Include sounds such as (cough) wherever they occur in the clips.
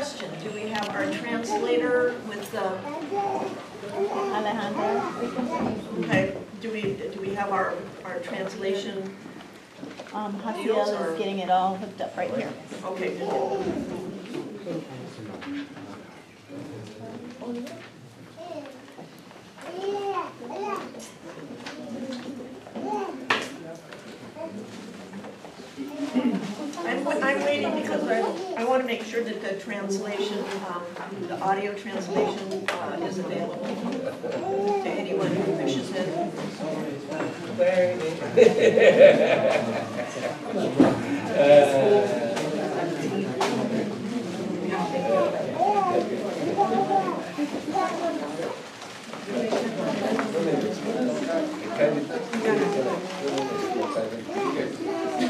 question, do we have our translator with the, Alejandra, okay, do we, do we have our, our translation? um, or- is getting it all hooked up right here. Okay, good. I'm, I'm waiting because I, I want to make sure that the translation, um, the audio translation uh, is available to anyone who wishes it. Comes to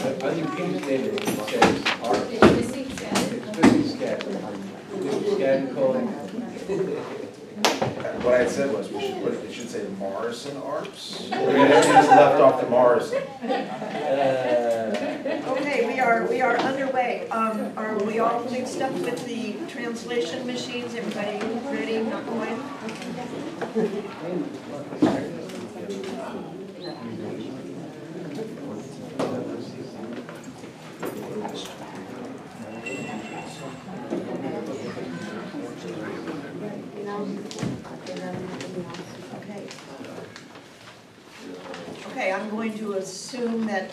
On your previous name, says parks. It's missing scan. Scan colon. What I had said was, we should put, it it should say Morrison Arts. (laughs) We just left off the Morrison. Uh, Okay, we are, we are underway. Um, are we all mixed up with the translation machines? Everybody ready, not going? (laughs) Okay. Okay, I'm going to assume that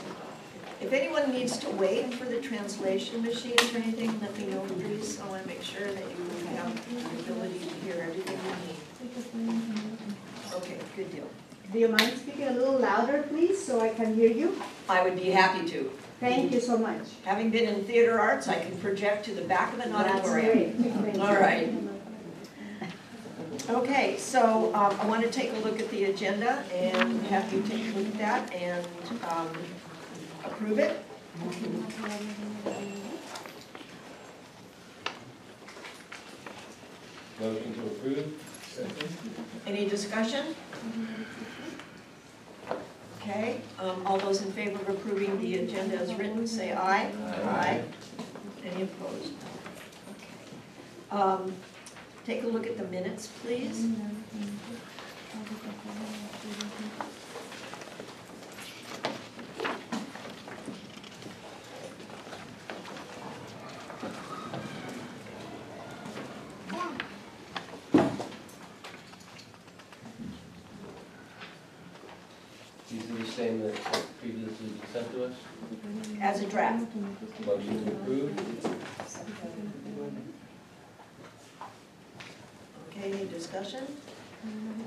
if anyone needs to wait for the translation machines or anything, let me know, please. I want to make sure that you have the ability to hear everything you need. Okay, good deal. Do you mind speaking a little louder, please, so I can hear you? I would be happy to. Thank you so much. Having been in theater arts, I can project to the back of an auditorium. All right. Okay, so um, I want to take a look at the agenda and have you take a look at that and um, approve it. Motion to approve? Any discussion? Okay, um, all those in favor of approving the agenda as written, say aye. Aye. Any opposed? Okay. Take a look at the minutes, please. These are the same that previously sent to us? As a draft. Motion to approve? Okay, any discussion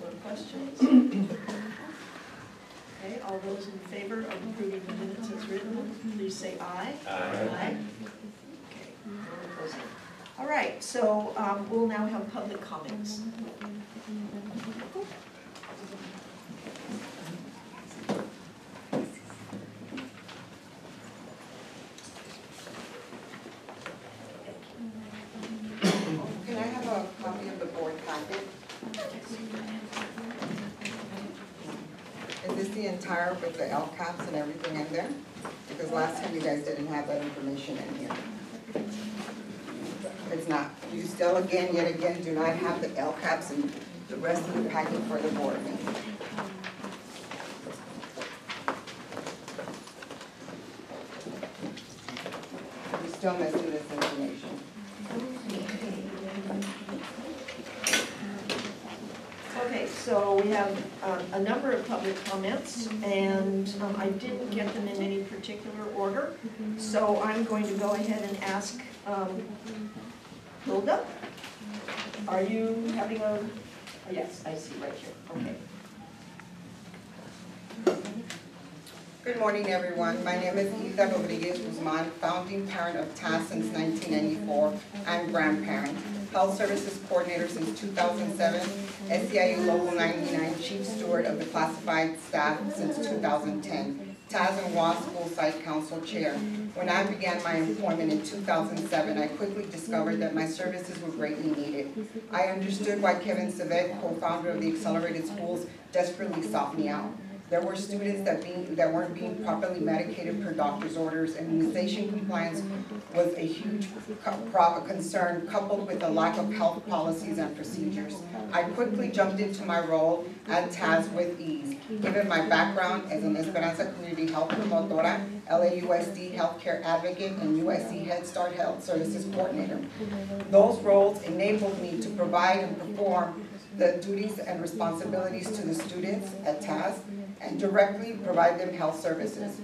or questions? (clears throat) Okay, all those in favor of approving the minutes as written, please say aye. Aye. Okay. All right, so um, we'll now have public comments. Can I have a copy of the board packet? Is this with the L caps and everything in there? Because last time you guys didn't have that information in here. It's not. You still again, yet again, do not have the L caps and the rest of the packet for the board. You still missing this information. Okay, so we have um, a number of public comments, and um, I didn't get them in any particular order. So I'm going to go ahead and ask um, Hilda, are you having a, yes, I see right here, okay. Good morning, everyone. My name is Hilda Rodriguez Guzman, founding parent of TAS since 1994 and grandparent. Health Services Coordinator since two thousand seven, SEIU Local ninety-nine Chief Steward of the Classified Staff since two thousand ten, Taz and School Site Council Chair. When I began my employment in two thousand seven, I quickly discovered that my services were greatly needed. I understood why Kevin Sved, co-founder of the Accelerated Schools, desperately sought me out. There were students that being, that weren't being properly medicated per doctor's orders, and immunization compliance was a huge co- concern coupled with a lack of health policies and procedures. I quickly jumped into my role at TAS with ease, given my background as an Esperanza Community Health Promotora, LAUSD Healthcare Advocate, and USC Head Start Health Services Coordinator. Those roles enabled me to provide and perform the duties and responsibilities to the students at TAS and directly provide them health services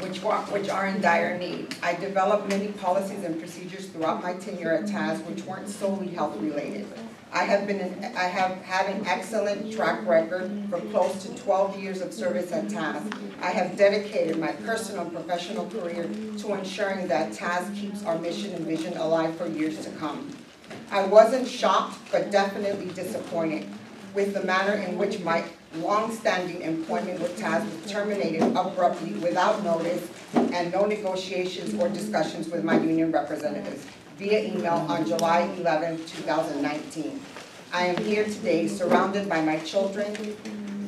which which are in dire need. I developed many policies and procedures throughout my tenure at TAS which weren't solely health related. I have been, an- I have had an excellent track record for close to twelve years of service at TAS. I have dedicated my personal and professional career to ensuring that TAS keeps our mission and vision alive for years to come. I wasn't shocked, but definitely disappointed with the manner in which my long-standing employment with TAS was terminated abruptly without notice and no negotiations or discussions with my union representatives via email on July 11, 2019. I am here today surrounded by my children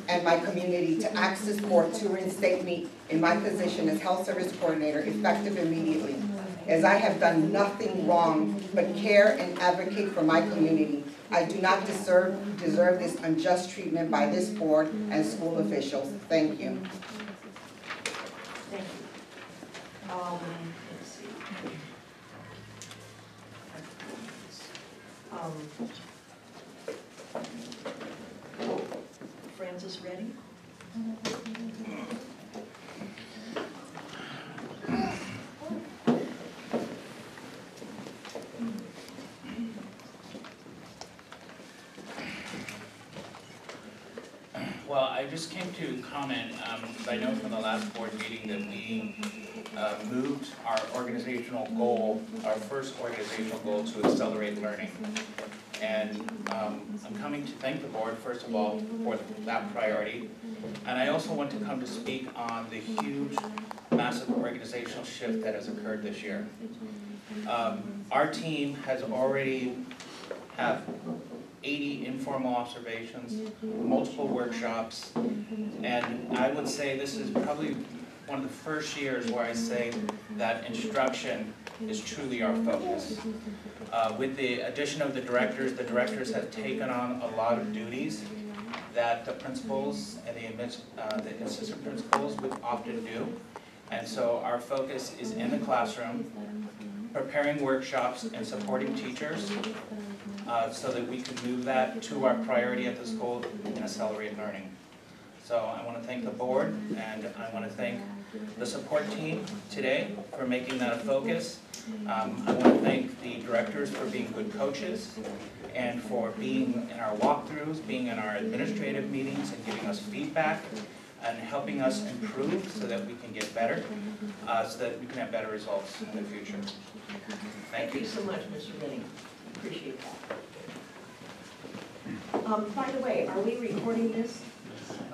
and my community to this board to reinstate me in my position as health service coordinator effective immediately as I have done nothing wrong but care and advocate for my community. I do not deserve, deserve this unjust treatment by this board and school officials. Thank you. Thank you. Um, let's see. Um, Francis, ready? Well, I just came to comment, um, I know from the last board meeting that we, uh, moved our organizational goal, our first organizational goal to accelerate learning. And, um, I'm coming to thank the board, first of all, for that priority. And I also want to come to speak on the huge, massive organizational shift that has occurred this year. Um, our team has already have eighty informal observations, multiple workshops. And I would say this is probably one of the first years where I say that instruction is truly our focus. Uh, with the addition of the directors, the directors have taken on a lot of duties that the principals and the uh, the assistant principals would often do. And so our focus is in the classroom, preparing workshops and supporting teachers uh, so that we can move that to our priority at the school in accelerated learning. So I want to thank the board and I want to thank the support team today for making that a focus. Um, I want to thank the directors for being good coaches and for being in our walkthroughs, being in our administrative meetings and giving us feedback and helping us improve so that we can get better, uh, so that we can have better results in the future. Thank you. so much, Mr. Rennie. Appreciate that. Um, by the way, are we recording this?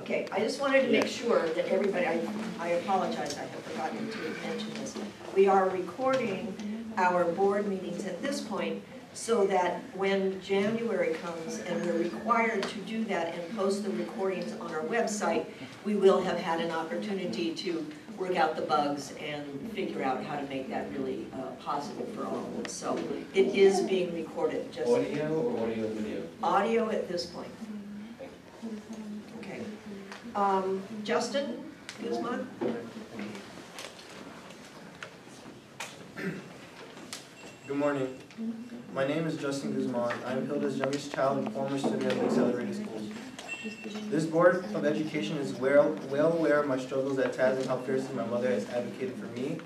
Okay, I just wanted to make sure that everybody, I, I apologize, I have forgotten to mention this. We are recording our board meetings at this point so that when January comes and we're required to do that and post the recordings on our website, we will have had an opportunity to work out the bugs and figure out how to make that really uh, positive for all of us. So it is being recorded, just Audio or audio video? audio at this point. Okay. Um, Justin Guzman? Good morning. My name is Justin Guzman. I am Hilda's youngest child and former student at the Accelerated Schools. This Board of Education is well, well aware of my struggles at TAS and how fiercely my mother has advocated for me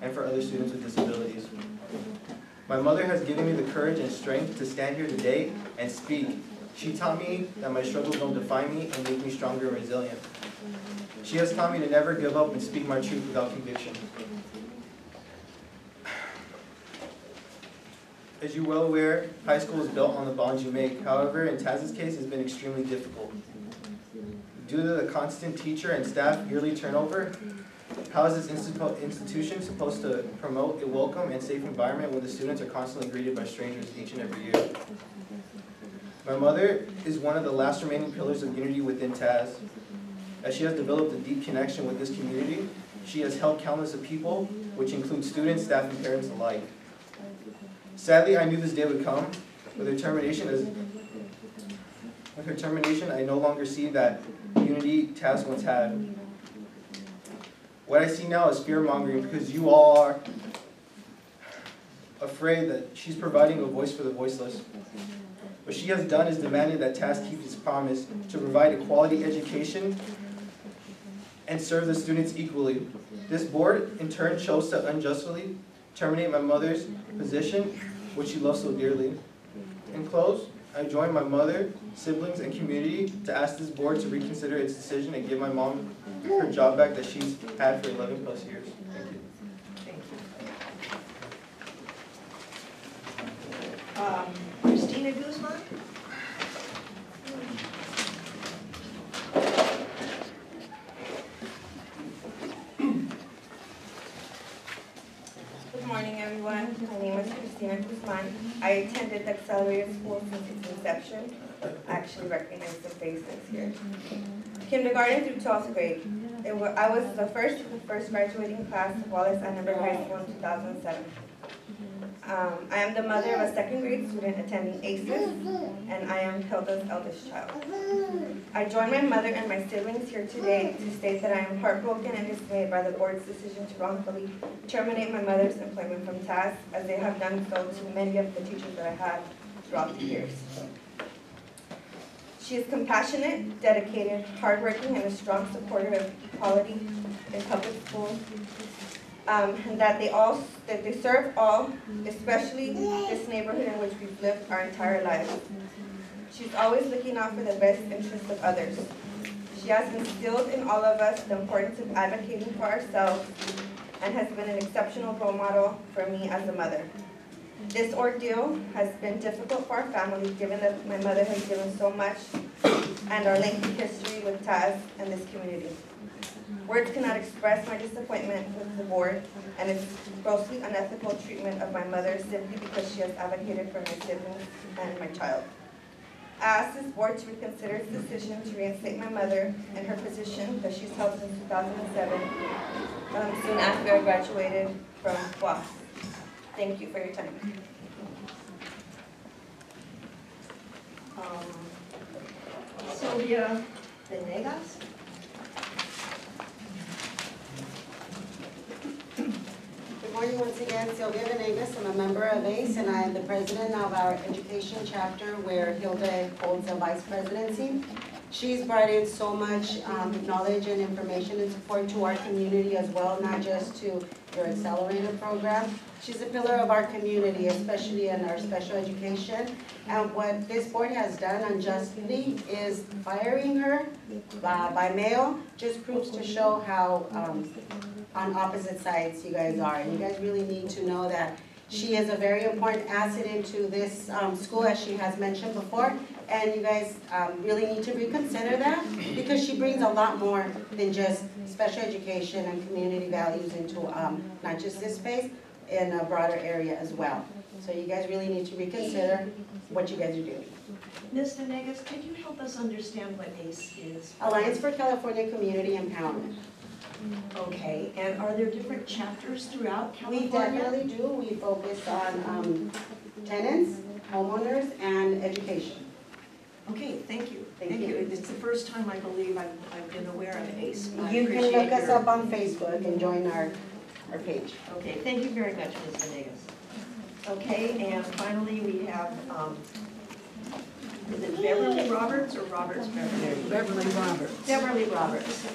and for other students with disabilities. My mother has given me the courage and strength to stand here today and speak. She taught me that my struggles don't define me and make me stronger and resilient. She has taught me to never give up and speak my truth without conviction. As you're well aware, high school is built on the bonds you make. However, in Taz's case, it's been extremely difficult. Due to the constant teacher and staff yearly turnover, how is this institu- institution supposed to promote a welcome and safe environment when the students are constantly greeted by strangers each and every year? My mother is one of the last remaining pillars of unity within Taz. As she has developed a deep connection with this community, she has helped countless of people, which includes students, staff, and parents alike. Sadly, I knew this day would come. With her termination, as with her termination, I no longer see that unity Taz once had. What I see now is fear mongering because you all are afraid that she's providing a voice for the voiceless. What she has done is demanded that Taz keep its promise to provide a quality education and serve the students equally. This board in turn chose to unjustly terminate my mother's position, which she loves so dearly. In close, I join my mother, siblings, and community to ask this board to reconsider its decision and give my mom her job back that she's had for eleven plus years. Thank you. Thank you. Um, Christina Guzman? Good morning, everyone. My name is Christina I attended the Accelerated School since its inception. I actually recognize the faces here. Kindergarten through 12th grade. It wa- I was the first, first graduating class of Wallis Annenberg High School in 2007. Um, I am the mother of a second grade student attending ACES, and I am Hilda's eldest child. I join my mother and my siblings here today to state that I am heartbroken and dismayed by the board's decision to wrongfully terminate my mother's employment from TAS, as they have done so to many of the teachers that I had throughout the years. She is compassionate, dedicated, hardworking, and a strong supporter of equality in public schools, um, and that they all, that they serve all, especially this neighborhood in which we've lived our entire lives. She's always looking out for the best interests of others. She has instilled in all of us the importance of advocating for ourselves and has been an exceptional role model for me as a mother. This ordeal has been difficult for our family, given that my mother has given so much and our lengthy history with Taz and this community. Words cannot express my disappointment with the board and its grossly unethical treatment of my mother simply because she has advocated for my siblings and my child. I ask this board to reconsider its decision to reinstate my mother in her position that she's held since 2007, um, soon after I graduated from WAS. Thank you for your time. Um, Sylvia Venegas? Morning once again, Sylvia Venegas. I'm a member of ACE and I am the president of our education chapter where Hilda holds the vice presidency. She's brought in so much um, knowledge and information and support to our community as well, not just to your accelerator program. She's a pillar of our community, especially in our special education. And what this board has done unjustly is firing her uh, by mail just proves to show how um, on opposite sides you guys are. And you guys really need to know that she is a very important asset into this um, school, as she has mentioned before. And you guys um, really need to reconsider that because she brings a lot more than just special education and community values into um, not just this space, in a broader area as well. So you guys really need to reconsider what you guys are doing. Ms. Venegas, could you help us understand what ACE is? Alliance for California Community Empowerment. Okay, and are there different chapters throughout California? We definitely do. We focus on um, tenants, homeowners, and education. Okay, thank you. Thank you. It's the first time I believe I've, I've been aware of ACE. I You can appreciate look us your- up on Facebook and join our, our page. Okay, thank you very much, Ms. Venegas. Okay, and finally, we have, um, is it Beverly Roberts or Roberts Beverly? Beverly Roberts. Beverly Roberts.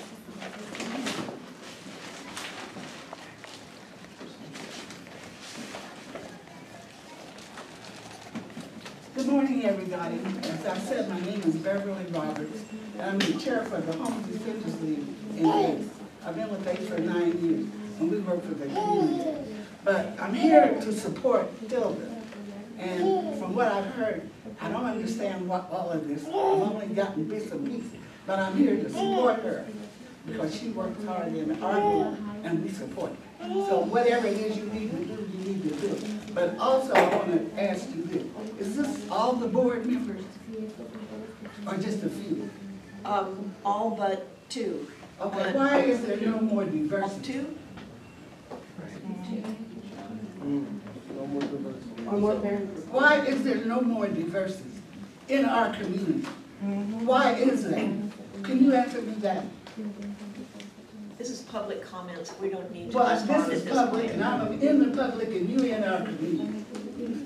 Good morning, everybody. As I said, my name is Beverly Roberts, and I'm the chair for the Home Defenders League in ACE. I've been with ACE for nine years, and we work for the community. But I'm here to support Hilda. And from what I've heard, I don't understand what all of this, I've only gotten bits and pieces, but I'm here to support her because she works hard in our group and we support her. So whatever it is you need to do, you need to do. But also, I want to ask you this, is this all the board members? Or just a few? Um, all but two. Okay, why is there no more diversity? two? Or more parents. Why is there no more diversity in our community? Why is that? Can you answer me that? This is public comments, we don't need to Well, respond this is this public, point. and I'm in the public, and you in our community.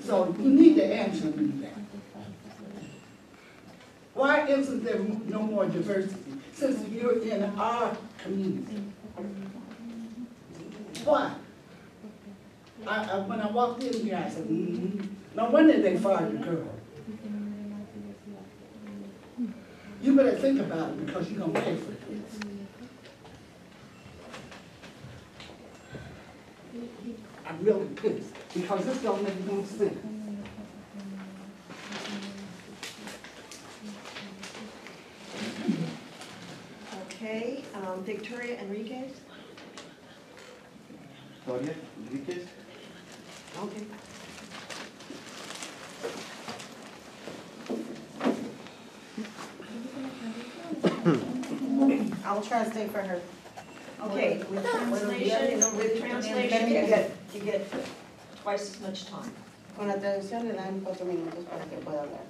So you need to answer me that. Why isn't there no more diversity since you're in our community? Why? I, I, when I walked in here, I said, mm-hmm. No wonder they fired the girl. You better think about it because you're gonna pay for this. I'm really pissed because this don't make no sense. Okay, um, Victoria Enriquez? Victoria Enriquez. Okay. I'll translate for her. Okay, with translation, with translation, you get, you get twice as much time. Con la traducción le dan cuatro minutos para que pueda hablar.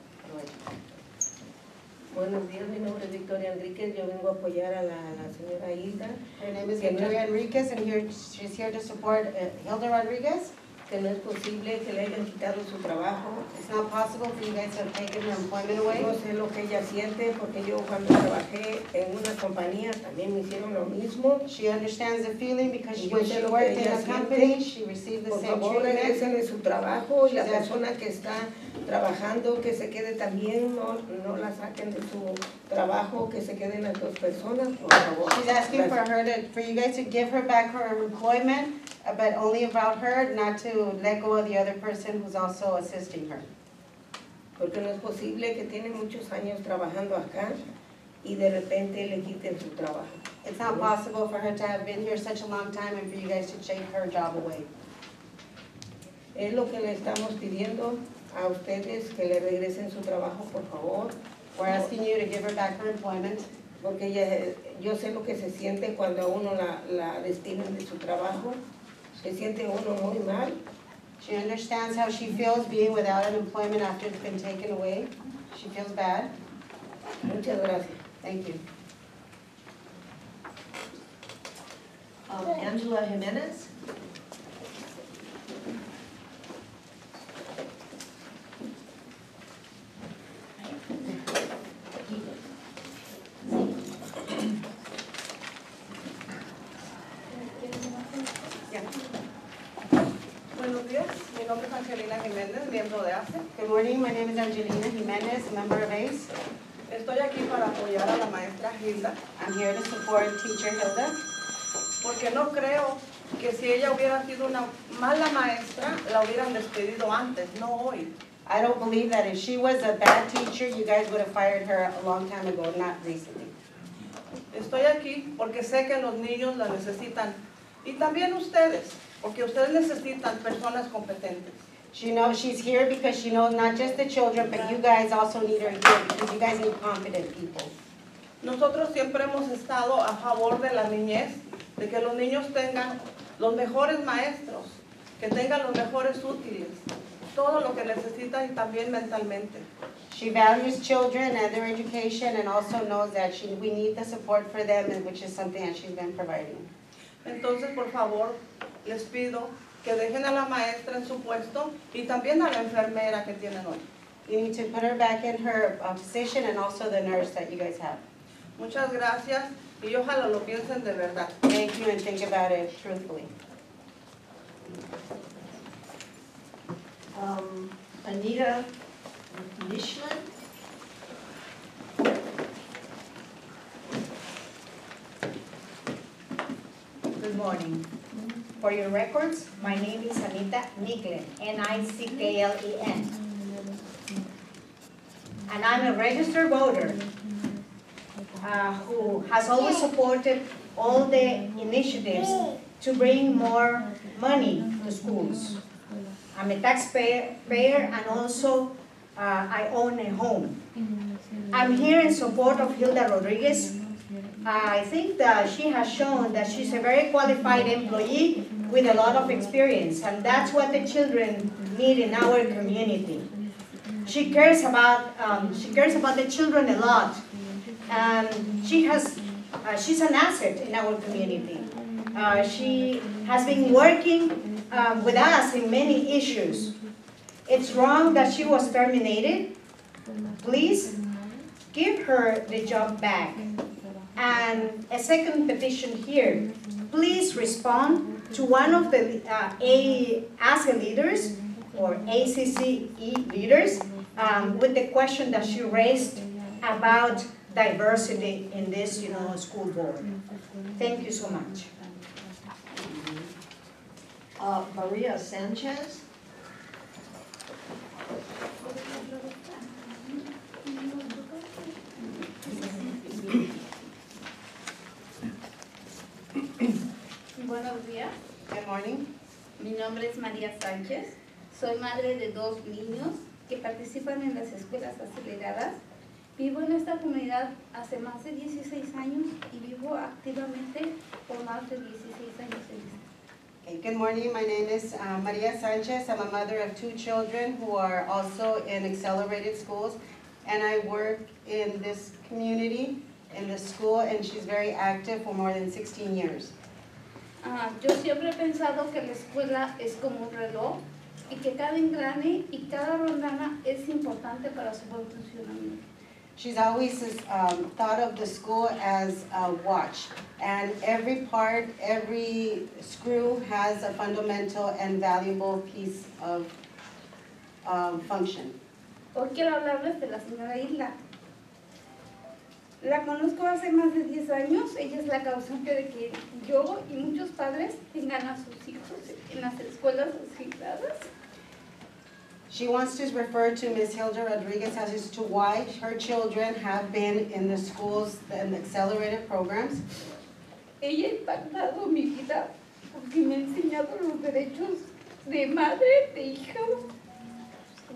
Buenos días, mi nombre es Victoria Enríquez, yo vengo a apoyar a la, la señora Hilda, Her name is Que no- Victoria Enriquez, and here, she's here to support uh, Hilda Rodriguez. Que no es posible que le hayan quitado su trabajo. It's not possible for you guys to have taken her employment away. No sé lo que ella siente, porque yo cuando trabajé en una compañía también me hicieron lo mismo. She understands the feeling because she- when she worked in a company, she received the Por same favor, treatment. de su trabajo y la persona que está trabajando, que se quede también, no, no la saquen de su trabajo, que se queden las dos personas, por favor. She's asking for her to, for you guys to give her back her employment, but only about her, not to let go of the other person who's also assisting her. Porque no es posible que tiene muchos años trabajando acá y de repente le quiten su trabajo. It's not possible for her to have been here such a long time and for you guys to take her job away. Es lo que le estamos pidiendo a ustedes, que le regresen su trabajo, por favor, We're asking you to give her back her employment. porque ella, yo sé lo que se siente cuando a uno la, la destinan de su trabajo. Se siente uno muy mal. She understands how she feels being without an employment after it's been taken away. She feels bad. Muchas gracias. Thank you. Um, Angela Jimenez? Angelina Jiménez, miembro de ACE. Good morning, my name is Angelina Jimenez, member of ACE. Estoy aquí para apoyar a la maestra Hilda, I'm here to support teacher Hilda porque no creo que si ella hubiera sido una mala maestra, la hubieran despedido antes, no hoy. I don't believe that if she was a bad teacher, you guys would have fired her a long time ago, not recently. Estoy aquí porque sé que los niños la necesitan y también ustedes, porque ustedes necesitan personas competentes. She knows, she's here because she knows not just the children, but you guys also need her here because you guys need competent people. Nosotros siempre hemos estado a favor de la niñez, de que los niños tengan los mejores maestros, que tengan los mejores útiles, todo lo que necesitan y también mentalmente. She values children and their education and also knows that she, we need the support for them, and which is something that she's been providing. Entonces, por favor, les pido que dejen a la maestra en su puesto y también a la enfermera que tienen hoy. You need to put her back in her uh, position and also the nurse that you guys have. Muchas gracias y ojalá lo piensen de verdad. Thank you and think about it truthfully. Um, Anita Nishman? Good morning. For your records, my name is Anita Nicklen, N-I-C-K-L-E-N. And I'm a registered voter uh, who has always supported all the initiatives to bring more money to schools. I'm a taxpayer payer and also uh, I own a home. I'm here in support of Hilda Rodriguez. I think that she has shown that she's a very qualified employee with a lot of experience, and that's what the children need in our community. She cares about um, she cares about the children a lot, and she has uh, she's an asset in our community. Uh, she has been working um, with us in many issues. It's wrong that she was terminated. Please give her the job back. And a second petition here, please respond to one of the uh, A, ASA leaders or ACCE leaders um, with the question that she raised about diversity in this, you know, school board. Thank you so much. Uh, Maria Sanchez? Buenos días, Good morning. mi nombre es María Sánchez, soy madre de dos niños que participan en las escuelas aceleradas. Vivo en esta comunidad hace más de 16 años y vivo activamente por más de 16 años en esta. Okay, good morning, my name is uh, Maria Sanchez. I'm a mother of two children who are also in accelerated schools. And I work in this community, in the school, and she's very active for more than 16 years. Ah, yo siempre he pensado que la escuela es como un reloj y que cada engrane y cada rondana es importante para su buen funcionamiento. She's always um, thought of the school as a watch, and every part, every screw has a fundamental and valuable piece of um, function. Hoy quiero hablarles de la señora Hilda. La conozco hace más de 10 años, ella es la causante de que yo y muchos padres tengan a sus hijos en las escuelas asignadas. She wants to refer to Ms. Hilda Rodriguez as to why her children have been in the schools and accelerated programs. Ella ha impactado mi vida porque me ha enseñado los derechos de madre, de hija.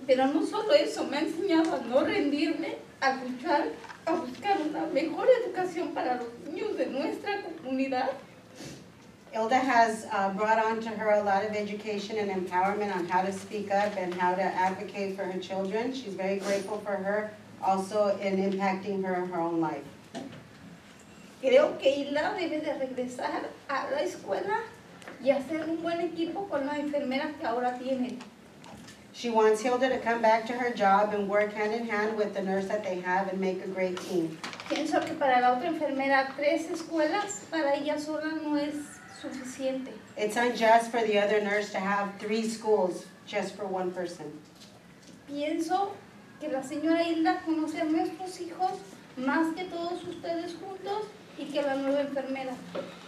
Pero no solo eso, me ha enseñado a no rendirme, a luchar, a buscar una mejor educación para los niños de nuestra comunidad. Hilda has uh, brought on to her a lot of education and empowerment on how to speak up and how to advocate for her children. She's very grateful for her, also in impacting her her own life. Creo que Isla debe de regresar a la escuela y hacer un buen equipo con la enfermera que ahora tiene. She wants Hilda to come back to her job and work hand in hand with the nurse that they have and make a great team. Pienso que para la otra enfermera tres escuelas para ella sola no es suficiente. It's unjust for the other nurse to have three schools just for one person. Pienso que la señora Hilda conoce a nuestros hijos más que todos ustedes juntos y que la nueva enfermera.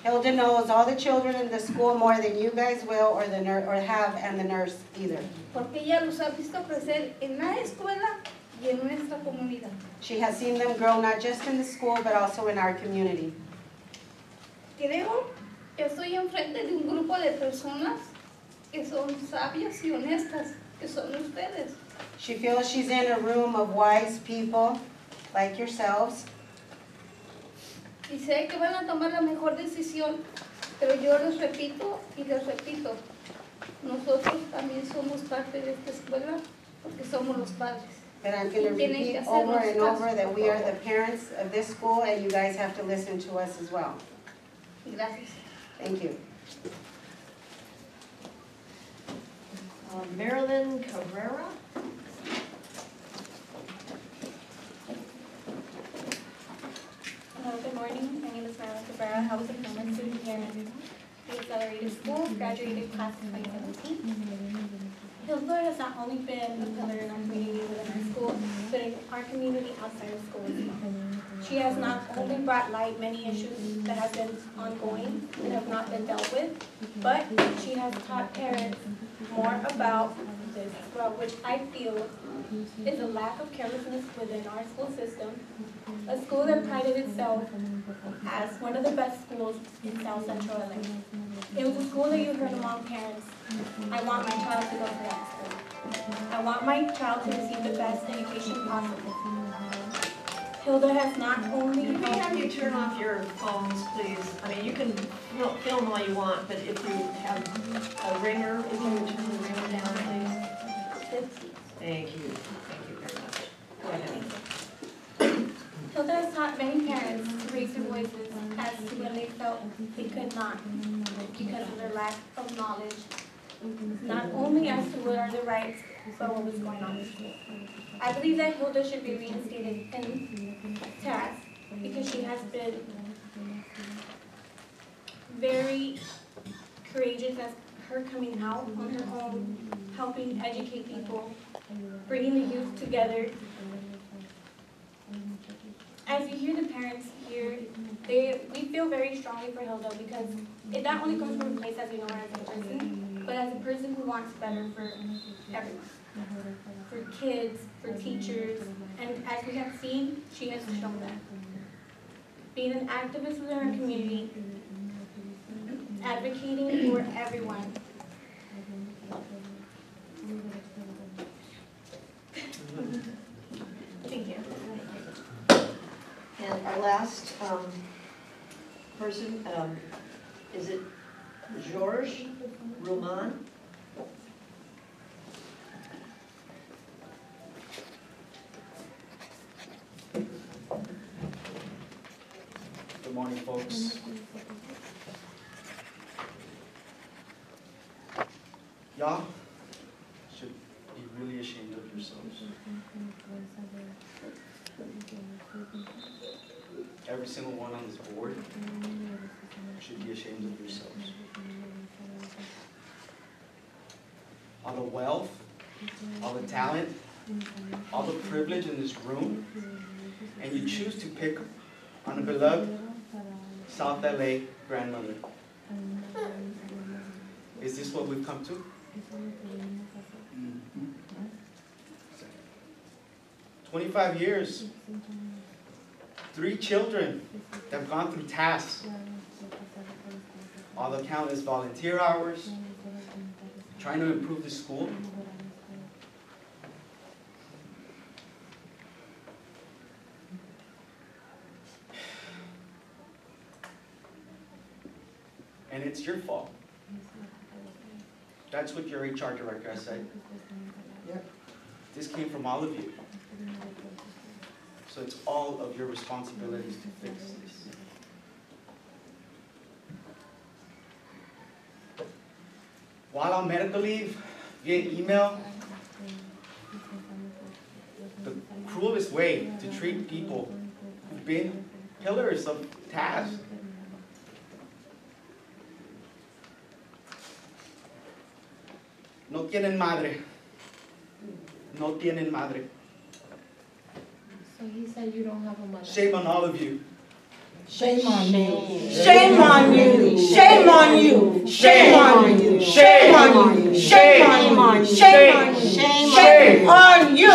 Hilda knows all the children in the school more than you guys will or the nurse or have and the nurse either. Porque ella los ha visto crecer en la escuela y en nuestra comunidad. She has seen them grow not just in the school but also in our community. Creo que estoy enfrente de un grupo de personas que son sabias y honestas, que son ustedes. She feels she's in a room of wise people like yourselves. Y sé que van a tomar la mejor decisión, pero yo les repito y les repito, nosotros también somos parte de esta escuela porque somos los padres. But I'm going to Y tienen que repeat over and over that we are the parents of this school and you guys have to listen to us as well. Gracias. Thank you. Uh, Marilyn Cabrera? Hello, good morning. My name is Marla Cabrera. I was a former student here in the Accelerated School, graduated class of 2017. Hillsborough has not only been a pillar in our community within our school, but in our community outside of school as well. She has not only brought light many issues that have been ongoing and have not been dealt with, but she has taught parents more about this as well, which I feel is a lack of carelessness within our school system. A school that prided itself as one of the best schools in South Central LA. It was a school that you heard among parents, I want my child to go to that school. I want my child to receive the best education possible. Hilda has not only Can we have you turn off your phones, please? I mean, you can film all you want, but if you have a ringer, if you would turn the ringer down, please. Thank you, thank you very much. Go ahead. Hilda has taught many parents to raise their voices as to when they felt they could not because of their lack of knowledge, not only as to what are the rights, but what was going on in school. I believe that Hilda should be reinstated in TAS because she has been very courageous as her coming out on her own, helping educate people, bringing the youth together. As you hear the parents here, they, we feel very strongly for Hilda because it not only comes from a place as we know her as a person, but as a person who wants better for everyone. For kids, for teachers, and as we have seen, she has shown that. Being an activist within our community, advocating for everyone. Thank you. And our last um, person, um, is it Georges Roman? Good morning, folks. Y'all should be really ashamed of yourselves. Every single one on this board should be ashamed of yourselves. All the wealth, all the talent, all the privilege in this room, and you choose to pick on a beloved South LA grandmother. Is this what we've come to? Mm-hmm. Twenty-five years, three children that have gone through tasks. All the countless volunteer hours, trying to improve the school. And it's your fault. That's what your HR director has said. This came from all of you. So it's all of your responsibilities to fix this. While on medical leave, via email, the cruelest way to treat people who've been pillars of TAS No tienen madre. No tienen madre. So he said, You don't have a mother. Shame on all of you. Shame on you. Shame on you. Shame on you. Shame on you. Shame on you. Shame on you. Shame on you. Shame on you.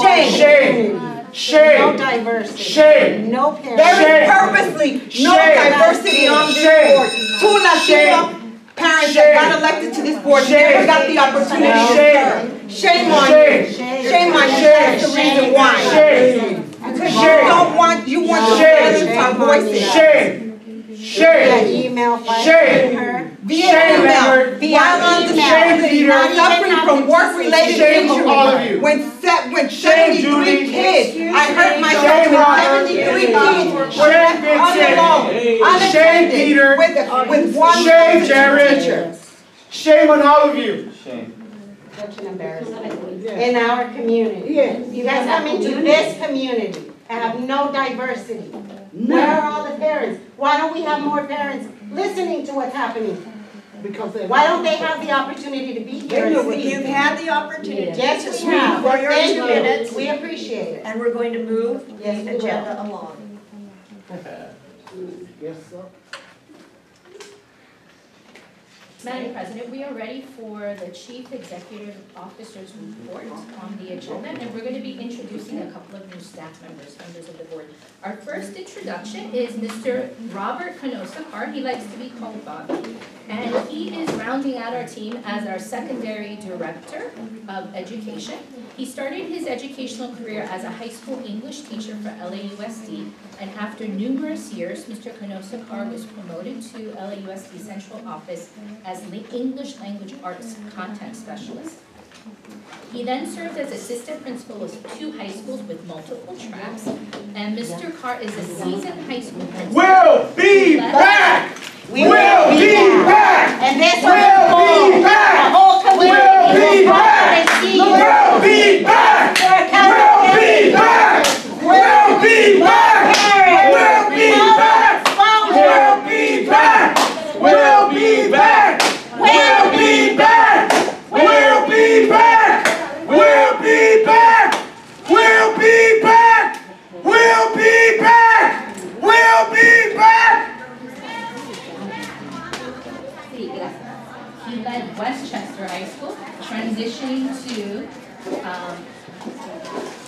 Shame. Shame. No diversity. Shame. No parents. Very purposely. No diversity on this board. Two Latino parents that got elected to this board never got the opportunity to serve. Shame on you. Shame on you. That's the reason why. Shame. Because you don't want, you want the brothers to voice it. Shame. Shame. Email shame. Her. Via shame email. Via on the shame not suffering from work-related injury. When set when shame 73 Judy. kids, shame I hurt myself with 73 kids. Shame on the lawn, shame Peter. With, with one shame Jared. Teacher. Shame on all of you. Shame. Such an embarrassment in our community. Yes. You guys come into this community and have no diversity. Where are all the parents? Why don't we have more parents listening to what's happening? Because they're. Why don't they have the opportunity to be here and speak? You've had the opportunity to Yes, we have. for your Thank two you. minutes. We appreciate it. And we're going to move Yes, we the will. agenda along. Yes, sir. Madam President, we are ready for the Chief Executive Officer's report on the agenda, and we're going to be introducing a couple of new staff members, members of the board. Our first introduction is Mr. Robert Canosakar, he likes to be called Bobby, and he is rounding out our team as our secondary director of education. He started his educational career as a high school English teacher for LAUSD, and after numerous years, Mr. Canosakar was promoted to LAUSD Central Office as the English Language Arts Content Specialist. He then served as assistant principal of two high schools with multiple tracks, and Mr. Carr is a seasoned high school principal. We'll be back! We We'll be back! And this We'll be back! the whole community. We'll be back! come and see you. We'll be back! Transitioning to um,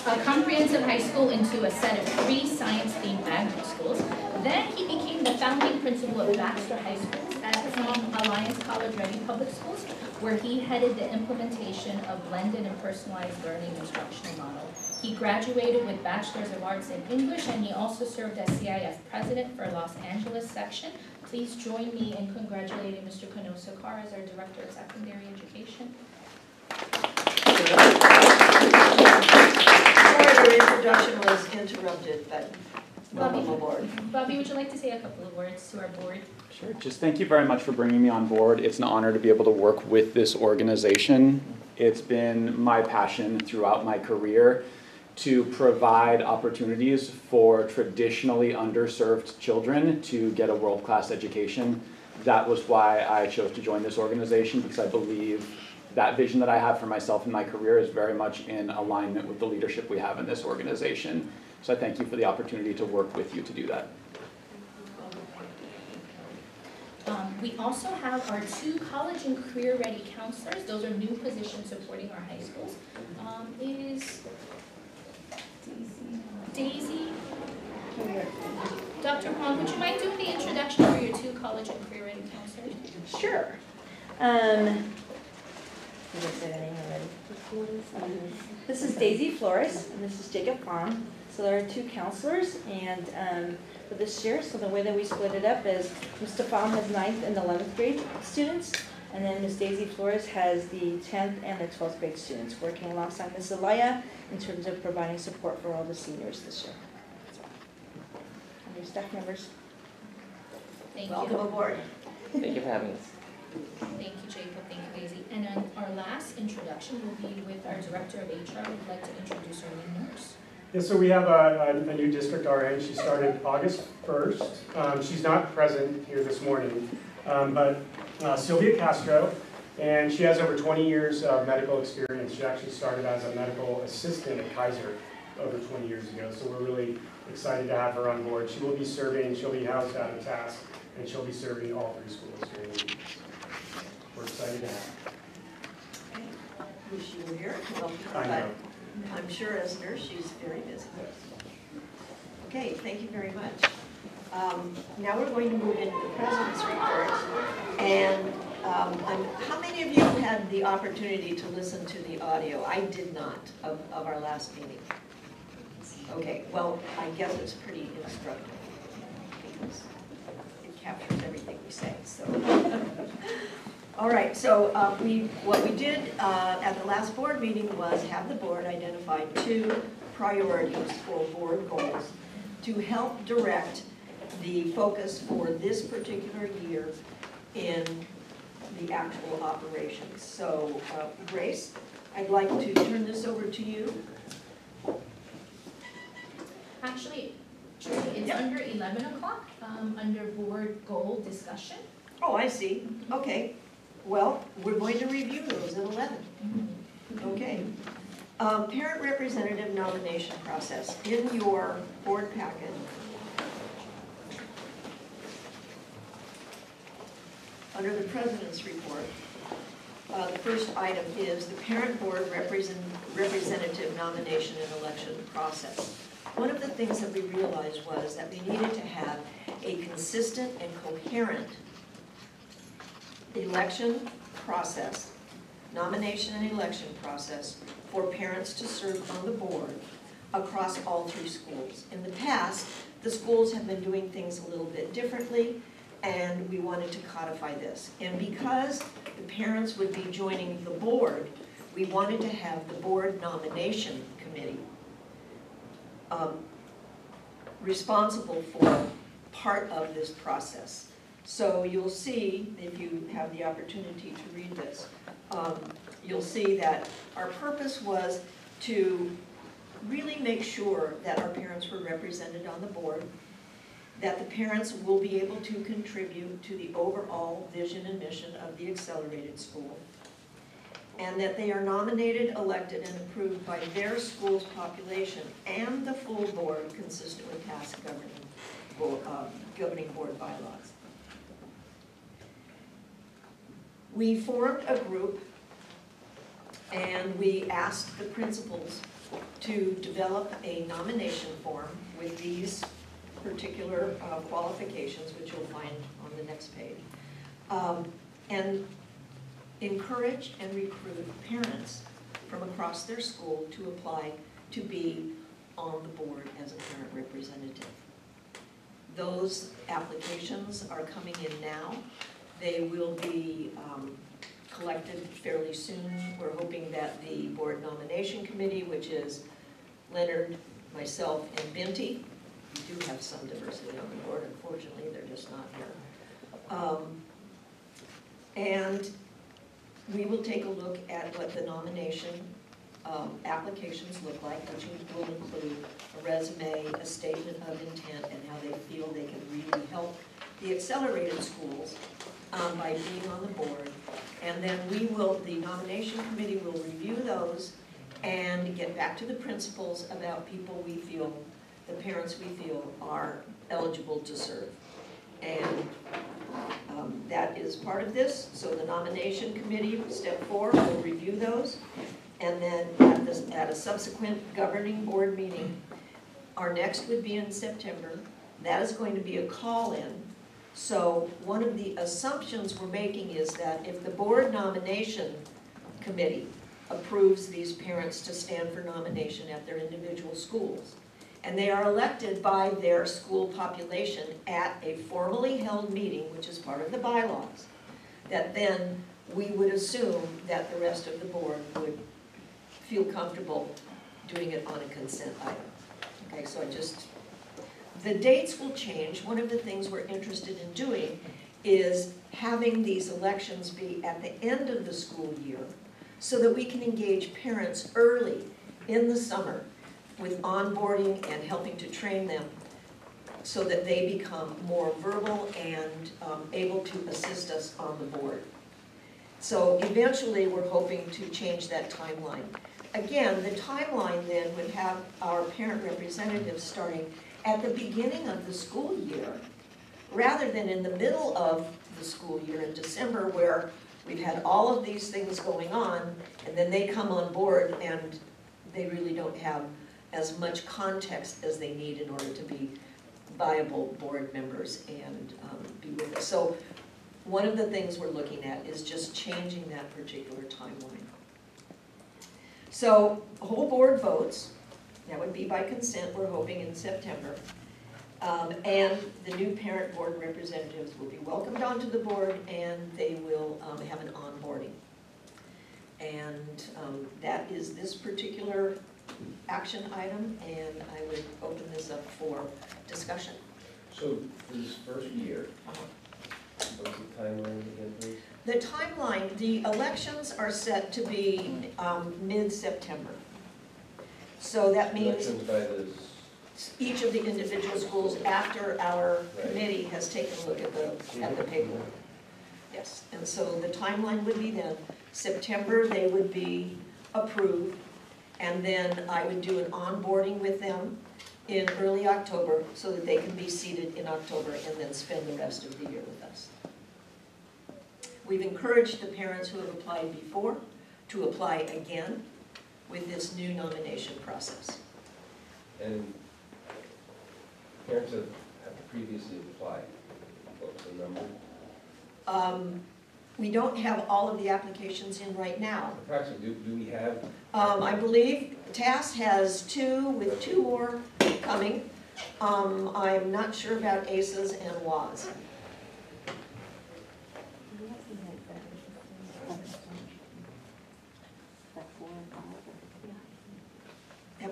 a comprehensive high school into a set of three science-themed magnet schools. Then he became the founding principal of Baxter High School at um, Alliance College Ready Public Schools, where he headed the implementation of blended and personalized learning instructional model. He graduated with Bachelor's of Arts in English, and he also served as CIF president for Los Angeles section. Please join me in congratulating Mr. Konosakar as our Director of Secondary Education. Sorry, your introduction was interrupted, but welcome aboard. Bobby, would you like to say a couple of words to our board? Sure. Just thank you very much for bringing me on board. It's an honor to be able to work with this organization. It's been my passion throughout my career to provide opportunities for traditionally underserved children to get a world-class education. That was why I chose to join this organization because I believe that vision that I have for myself in my career is very much in alignment with the leadership we have in this organization. So I thank you for the opportunity to work with you to do that. Um, we also have our two college and career-ready counselors. Those are new positions supporting our high schools. Um, is Daisy, Dr. Kwong, would you mind doing the introduction for your two college and career-ready counselors? Sure. Um, did I say the name already? This is Daisy Flores, and this is Jacob Fong. So there are two counselors, and um, for this year, so the way that we split it up is Mr. Fong has ninth and eleventh grade students, and then Ms. Daisy Flores has the tenth and the twelfth grade students, working alongside Ms. Zelaya in terms of providing support for all the seniors this year. And your staff members. Thank you. Welcome aboard. Thank you for having us. Thank you, Jacob. Thank you, Daisy. And then our last introduction will be with our Director of HR. We'd like to introduce our new nurse. Yeah, so we have a, a, a new district RN. She started August 1st. Um, she's not present here this morning, um, but uh, Sylvia Castro, and she has over 20 years of medical experience. She actually started as a medical assistant at Kaiser over 20 years ago, so we're really excited to have her on board. She will be serving, she'll be housed out of TAS, and she'll be serving all three schools during the week. We're excited to have. Wish you were here. I know. but I'm sure as a nurse, she's very busy. Okay, thank you very much. Um, Now we're going to move into the president's report. And um, I'm- how many of you had the opportunity to listen to the audio? I did not of, of our last meeting. Okay, well, I guess it's pretty instructive because it captures everything we say, so. (laughs) All right, so uh, we, what we did uh, at the last board meeting was have the board identify two priorities for board goals to help direct the focus for this particular year in the actual operations. So uh, Grace, I'd like to turn this over to you. Actually, it's under eleven o'clock, um, under board goal discussion. Oh, I see. Okay, Well, we're going to review those at eleven. Okay. Um, parent representative nomination process. In your board packet, under the president's report, uh, the first item is the parent board represent, representative nomination and election process. One of the things that we realized was that we needed to have a consistent and coherent election process, nomination and election process for parents to serve on the board across all three schools. In the past, the schools have been doing things a little bit differently, and we wanted to codify this. And because the parents would be joining the board, we wanted to have the board nomination committee um, responsible for part of this process. So you'll see, if you have the opportunity to read this, um, you'll see that our purpose was to really make sure that our parents were represented on the board, that the parents will be able to contribute to the overall vision and mission of the accelerated school, and that they are nominated, elected, and approved by their school's population and the full board consistent with past governing, uh, governing board bylaws. We formed a group and we asked the principals to develop a nomination form with these particular uh, qualifications, which you'll find on the next page. Um, And encourage and recruit parents from across their school to apply to be on the board as a parent representative. Those applications are coming in now. They will be um, collected fairly soon. We're hoping that the board nomination committee, which is Leonard, myself, and Binti, we do have some diversity on the board, unfortunately, they're just not here. Um, And we will take a look at what the nomination um, applications look like, which will include a resume, a statement of intent, and how they feel they can really help the accelerated schools um, by being on the board. And then we will, the nomination committee will review those and get back to the principals about people we feel, the parents we feel are eligible to serve. And um, that is part of this, so the nomination committee, step four, will review those. And then at this, at a subsequent governing board meeting, our next would be in September. That is going to be a call-in. So one of the assumptions we're making is that if the board nomination committee approves these parents to stand for nomination at their individual schools, and they are elected by their school population at a formally held meeting, which is part of the bylaws, that then we would assume that the rest of the board would feel comfortable doing it on a consent item. Okay, so I just, the dates will change. One of the things we're interested in doing is having these elections be at the end of the school year so that we can engage parents early in the summer with onboarding and helping to train them so that they become more verbal and um, able to assist us on the board. So eventually, we're hoping to change that timeline. Again, the timeline then would have our parent representatives starting at the beginning of the school year, rather than in the middle of the school year in December where we've had all of these things going on, and then they come on board and they really don't have as much context as they need in order to be viable board members and um, be with us. So one of the things we're looking at is just changing that particular timeline. So whole board votes, that would be by consent, we're hoping in September. Um, and the new parent board representatives will be welcomed onto the board and they will um, have an onboarding. And um, that is this particular action item, and I would open this up for discussion. So for this first year, what's the timeline again, please? The timeline, the elections are set to be um, mid-September. So that means Elections by the, each of the individual schools after our committee has taken a look at the, at the paperwork. Yes, and so the timeline would be then, September, they would be approved, and then I would do an onboarding with them in early October, so that they can be seated in October and then spend the rest of the year with us. We've encouraged the parents who have applied before to apply again with this new nomination process. And parents have have previously applied, what's the number? Um, We don't have all of the applications in right now. Approximately, do, do we have, Um, I believe TAS has two, with two more coming. Um, I'm not sure about ACES and WAS.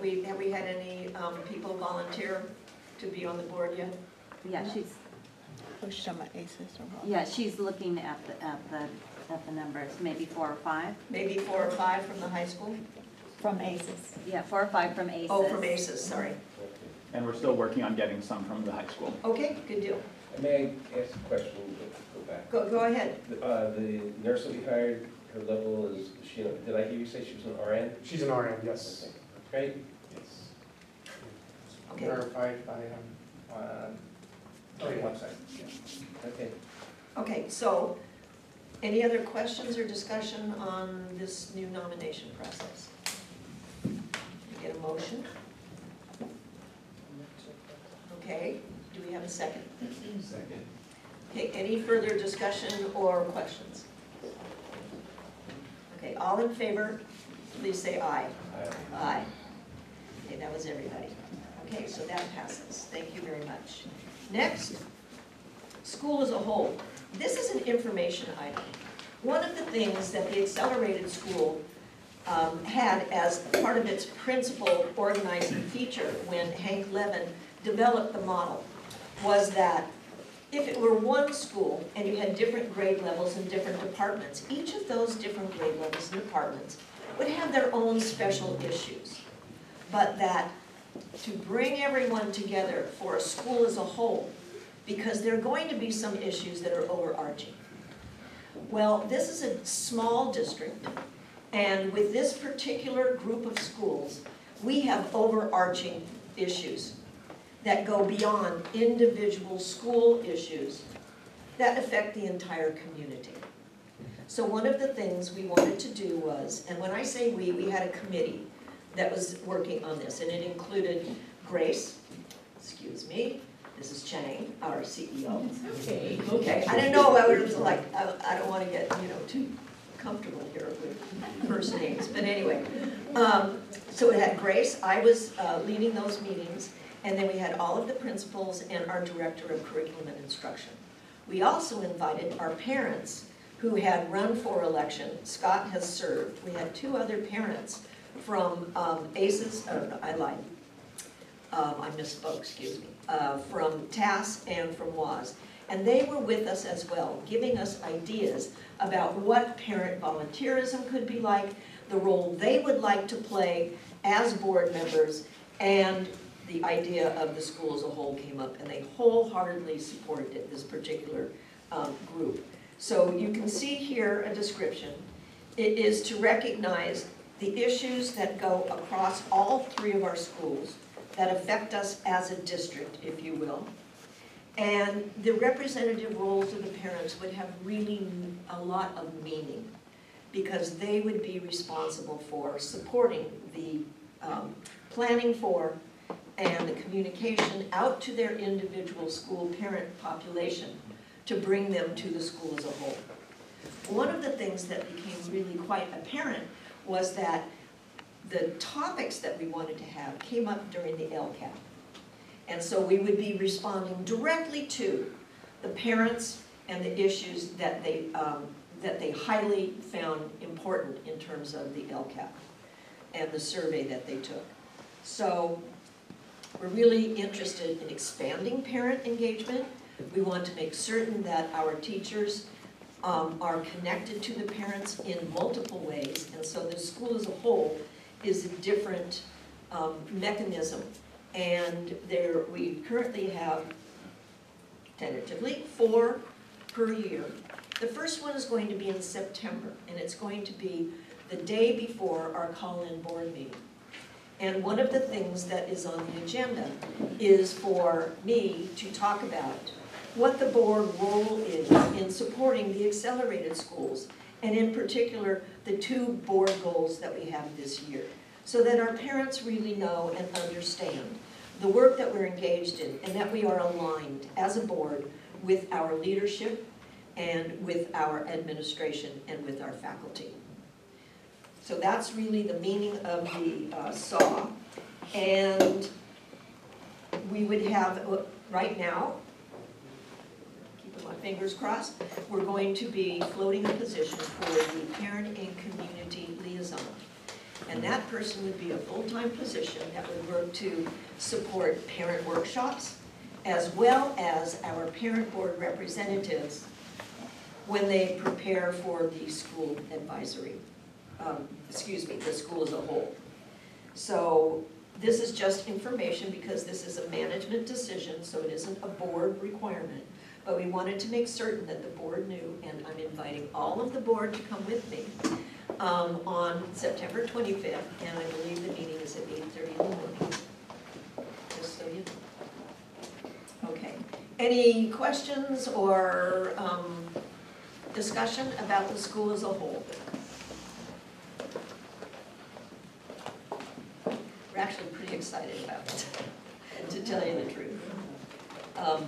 Have we, have we had any, um, people volunteer to be on the board yet? Yeah, she's, Push some aces or yeah, she's looking at the, at the, at the numbers, maybe four or five. Maybe four or five from the high school? From ACES. Yeah, four or five from ACES. Oh, from ACES, sorry. And we're still working on getting some from the high school. Okay, good deal. may I ask a question, go go back? Go, go ahead. The, Uh, the nurse that we hired, her level is, is she, did I hear you say she was an RN? She's an RN, yes. Great. Okay. Verified by, um, uh, on the website. Okay. Okay, so, any other questions or discussion on this new nomination process? Get a motion? Okay, do we have a second? Second. Okay, any further discussion or questions? Okay, all in favor, please say aye. Aye. Okay, that was everybody. Okay, so that passes. Thank you very much. Next, school as a whole. This is an information item. One of the things that the accelerated school um, had as part of its principal organizing feature when Hank Levin developed the model was that if it were one school and you had different grade levels and different departments, each of those different grade levels and departments would have their own special issues. But that to bring everyone together for a school as a whole, because there are going to be some issues that are overarching. Well, this is a small district, and with this particular group of schools, we have overarching issues that go beyond individual school issues that affect the entire community. So one of the things we wanted to do was, and when I say we, we had a committee that was working on this, and it included Grace, excuse me, Mrs. Chang, our CEO. Okay. Okay, I didn't know it was like, I, I don't wanna get, you know, too comfortable here with first names, but anyway. Um, so it had Grace, I was, uh, leading those meetings, and then we had all of the principals and our director of curriculum and instruction. We also invited our parents who had run for election, Scott has served, we had two other parents from, um, ACES, oh, I lied. Um, I misspoke, excuse me, uh, from TAS and from WAS. And they were with us as well, giving us ideas about what parent volunteerism could be like, the role they would like to play as board members, and the idea of the school as a whole came up, and they wholeheartedly supported it, this particular um, group. So you can see here a description. It is to recognize the issues that go across all three of our schools that affect us as a district, if you will. And the representative roles of the parents would have really a lot of meaning because they would be responsible for supporting the um, planning for and the communication out to their individual school parent population to bring them to the school as a whole. One of the things that became really quite apparent was that the topics that we wanted to have came up during the LCAP. And so we would be responding directly to the parents and the issues that they, um, that they highly found important in terms of the LCAP and the survey that they took. So we're really interested in expanding parent engagement. We want to make certain that our teachers um, are connected to the parents in multiple ways. And so the school as a whole is a different um, mechanism. And there, we currently have tentatively four per year The first one is going to be in September, and it's going to be the day before our call-in board meeting. And one of the things that is on the agenda is for me to talk about what the board role is in supporting the accelerated schools, and in particular, the two board goals that we have this year, so that our parents really know and understand the work that we're engaged in, and that we are aligned as a board with our leadership and with our administration and with our faculty. So that's really the meaning of the uh, SAW. And we would have, uh, right now, fingers crossed, we're going to be floating a position for the parent and community liaison. And that person would be a full-time position that would work to support parent workshops, as well as our parent board representatives when they prepare for the school advisory, um, excuse me, the school as a whole. So this is just information because this is a management decision, so it isn't a board requirement. But we wanted to make certain that the board knew, and I'm inviting all of the board to come with me um, on September 25th, and I believe the meeting is at 8:30 in the morning. Just so you know. Okay. Any questions or um, discussion about the school as a whole? We're actually pretty excited about it, (laughs) to tell you the truth. Um,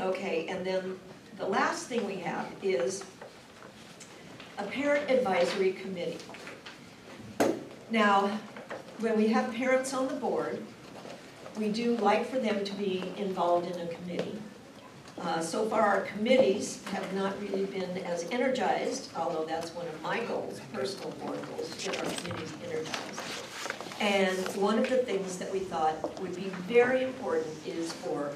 Okay, and then the last thing we have is a parent advisory committee. Now, when we have parents on the board, we do like for them to be involved in a committee. Uh, So far, our committees have not really been as energized, although that's one of my goals, personal board goals, to get our committees energized. And one of the things that we thought would be very important is for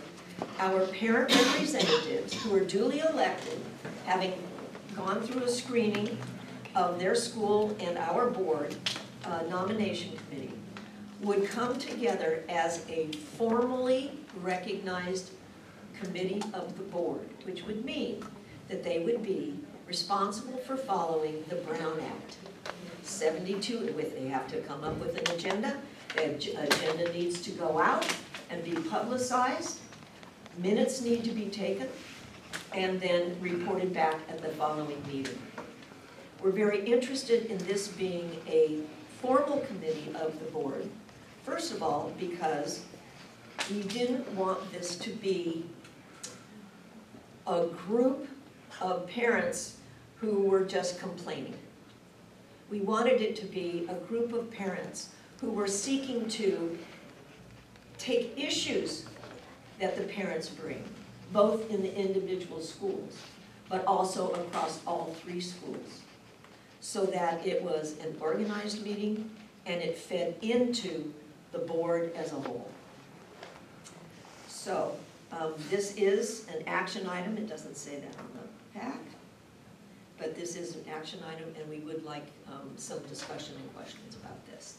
our parent representatives who are duly elected, having gone through a screening of their school and our board uh, nomination committee, would come together as a formally recognized committee of the board, which would mean that they would be responsible for following the Brown Act. 72, with, they have to come up with an agenda, the agenda needs to go out and be publicized, minutes need to be taken, and then reported back at the following meeting. We're very interested in this being a formal committee of the board. First of all, because we didn't want this to be a group of parents who were just complaining. We wanted it to be a group of parents who were seeking to take issues that the parents bring, both in the individual schools, but also across all three schools. So that it was an organized meeting and it fed into the board as a whole. So, um, this is an action item, it doesn't say that on the pack, but this is an action item and we would like, um, some discussion and questions about this.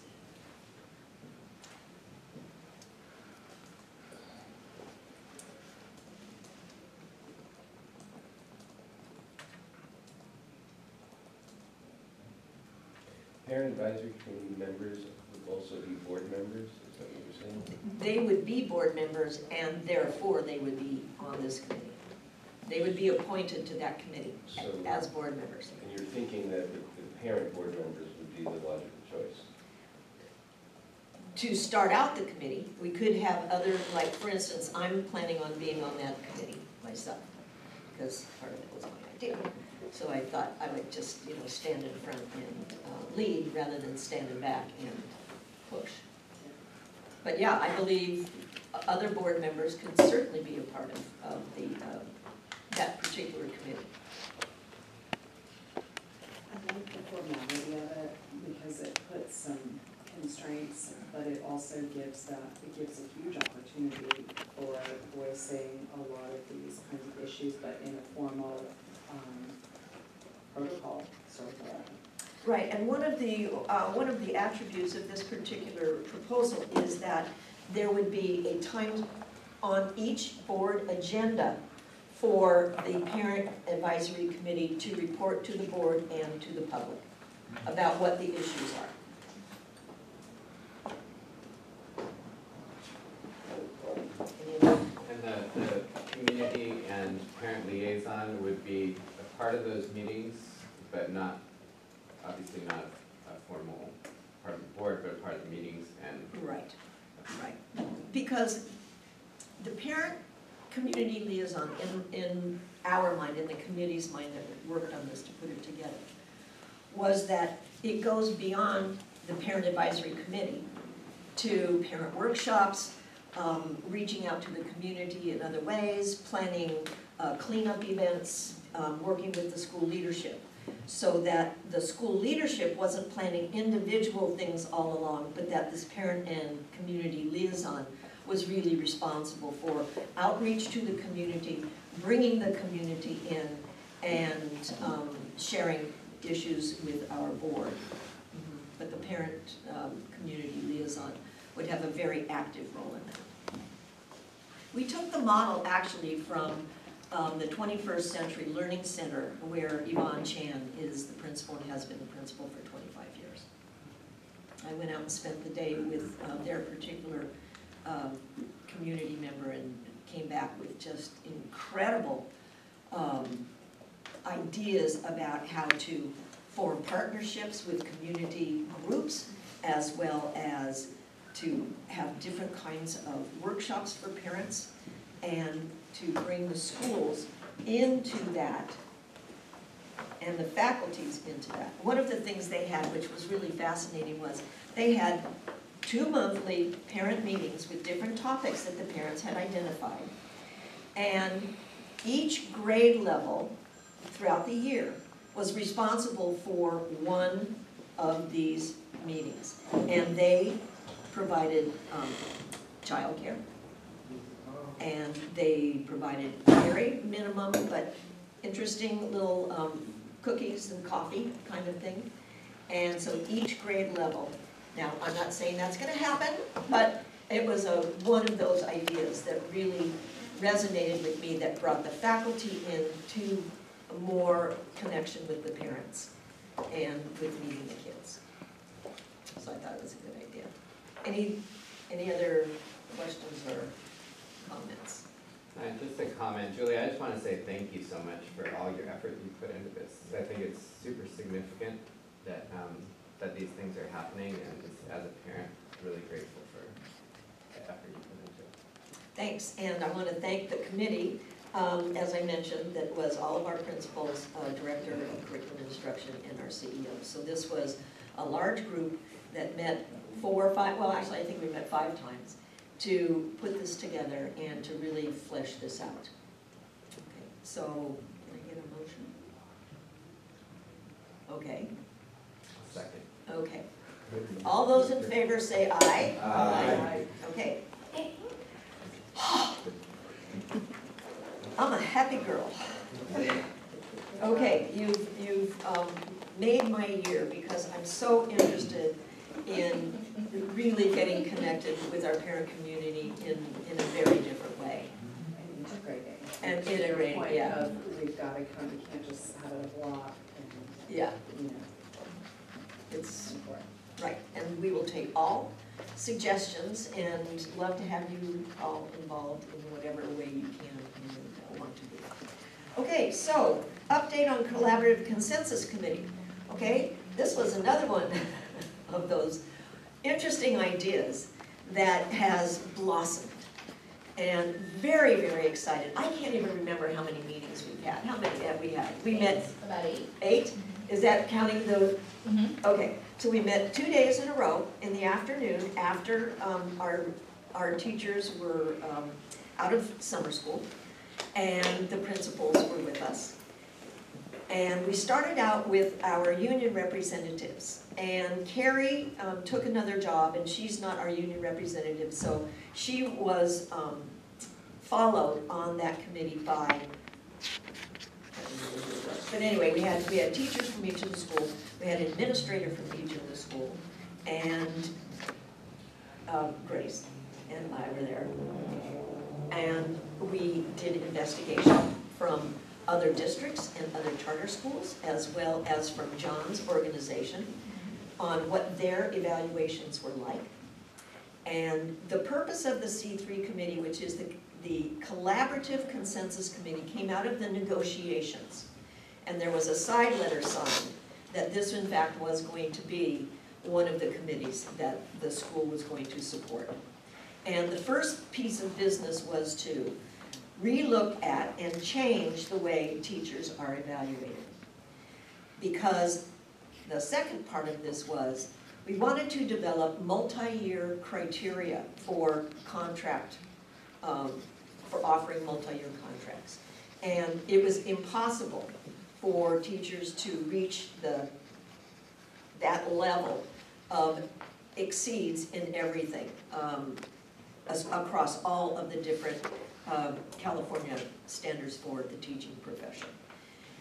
Parent advisory committee members would also be board members, is that what you're saying? They would be board members and therefore they would be on this committee. They would be appointed to that committee So, as board members. and you're thinking that the, the parent board members would be the logical choice? To start out the committee, we could have other, like, for instance, I'm planning on being on that committee myself, because part of it was my idea. So I thought I would just, you know, stand in front and uh, lead rather than standing back and push. But yeah, I believe other board members could certainly be a part of, of the, uh, that particular committee. I like the formality of it because it puts some constraints, but it also gives that, it gives a huge opportunity for voicing a lot of these kinds of issues, but in a formal, um, protocol sort of. Right, and one of the, uh, one of the attributes of this particular proposal is that there would be a time on each board agenda for the Parent Advisory Committee to report to the board and to the public about what the issues are. And the, the community and parent liaison would be a part of those meetings, but not, obviously not a formal part of the board, but part of the meetings and. Right, right. Because the parent community liaison, in, in our mind, in the committee's mind that worked on this to put it together, was that it goes beyond the parent advisory committee to parent workshops, um, reaching out to the community in other ways, planning uh, cleanup events, um, working with the school leadership. So that the school leadership wasn't planning individual things all along, but that this parent and community liaison was really responsible for outreach to the community, bringing the community in, and um, sharing issues with our board. Mhm. But the parent um, community liaison would have a very active role in that. We took the model actually from um, the 21st Century Learning Center, where Yvonne Chan is the principal and has been the principal for 25 years. I went out and spent the day with uh, their particular um, community member and came back with just incredible um, ideas about how to form partnerships with community groups as well as to have different kinds of workshops for parents and to bring the schools into that and the faculties into that. One of the things they had, which was really fascinating, was they had two monthly parent meetings with different topics that the parents had identified. And each grade level throughout the year was responsible for one of these meetings. And they provided um, childcare, and they provided very minimum but interesting little um, cookies and coffee kind of thing. And so each grade level, now, I'm not saying that's gonna happen, but it was a, one of those ideas that really resonated with me, that brought the faculty in to more connection with the parents and with meeting the kids. So I thought it was a good idea. Any, any other questions or comments? Uh, just a comment, Juli, I just wanna say thank you so much for all your effort you put into this. I think it's super significant that, um, that these things are happening and just as a parent, really grateful for the effort you put into it. Thanks, and I want to thank the committee, um, as I mentioned, that was all of our principals, uh, director of curriculum instruction, and our CEO. So this was a large group that met four or five, well, actually, I think we met five times, to put this together and to really flesh this out. Okay, so, can I get a motion? Okay, Second. okay. All those in favor say aye. Aye. Okay. I'm a happy girl. Okay, you've, you've um, made my year because I'm so interested in really getting connected with our parent community in, in a very different way. And integrating. And To integrating, point yeah. of We've gotta come, we can't just have it a block and, Yeah, you know, it's, important. right, and we will take all suggestions and love to have you all involved in whatever way you can and want to be. Okay, so, update on collaborative consensus committee. Okay, this was another one (laughs) of those interesting ideas that has blossomed. And very, very excited. I can't even remember how many meetings we've had. How many have we had? We met About eight. eight? Is that counting the, Mhm. okay. So we met two days in a row in the afternoon after um, our, our teachers were um, out of summer school and the principals were with us. And we started out with our union representatives. And Carrie um, took another job, and she's not our union representative, so she was um, followed on that committee by, but anyway, we had, we had teachers from each of the schools, we had an administrator from each of the school, and um, Grace and I were there. And we did investigation from other districts and other charter schools, as well as from John's organization, on what their evaluations were like. And the purpose of the C3 committee, which is the, the collaborative consensus committee, came out of the negotiations. And there was a side letter signed that this in fact was going to be one of the committees that the school was going to support. And the first piece of business was to relook at and change the way teachers are evaluated. Because the second part of this was, we wanted to develop multi-year criteria for contract, um, for offering multi-year contracts. And it was impossible for teachers to reach the, that level of exceeds in everything, um, across all of the different, um, California standards for the teaching profession.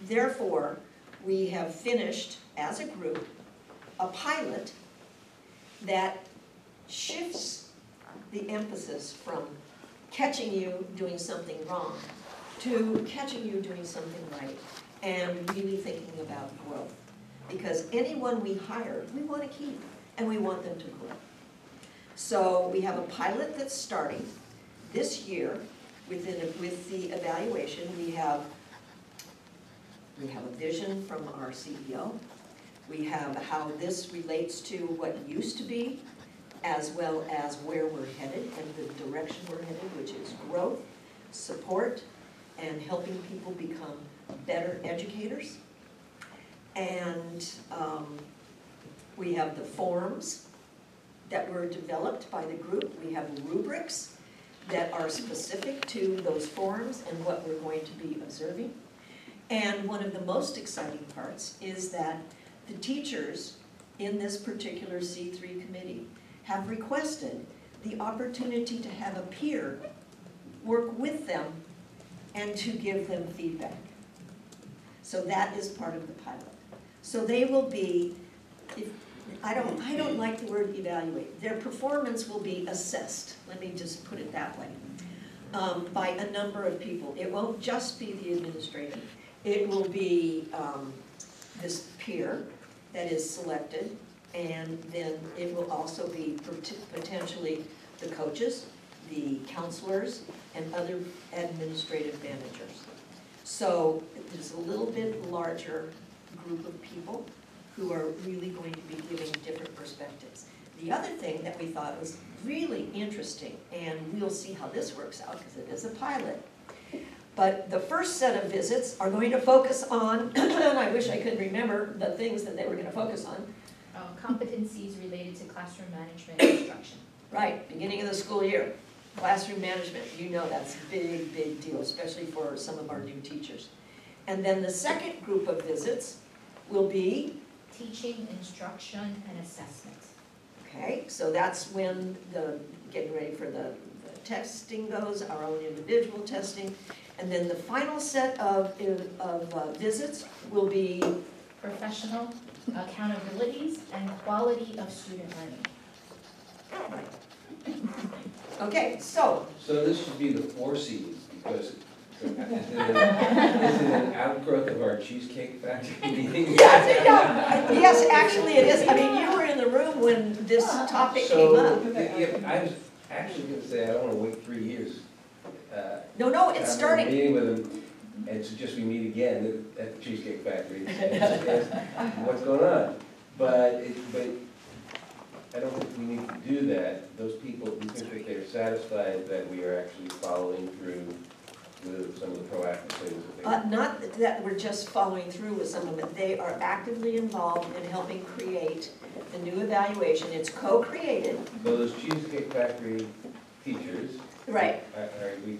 Therefore, we have finished, as a group, a pilot that shifts the emphasis from catching you doing something wrong to catching you doing something right and really thinking about growth. Because anyone we hire, we want to keep and we want them to grow. So we have a pilot that's starting this year within, with the evaluation. We have, we have a vision from our CEO. We have how this relates to what used to be, as well as where we're headed and the direction we're headed, which is growth, support, and helping people become better educators. And um, we have the forms that were developed by the group. We have rubrics that are specific to those forms and what we're going to be observing. And one of the most exciting parts is that the teachers in this particular C3 committee have requested the opportunity to have a peer work with them and to give them feedback. So that is part of the pilot. So they will be, if, I don't, I don't like the word evaluate, their performance will be assessed, let me just put it that way, um, by a number of people. It won't just be the administrator. It will be, um, this peer that is selected, and then it will also be potentially the coaches, the counselors, and other administrative managers. So it's a little bit larger group of people who are really going to be giving different perspectives. The other thing that we thought was really interesting, and we'll see how this works out because it is a pilot, but the first set of visits are going to focus on, (clears throat) I wish I could remember the things that they were going to focus on. Uh, Competencies related to classroom management and instruction. Right, beginning of the school year, classroom management, you know that's a big, big deal, especially for some of our new teachers. And then the second group of visits will be, Teaching, instruction, and assessment. okay, so that's when the, getting ready for the the testing goes, our own individual testing. And then the final set of, of uh, visits will be, Professional accountabilities and quality of student learning. (laughs) okay, so, So this should be the four Cs, because is it an- is an outgrowth of our Cheesecake Factory meeting? yes, yeah, yes, actually it is. I mean, you were in the room when this topic came up. So, yeah, I was actually gonna say, I don't wanna wait three years. uh, No, no, it's after starting. Meeting with them, and to just we meet again at at the Cheesecake Factory. and ask What's going on? But it, but I don't think we need to do that. Those people, we think that they're satisfied that we are actually following through some of the proactive things that they. Uh, not that- that we're just following through with some of it, they are actively involved in helping create the new evaluation. It's co-created, So those Cheesecake Factory teachers. Right. Are, are we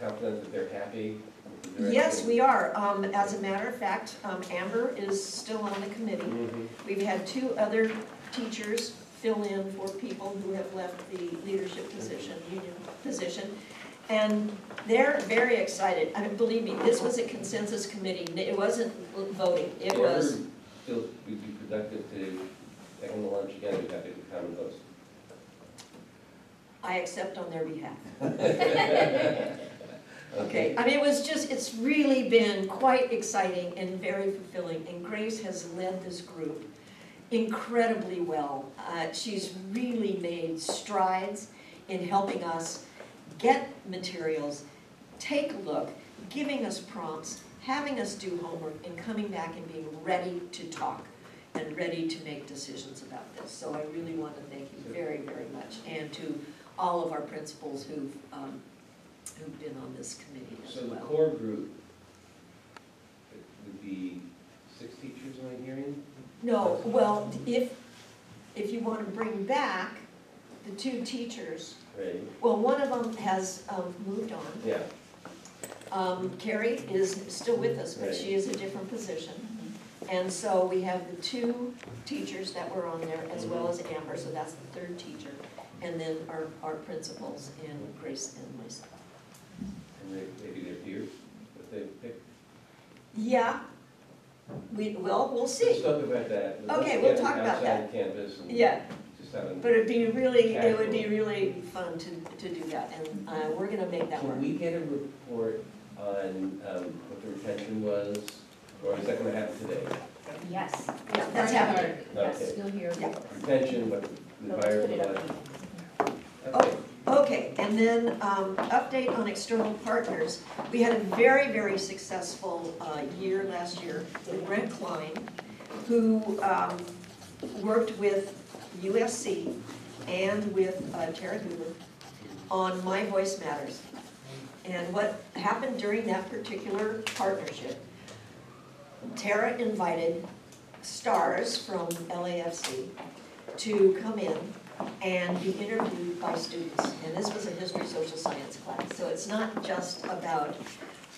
confident that they're happy with the direction? Yes, we are. Um, as a matter of fact, um, Amber is still on the committee. Mhm. We've had two other teachers fill in for people who have left the leadership position, union position. And they're very excited. I mean, believe me, this was a consensus committee. It wasn't voting. It was, ever Feel we'd be productive to them to lunch again, we'd have to come and host. I accept on their behalf. (laughs) Okay, I mean, it was just, it's really been quite exciting and very fulfilling, and Grace has led this group incredibly well. Uh, she's really made strides in helping us get materials, take a look, giving us prompts, having us do homework, and coming back and being ready to talk and ready to make decisions about this. So I really want to thank you very, very much, and to all of our principals who've, um, who've been on this committee as So the core group would be six teachers, am I hearing? No, well, if, if you want to bring back the two teachers, Right, well, one of them has um, moved on. yeah, Um, Carrie is still with us, but she is a different position. And so we have the two teachers that were on there, as well as Amber, so that's the third teacher. And then our, our principals and Grace and myself. and they, maybe their peers, if they pick. Yeah, we, well, we'll Let's see. talk about that. Let's Okay, we'll get talk about that. Outside campus and Yeah. Just have an. But it'd be really, it would be really fun to, to do that, and uh, we're gonna make that work. Can we get a report on um, what the retention was, or is that gonna happen today? Yes. Yeah, that's happening. Yes, Okay. you'll hear. Yeah. Retention, what the Let's buyer put it up. was. Oh, okay, and then, um, update on external partners. We had a very, very successful, uh, year last year with Brent Klein, who, um, worked with USC and with, uh, Tara Hoover on My Voice Matters. And what happened during that particular partnership, Tara invited stars from LAFC to come in and be interviewed by students. And this was a history, social science class, so it's not just about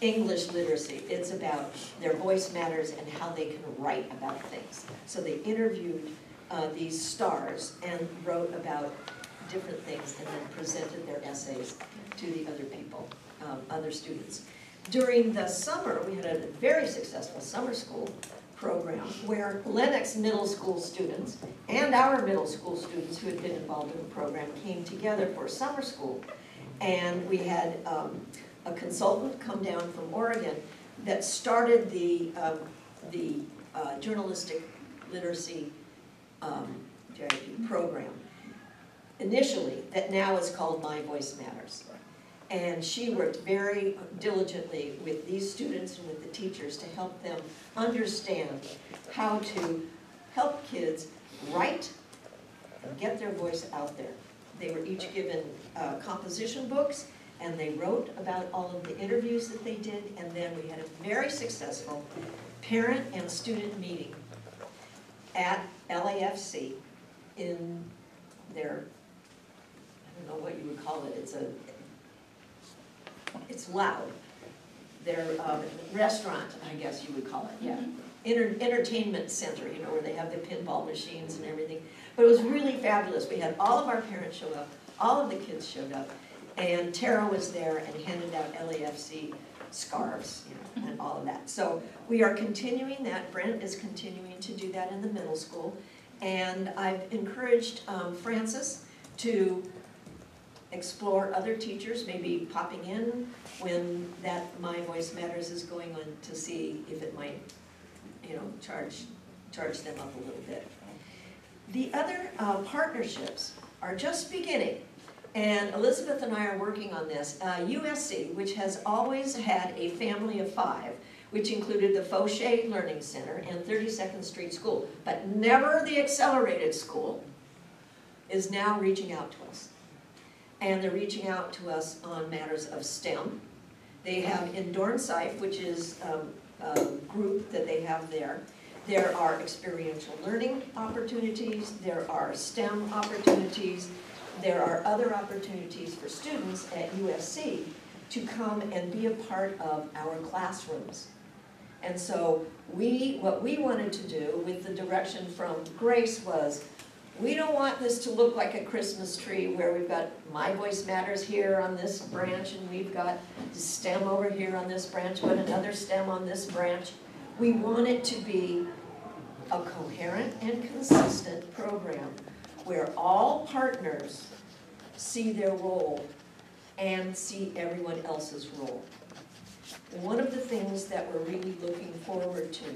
English literacy, it's about their voice matters and how they can write about things. So they interviewed uh, these stars and wrote about different things and then presented their essays to the other people, um, other students. During the summer, we had a very successful summer school program where Lennox Middle School students and our middle school students who had been involved in the program came together for summer school. And we had um, a consultant come down from Oregon that started the, um, the uh, journalistic literacy um, program initially, that now is called My Voice Matters. And she worked very diligently with these students and with the teachers to help them understand how to help kids write and get their voice out there. They were each given uh, composition books, and they wrote about all of the interviews that they did, and then we had a very successful parent and student meeting at LAFC in their, I don't know what you would call it, it's a, it's loud. Their um, restaurant, I guess you would call it, yeah. Enter- Entertainment center, you know, where they have the pinball machines and everything. But it was really fabulous. We had all of our parents show up, all of the kids showed up, and Tara was there and handed out LAFC scarves, you know, and all of that. So we are continuing that. Brent is continuing to do that in the middle school. And I've encouraged um, Francis to explore other teachers, maybe popping in when that My Voice Matters is going on to see if it might, you know, charge, charge them up a little bit. The other uh, partnerships are just beginning, and Elizabeth and I are working on this. Uh, USC, which has always had a family of five, which included the Foshay Learning Center and 32nd Street School, but never the Accelerated School, is now reaching out to us. And they're reaching out to us on matters of STEM. They have in which is um, a group that they have there, there are experiential learning opportunities, there are STEM opportunities, there are other opportunities for students at USC to come and be a part of our classrooms. And so we, what we wanted to do with the direction from Grace was, we don't want this to look like a Christmas tree where we've got My Voice Matters here on this branch and we've got the STEM over here on this branch, but another STEM on this branch. We want it to be a coherent and consistent program where all partners see their role and see everyone else's role. one of the things that we're really looking forward to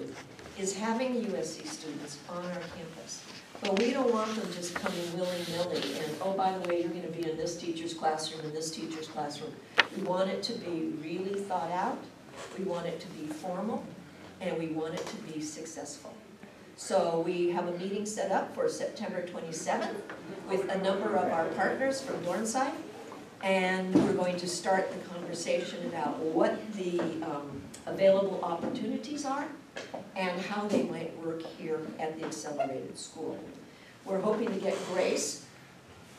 is having USC students on our campus. But we don't want them just coming willy-nilly and, oh, by the way, you're gonna be in this teacher's classroom, in this teacher's classroom. We want it to be really thought out, we want it to be formal, and we want it to be successful. So we have a meeting set up for September twenty-seventh with a number of our partners from Dornside. And we're going to start the conversation about what the um, available opportunities are and how they might work here at the Accelerated School. We're hoping to get Grace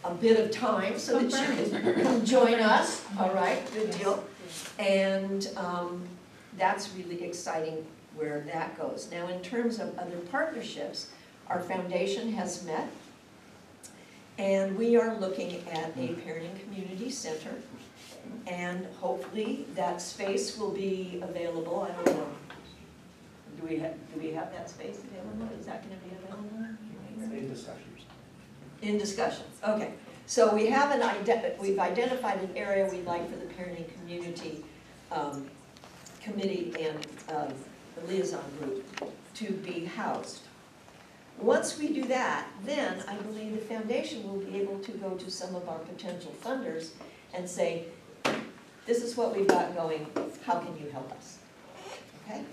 a bit of time so that she can join us, all right, good deal. And um, that's really exciting where that goes. Now, in terms of other partnerships, our foundation has met and we are looking at a parenting community center. And hopefully that space will be available, I don't know. Do we have, do we have that space available? Is that gonna be available? In discussions. In discussions, okay. So we have an ide, we've identified an area we'd like for the parenting community, um, committee and, uh, liaison group to be housed. Once we do that, then I believe the foundation will be able to go to some of our potential funders and say, this is what we've got going, how can you help us? Okay?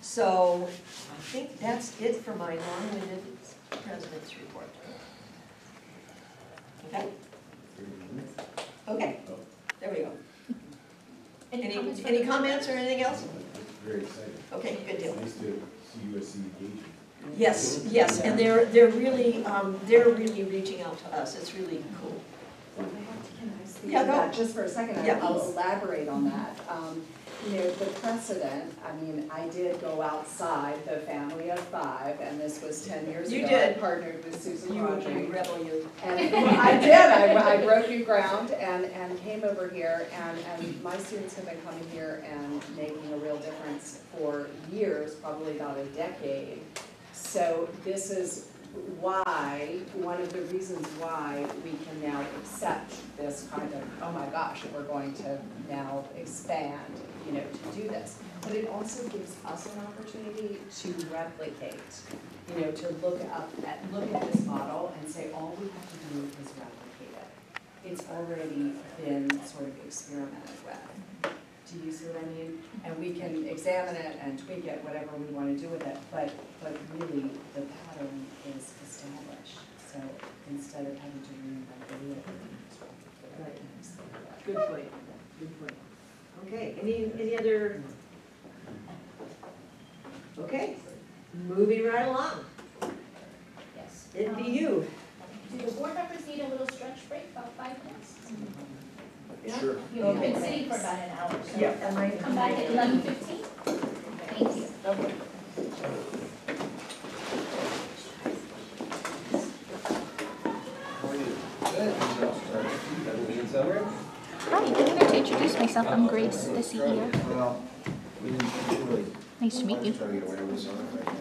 So I think that's it for my long-winded president's report. Okay? Okay, there we go. Any, comments any comments or anything else? Very exciting. Okay, good deal. Nice to see USC engaging. Yes, yes, and they're, they're really, um, they're really reaching out to us, it's really cool. Can I speak Yeah, go. that just for a second? Yeah, I'll please. elaborate on that. Um, You know, the precedent, I mean, I did go outside the family of five, and this was ten years You ago. did. I partnered with Susan You, you rebel, you. And I did, I, I broke new ground and, and came over here, and, and my students have been coming here and making a real difference for years, probably about a decade. So this is why, one of the reasons why we can now accept this kind of, oh my gosh, we're going to now expand, you know, to do this. But it also gives us an opportunity to replicate, you know, to look up at, look at this model and say, all we have to do is replicate it. It's already been sort of experimented with. Do you see what I mean? And we can examine it and tweak it, whatever we want to do with it, but, but really, the pattern is established. So instead of having to reinvent the wheel. Right. Good point, good point. Okay, any, any other? Okay, moving right along, Yes. it'd be um, you. Do the board members need a little stretch break, about five minutes? Yeah? Sure. You've been sitting for about an hour, so. Yeah, am I- Come back at eleven fifteen? Thank you. Okay. How are you? Good. Have a summer? Hi, I wanted to introduce myself. I'm Grace, the CEO. Well, we didn't, really. Nice to meet you. Trying to get away with this on right now.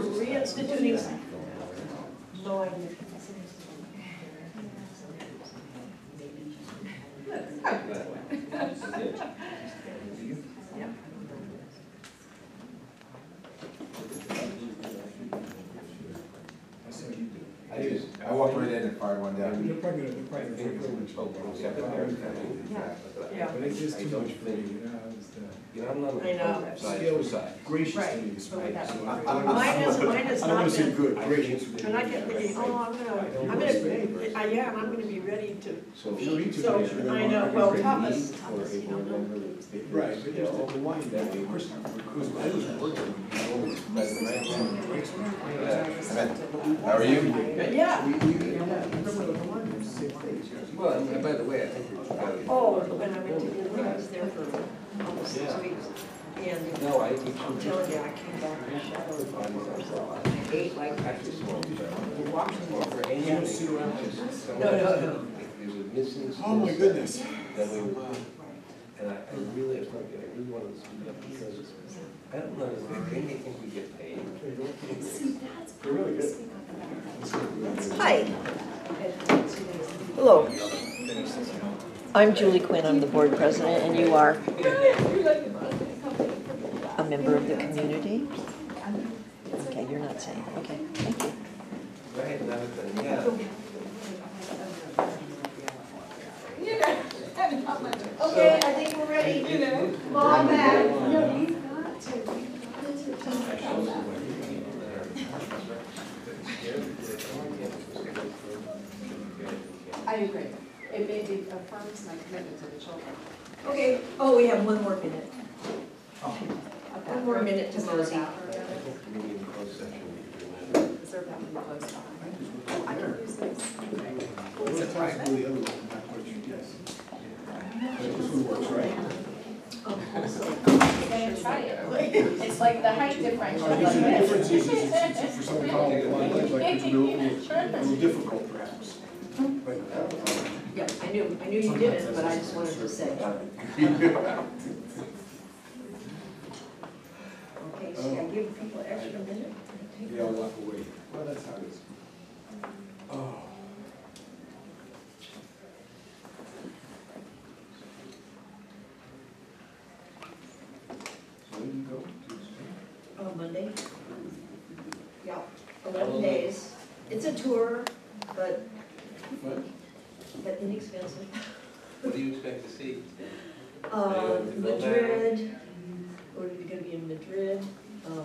We're reinstituting. No, I. Yep. I just, I walked right in and fired one down. Yeah. Yeah. But it's just too much for you know, I just. You know, I'm not I know. on side for side. Gracious Right. to me this So morning, have- so I- I- Mine is, mine has I don't wanna not say been. good, gracious. And I kept thinking, oh, I'm gonna, I'm gonna, uh, yeah, I'm gonna be ready to So if Sure, eat, eat so, today, sure, then I know, well, bring tapas, Eat tapas, or you know, we're no. gonna- Right, but just all the wine that way, of course, because I was working. By the ranch. How are you? Yeah. Well, and by the way, I think we're. Oh, when I went to Italy, I was there for almost six Yeah. weeks. And No, I I'm telling you, I came back in shadow. I ate like, Actually, small. watching For any You don't sit around like No, no, no. There's a missing. Oh, my goodness. Then we, and I, I really, I really wanted to speak up because I don't know, they think they think we get paid. They're really good. Hi. Hello. I'm Juli Quinn, I'm the board president, and you are? A member of the community? Okay, you're not saying, okay, thank you. Okay, I think we're ready, you know, back. I agree. It may be affirms my commitment to the children. Okay, oh, we have one more minute. Oh. One more minute to close out. Maybe in closed session, we could do that. Is there about to be closed? Oh, I can use this. It's possibly the other one, not quite sure, yes. But this one works, right? Gonna try it. It's like the height differential. I difference is, is it's, it's for some colleagues, like it's a little, difficult perhaps. But, Yeah, I knew, I knew you didn't, but I just wanted to say. (laughs) Okay, should I give people extra minute? Yeah, I'll walk away. Well, that's how it is. Oh. When do you go to Oh, Monday? Mm-hmm. Yeah, eleven days. It's a tour, but, What? but inexpensive. What do you expect to see? Uh, going to Bilbao? Madrid, we're gonna be in Madrid. Um,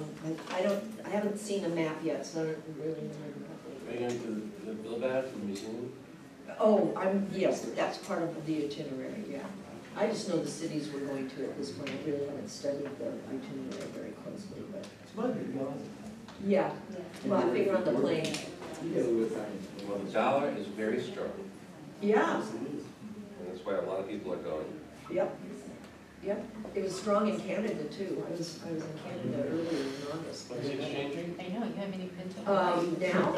I, I don't, I haven't seen a map yet, so I don't really remember. Are you going to the Bilbao, to the museum? Oh, I'm, yes, that's part of the itinerary, yeah. I just know the cities we're going to at this point. I really haven't studied the itinerary very closely, but, It's Monday, no? yeah. Well, I figure on the plane. You get a little. Well, the dollar is very strong, Yeah, and that's why a lot of people are going. yep, yep. It was strong in Canada too. I was, I was in Canada earlier in August. What's it exchanging? I know, you haven't even been to Um, now,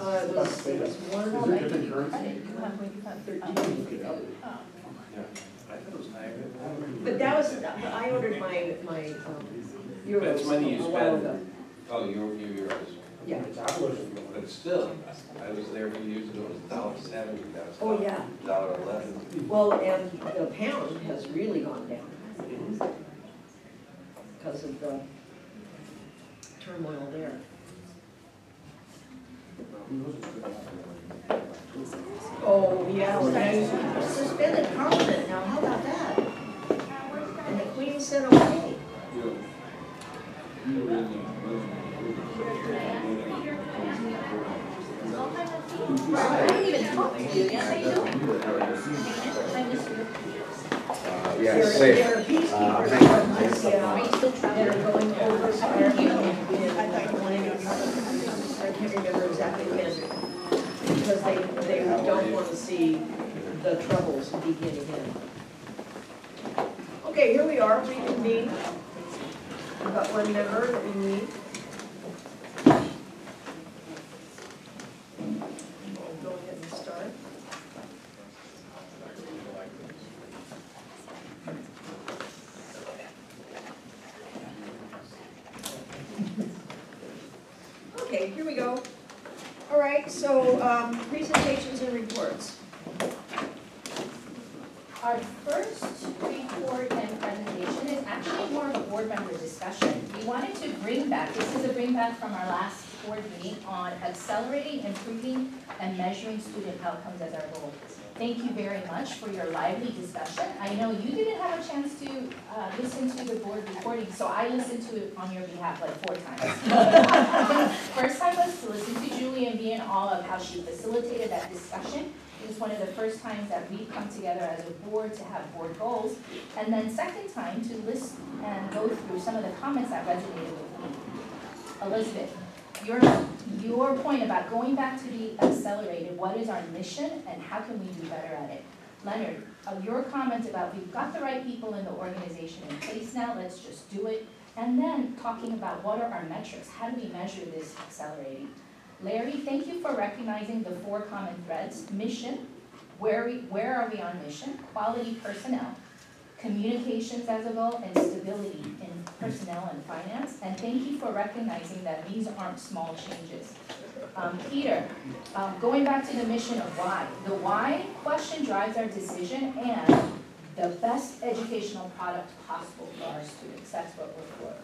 uh, it was, it was one. Oh, I give you credit, you have, you have, Thirteen. oh. Yeah, I thought it was higher. But that was, I ordered my, my, um, euros That's money you a while spend. ago. Oh, euro, euro, euros. Yeah. But still, I was there a few years ago, it was dollar seven, now it's Oh, yeah. dollar eleven. Well, and the pound has really gone down because of the turmoil there. Oh, yeah, suspended parliament now, how about that? And the queen said, okay. I didn't even talk to you, yes, I do. I missed you. There Yes, there safe. are peacekeepers Uh, from this, you yeah, still that are going over, so I don't know, I can't remember exactly when, because they, they don't want to see the troubles begin again. Okay, here we are, reconvene. We've got one member that we need. Go ahead and start. Okay, here we go. All right, so, um, presentations and reports. Our first report and presentation is actually more of a board member discussion. We wanted to bring back, this is a bring back from our last board meeting on accelerating, improving, and measuring student outcomes as our goal. Thank you very much for your lively discussion. I know you didn't have a chance to uh, listen to the board recording, so I listened to it on your behalf like four times. (laughs) First time was to listen to Juli and be in awe of how she facilitated that discussion. It was one of the first times that we've come together as a board to have board goals. And then second time to listen and go through some of the comments that resonated with me. Elizabeth, your, your point about going back to the accelerated, what is our mission and how can we do better at it? Leonard, your comment about we've got the right people in the organization in place now, let's just do it. And then talking about what are our metrics, how do we measure this accelerating? Larry, thank you for recognizing the four common threads, mission, where we, where are we on mission, quality personnel, communications as a goal, and stability in personnel and finance. And thank you for recognizing that these aren't small changes. Um, Peter, um, going back to the mission of why. The why question drives our decision and the best educational product possible for our students. That's what we're for.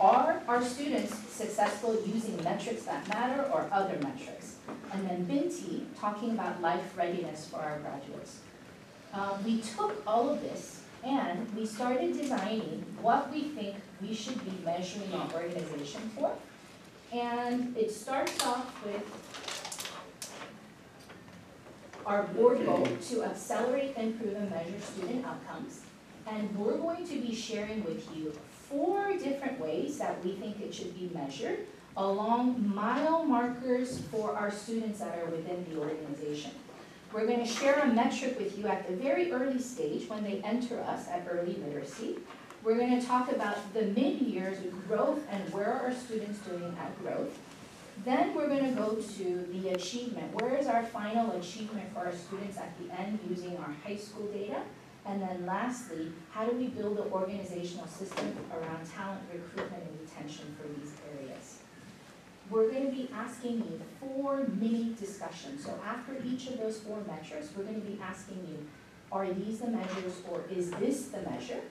Are our students successful using metrics that matter or other metrics? And then Binti, talking about life readiness for our graduates. Um, we took all of this and we started designing what we think we should be measuring our organization for. And it starts off with our board goal to accelerate, improve, and measure student outcomes. And we're going to be sharing with you four different ways that we think it should be measured along mile markers for our students that are within the organization. We're going to share a metric with you at the very early stage when they enter us at early literacy. We're going to talk about the mid-years growth and where are our students doing at growth. Then we're going to go to the achievement. Where is our final achievement for our students at the end using our high school data? And then lastly, how do we build an organizational system around talent recruitment and retention for these areas? We're going to be asking you four mini discussions. So after each of those four metrics, we're going to be asking you, are these the measures or is this the measure?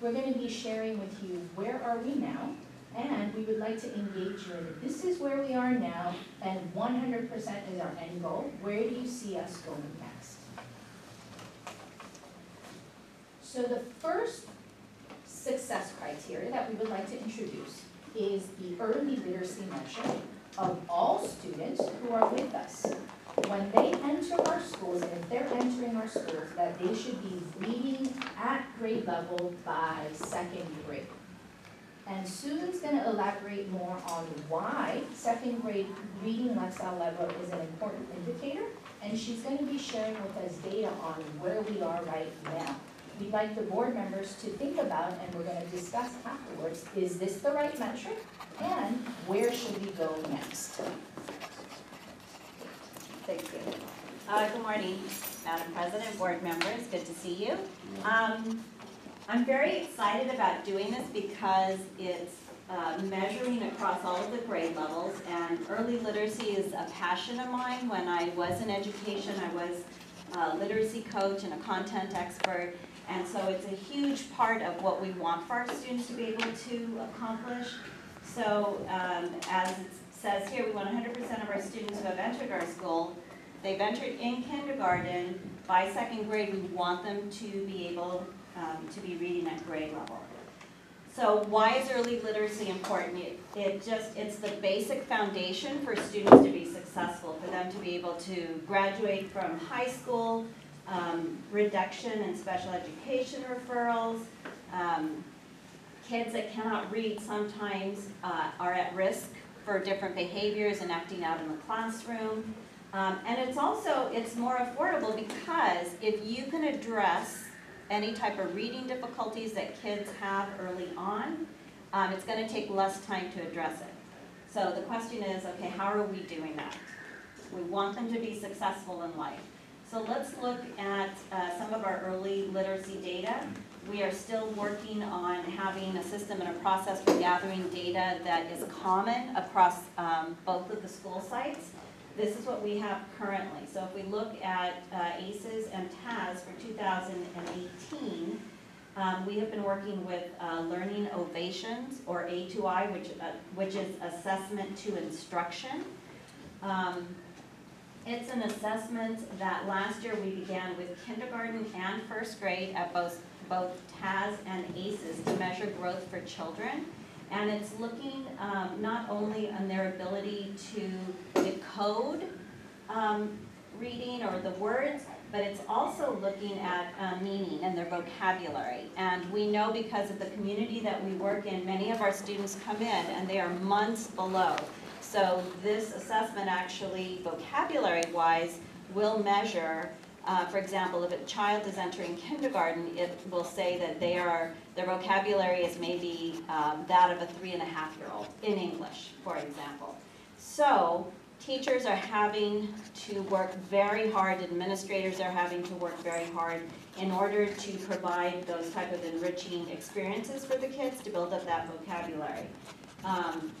We're gonna be sharing with you where are we now, and we would like to engage you in, this is where we are now, and one hundred percent is our end goal, where do you see us going next? So the first success criteria that we would like to introduce is the early literacy measure of all students who are with us. When they enter our schools, and if they're entering our schools, that they should be reading at grade level by second grade. And Susan's gonna elaborate more on why second grade reading lifestyle level is an important indicator, and she's gonna be sharing with us data on where we are right now. We'd like the board members to think about, and we're gonna discuss afterwards, is this the right metric? And where should we go next? Thank you. Uh, good morning, Madam President, board members, good to see you. Um, I'm very excited about doing this because it's uh, measuring across all of the grade levels, and early literacy is a passion of mine. When I was in education, I was a literacy coach and a content expert, and so it's a huge part of what we want for our students to be able to accomplish. So, um, as it says here, we want hundred percent of our students who have entered our school, they've entered in kindergarten, by second grade, we want them to be able, um, to be reading at grade level. So why is early literacy important? It, it just, it's the basic foundation for students to be successful, for them to be able to graduate from high school, um, reduction in special education referrals, um, kids that cannot read sometimes uh, are at risk for different behaviors and acting out in the classroom. Um, and it's also, it's more affordable because if you can address any type of reading difficulties that kids have early on, um, it's gonna take less time to address it. So the question is, okay, how are we doing that? We want them to be successful in life. So let's look at uh, some of our early literacy data. We are still working on having a system and a process for gathering data that is common across um, both of the school sites. This is what we have currently. So if we look at uh, ACES and TAS for 2018, um, we have been working with uh, Learning Ovations, or A2I, which, uh, which is Assessment to Instruction. Um, it's an assessment that last year we began with kindergarten and first grade at both, both TAS and ACES to measure growth for children. And it's looking um, not only on their ability to decode um, reading or the words, but it's also looking at uh, meaning and their vocabulary. And we know because of the community that we work in, many of our students come in and they are months below. So this assessment actually, vocabulary-wise, will measure, uh, for example, if a child is entering kindergarten, it will say that they are, their vocabulary is maybe um, that of a three and a half year old in English, for example. So teachers are having to work very hard, administrators are having to work very hard in order to provide those type of enriching experiences for the kids to build up that vocabulary. Um,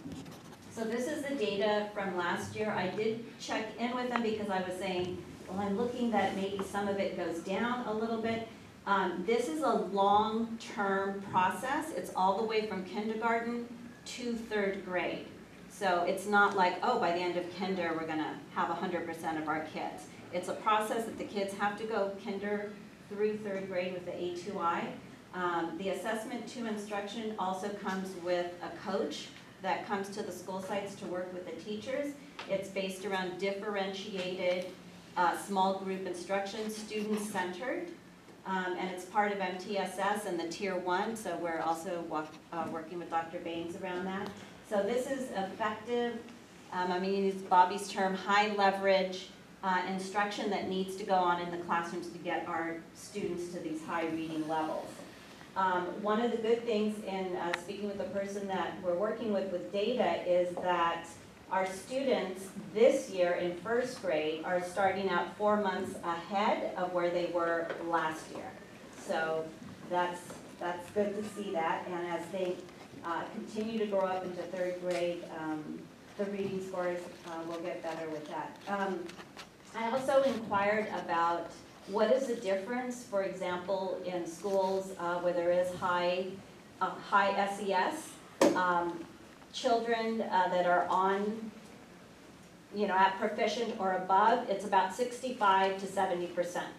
so this is the data from last year. I did check in with them because I was saying, well, I'm looking that maybe some of it goes down a little bit. Um, this is a long-term process. It's all the way from kindergarten to third grade. So it's not like, oh, by the end of kinder, we're gonna have hundred percent of our kids. It's a process that the kids have to go kinder through third grade with the A2I. Um, the assessment to instruction also comes with a coach that comes to the school sites to work with the teachers. It's based around differentiated, uh, small group instruction, student-centered, um, and it's part of MTSS and the Tier 1, so we're also walk, uh, working with Dr. Baines around that. So this is effective, um, I'm going to use Bobby's term, high leverage uh, instruction that needs to go on in the classrooms to get our students to these high reading levels. Um, one of the good things in uh, speaking with the person that we're working with with data is that our students this year in first grade are starting out four months ahead of where they were last year. So that's, that's good to see that. And as they uh, continue to grow up into third grade, um, the reading scores uh, will get better with that. Um, I also inquired about what is the difference, for example, in schools uh, where there is high, uh, high SES? um, Children uh, that are on, you know, at proficient or above, it's about sixty-five to seventy percent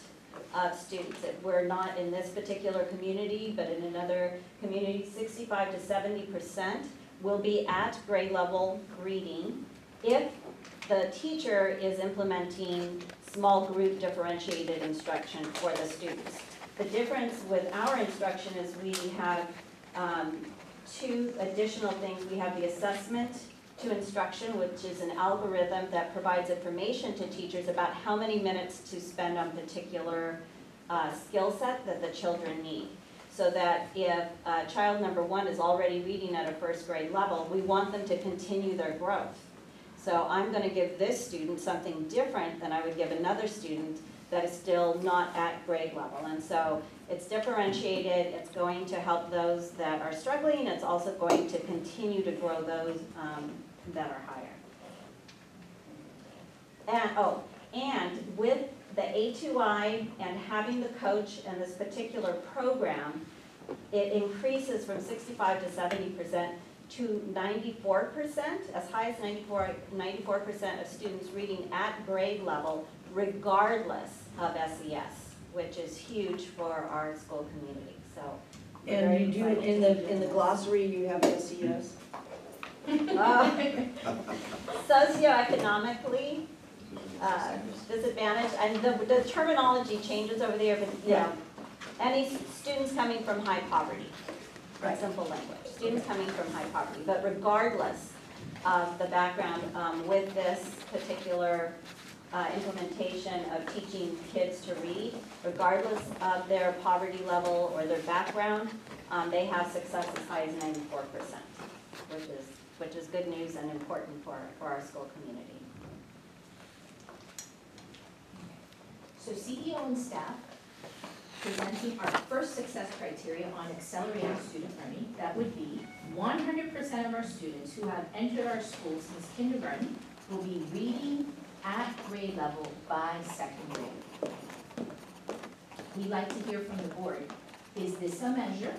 of students. If We're not in this particular community, but in another community, sixty-five to seventy percent will be at grade level reading if the teacher is implementing small group differentiated instruction for the students. The difference with our instruction is we have um, two additional things. We have the assessment to instruction, which is an algorithm that provides information to teachers about how many minutes to spend on particular uh, skill set that the children need. So that if uh, child number one is already reading at a first grade level, we want them to continue their growth. So I'm gonna give this student something different than I would give another student that is still not at grade level. And so it's differentiated, it's going to help those that are struggling, it's also going to continue to grow those um, that are higher. And, oh, and with the A2I and having the coach in this particular program, it increases from sixty-five to seventy percent to ninety-four percent, as high as 94 percent of students reading at grade level regardless of SES, which is huge for our school community, so. we're very And you do, excited in to the, in the this. glossary, you have SES? Uh, (laughs) Socioeconomically uh, disadvantaged, and the, the terminology changes over there, but, you know, any s- students coming from high poverty, in simple language, students coming from high poverty, but regardless of the background, um, with this particular uh, implementation of teaching kids to read, regardless of their poverty level or their background, um, they have success as high as ninety-four percent, which is, which is good news and important for, for our school community. So CEO and staff presenting our first success criteria on accelerating student learning. That would be one hundred percent of our students who have entered our school since kindergarten will be reading at grade level by second grade. We'd like to hear from the board. Is this a measure?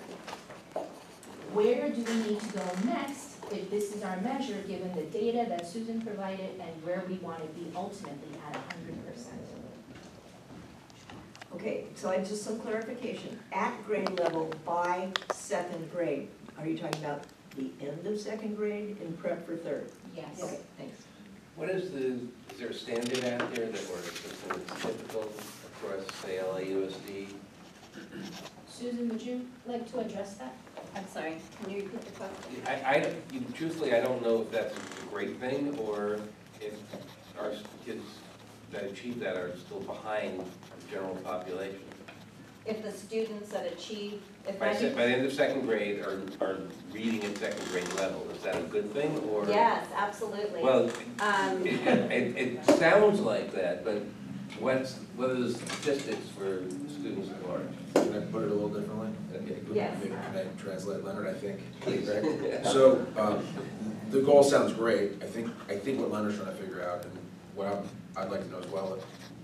Where do we need to go next if this is our measure, given the data that Susan provided and where we want to be ultimately at hundred percent? Okay, so I just some clarification. At grade level by second grade. Are you talking about the end of second grade in prep for third? Yes. Okay, thanks. What is the, is there a standard out there that works, that's typical across, say, LAUSD? Susan, would you like to address that? I'm sorry, can you repeat the question? I, I, you- truthfully, I don't know if that's a great thing, or if our kids that achieve that are still behind the general population. If the students that achieve, if By, se- ninety by the end of second grade are, are reading at second grade level, is that a good thing, or? Yes, absolutely. Well, Um, it, it, it sounds like that, but what's, what are the statistics for students at large? Can I put it a little differently? Yes. Maybe Can I translate Leonard, I think? Please. (laughs) So, um, the goal sounds great, I think, I think what Leonard's trying to figure out, and what I'm, I'd like to know as well,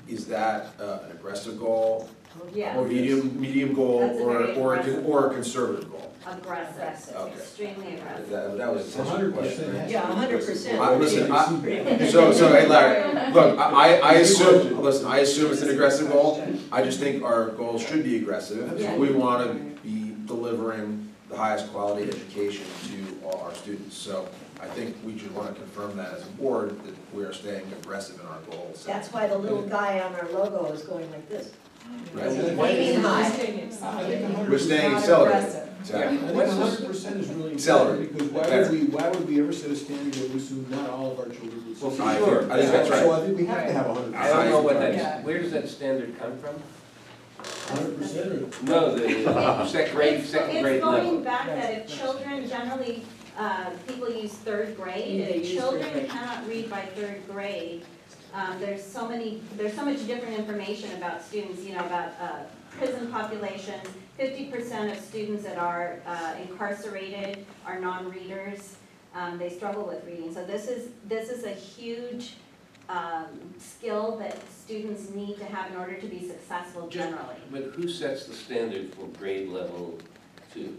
is that, uh, an aggressive goal? Yes. Or medium, medium goal, That's a or, very or, a con- aggressive or a conservative goal? aggressive, Okay. extremely aggressive. That, that was essentially the question. Yeah, hundred percent. I, listen, I, so, so, hey Larry, look, I, I assume, listen, I assume it's an aggressive goal. I just think our goals should be aggressive. Yeah. We wanna be delivering the highest quality education to all our students. So I think we should wanna confirm that as a board, that we are staying aggressive in our goals. That's why the little guy on our logo is going like this. Right. Aiming high. We're staying Not accelerated. Exactly. I think hundred percent is really Accelerate. because why would we, why would we ever set a standard that we assume not all of our children would Well, succeed? for I sure. think- I think that's right. So I think we have to have hundred percent. I don't know what Yeah. that, where does that standard come from? Hundred percent or? No, the uh, (laughs) second grade, It's- second grade It's going level. back that if children generally, uh, people use third grade, Yeah, they if use third children grade. cannot read by third grade, um, there's so many, there's so much different information about students, you know, about, uh, prison populations. Fifty percent of students that are, uh, incarcerated are non-readers, um, they struggle with reading. So this is, this is a huge, um, skill that students need to have in order to be successful generally. But who sets the standard for grade level two?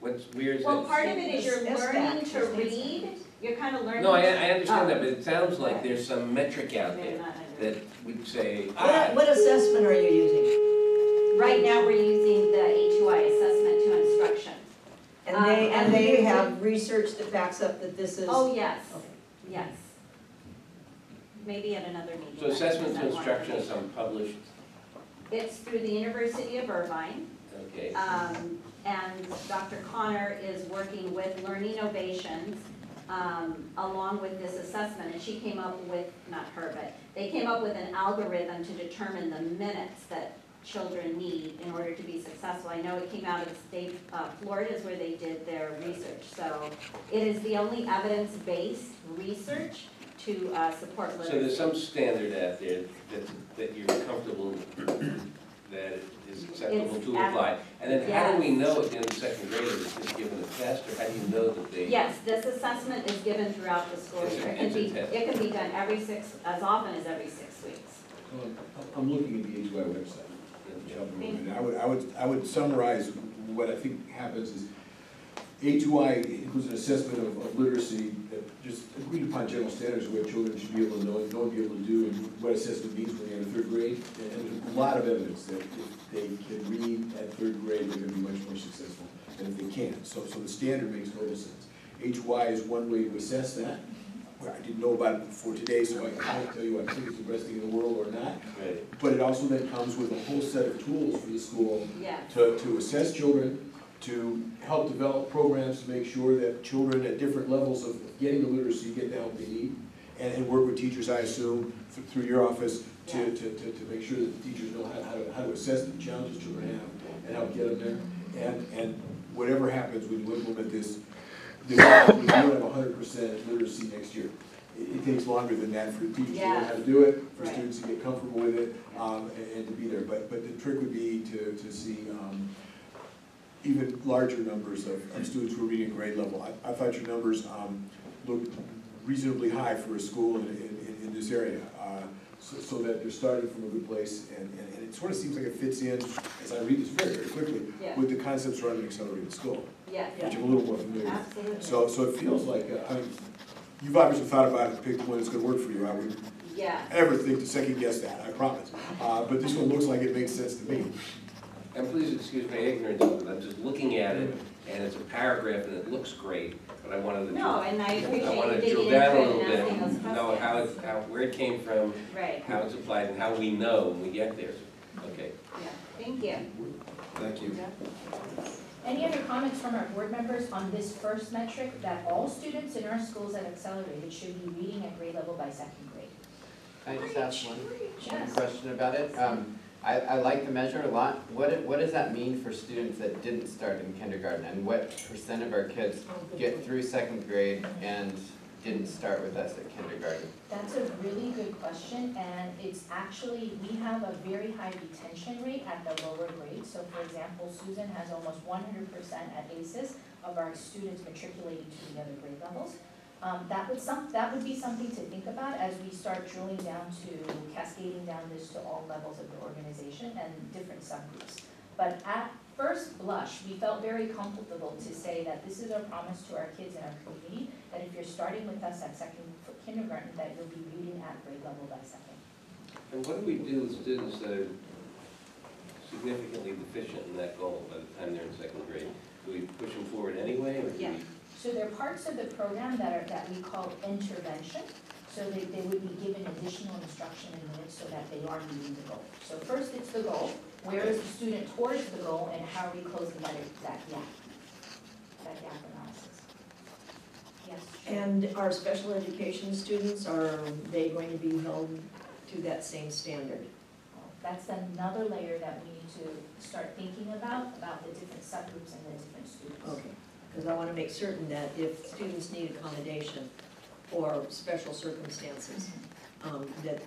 What's, where is it? Well, part of it is you're learning to read, you're kind of learning. No, I, I understand that, but it sounds like there's some metric out there that would say, What, ah, what assessment are you using? Right now, we're using the A2I assessment to instruction. And Um, they, and and they have research that backs up that this is. Oh, yes, Okay. yes. Maybe at another meeting. so I assessment to present more instruction is information. some published, It's through the University of Irvine. okay. Um, and Dr. Connor is working with Learning Ovations, um, along with this assessment, and she came up with, not her, but they came up with an algorithm to determine the minutes that children need in order to be successful. I know it came out of the state, uh, Florida is where they did their research, so it is the only evidence-based research to, uh, support So there's some standard out there that, that you're comfortable that it is acceptable It's to at- apply. And then how do we know at the end of second grade, is it given a test, or how do you know that they? Yes, this assessment is given throughout the school It's year. It can be, it can be done every six, as often as every six weeks. Um, I'm looking at the HY website. Thank And I would, I would, I would summarize what I think happens is, A2I includes an assessment of, of literacy that just agreed upon general standards of what children should be able to know, and know and be able to do, and what assessment means when they're in third grade. And there's a lot of evidence that if they can read at third grade, they're gonna be much more successful than if they can't. So, so the standard makes total sense. HY is one way to assess that. Well, I didn't know about it before today, so I can't tell you I think it's the best thing in the world or not. Right. But it also then comes with a whole set of tools for the school Yes. to, to assess children, to help develop programs to make sure that children at different levels of getting the literacy get the help they need. And, and work with teachers, I assume, th- through your office, to, to, to, to make sure that the teachers know how, how to, how to assess the challenges children have and help get them there. And, and whatever happens when you implement this, we won't have hundred percent literacy next year. It, takes longer than that for teachers to learn how to do it, for Right. students to get comfortable with it, um, and, and to be there. But, but the trick would be to, to see, um, even larger numbers of, of students who are reading at grade level. I, I thought your numbers, um, looked reasonably high for a school in, in, in this area. Uh, so, so that they're starting from a good place, and, and, and it sort of seems like it fits in, as I read this very, very quickly, Yeah. with the concepts around an accelerated school, Yes. which I'm a little more familiar with. Absolutely. So, so it feels like, uh, I mean, you've obviously thought about it, and picked one that's gonna work for you, I wouldn't Yeah. ever think to second guess that, I promise. Uh, but this one looks like it makes sense to me. And please excuse my ignorance, but I'm just looking at it, and it's a paragraph, and it looks great, but I wanted to. drill- No, and I appreciate I wanna you drill into down a it little and asking those bit, know how, questions. it- how, where it came from, Right, how it's applied, and how we know when we get there. Okay. yeah, thank you. Thank you. Any other comments from our board members on this first metric, that all students in our schools at Accelerated should be reading at grade level by second grade? Can I just ask one Yes. question about it? Um, I, I like the measure a lot. What, it- what does that mean for students that didn't start in kindergarten? And what percent of our kids oh, get through second grade and didn't start with us at kindergarten? That's a really good question, and it's actually, we have a very high retention rate at the lower grades. So for example, Susan has almost one hundred percent at ACES of our students matriculating to the other grade levels. Um, that would some, that would be something to think about as we start drilling down to cascading down this to all levels of the organization and different subgroups. But at first blush, we felt very comfortable to say that this is our promise to our kids in our community, that if you're starting with us at second kindergarten, that you'll be reading at grade level by second. And what do we do with students that are significantly deficient in that goal by the time they're in second grade? Do we push them forward anyway, or do we? So there are parts of the program that are, that we call intervention, so they, they would be given additional instruction in minutes so that they are meeting the goal. So first it's the goal, where is the student towards the goal, and how are we closing that, that gap? That gap analysis. Yes? And our special education students, are they going to be held to that same standard? That's another layer that we need to start thinking about, about the different subgroups and the different students. Okay, because I want to make certain that if students need accommodation or special circumstances, um, that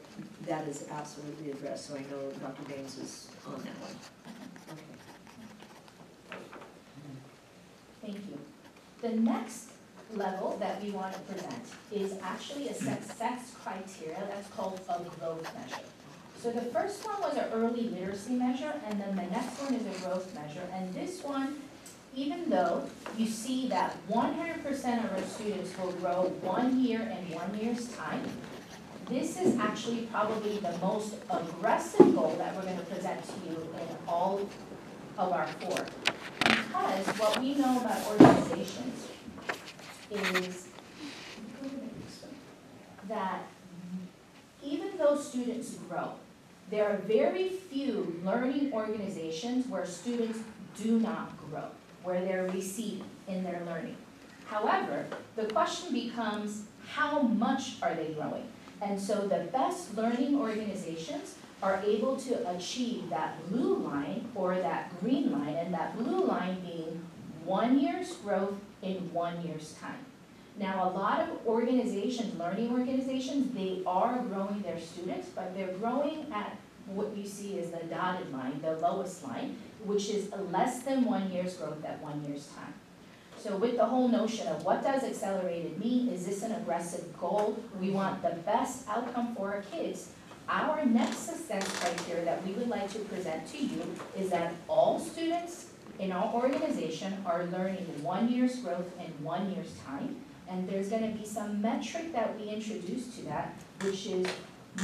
that is absolutely addressed, so I know Dr. Baines is on that one. Okay. Thank you. The next level that we want to present is actually a success criteria that's called a growth measure. So the first one was an early literacy measure, and then the next one is a growth measure. And this one, even though you see that one hundred percent of our students will grow one year in one year's time, this is actually probably the most aggressive goal that we're gonna present to you in all of our four. Because what we know about organizations is that even though students grow, there are very few learning organizations where students do not grow, where they're receding in their learning. However, the question becomes, how much are they growing? And so the best learning organizations are able to achieve that blue line or that green line, and that blue line being one year's growth in one year's time. Now, a lot of organizations, learning organizations, they are growing their students, but they're growing at what you see as the dotted line, the lowest line, which is less than one year's growth at one year's time. So with the whole notion of what does accelerated mean, is this an aggressive goal? We want the best outcome for our kids. Our next success criteria that we would like to present to you is that all students in our organization are learning one year's growth in one year's time. And there's gonna be some metric that we introduce to that, which is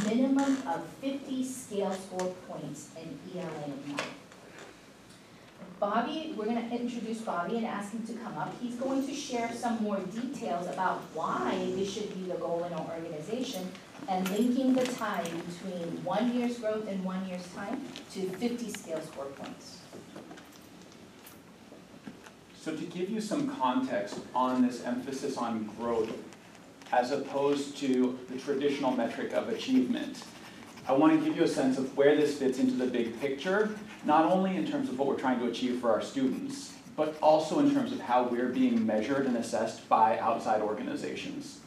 minimum of fifty scale score points in ELA of nine. Bobby, we're gonna introduce Bobby and ask him to come up. He's going to share some more details about why this should be the goal in our organization and linking the tie between one year's growth in one year's time to fifty scale score points. So to give you some context on this emphasis on growth as opposed to the traditional metric of achievement, I want to give you a sense of where this fits into the big picture, not only in terms of what we're trying to achieve for our students, but also in terms of how we're being measured and assessed by outside organizations.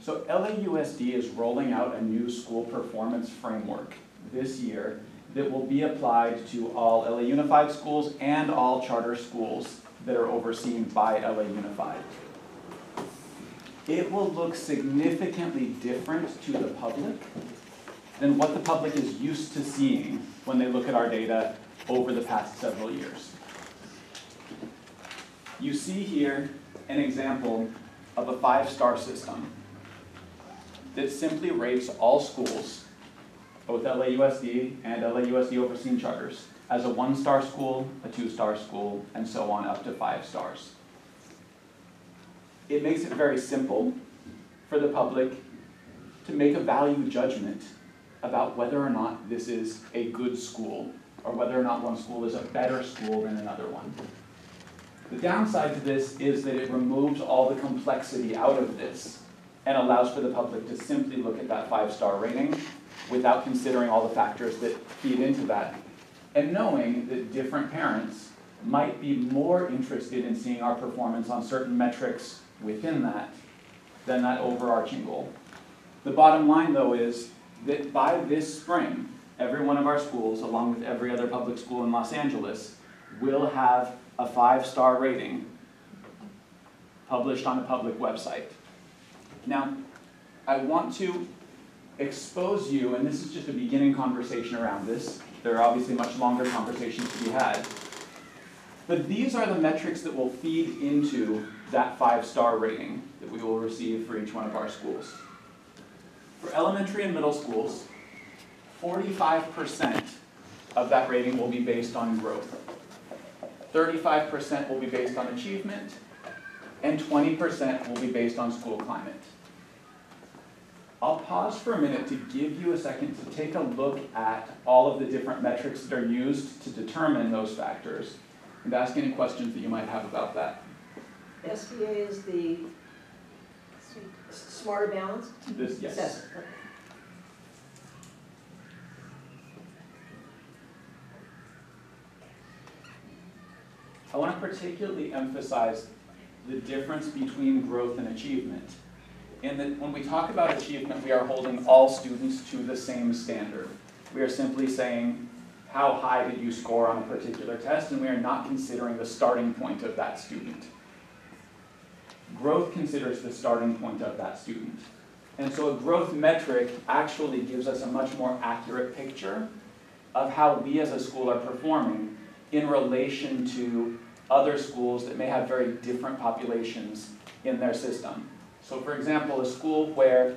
So LAUSD is rolling out a new school performance framework this year that will be applied to all LA Unified schools and all charter schools that are overseen by LA Unified. It will look significantly different to the public than what the public is used to seeing when they look at our data over the past several years. You see here an example of a five-star system that simply rates all schools, both LAUSD and LAUSD overseen charters, as a one-star school, a two-star school, and so on up to five stars. It makes it very simple for the public to make a value judgment about whether or not this is a good school, or whether or not one school is a better school than another one. The downside to this is that it removes all the complexity out of this and allows for the public to simply look at that five-star rating without considering all the factors that feed into that. And knowing that different parents might be more interested in seeing our performance on certain metrics within that than that overarching goal. The bottom line though is that by this spring, every one of our schools, along with every other public school in Los Angeles, will have a five-star rating published on a public website. Now, I want to expose you, and this is just a beginning conversation around this, there are obviously much longer conversations to be had, but these are the metrics that will feed into that five-star rating that we will receive for each one of our schools. For elementary and middle schools, forty-five percent of that rating will be based on growth. Thirty-five percent will be based on achievement, and twenty percent will be based on school climate. I'll pause for a minute to give you a second to take a look at all of the different metrics that are used to determine those factors, and ask any questions that you might have about that. SBA is the Smarter Balance? This, yes. I want to particularly emphasize the difference between growth and achievement. In that when we talk about achievement, we are holding all students to the same standard. We are simply saying, how high did you score on a particular test, and we are not considering the starting point of that student. Growth considers the starting point of that student. And so a growth metric actually gives us a much more accurate picture of how we as a school are performing in relation to other schools that may have very different populations in their system. So for example, a school where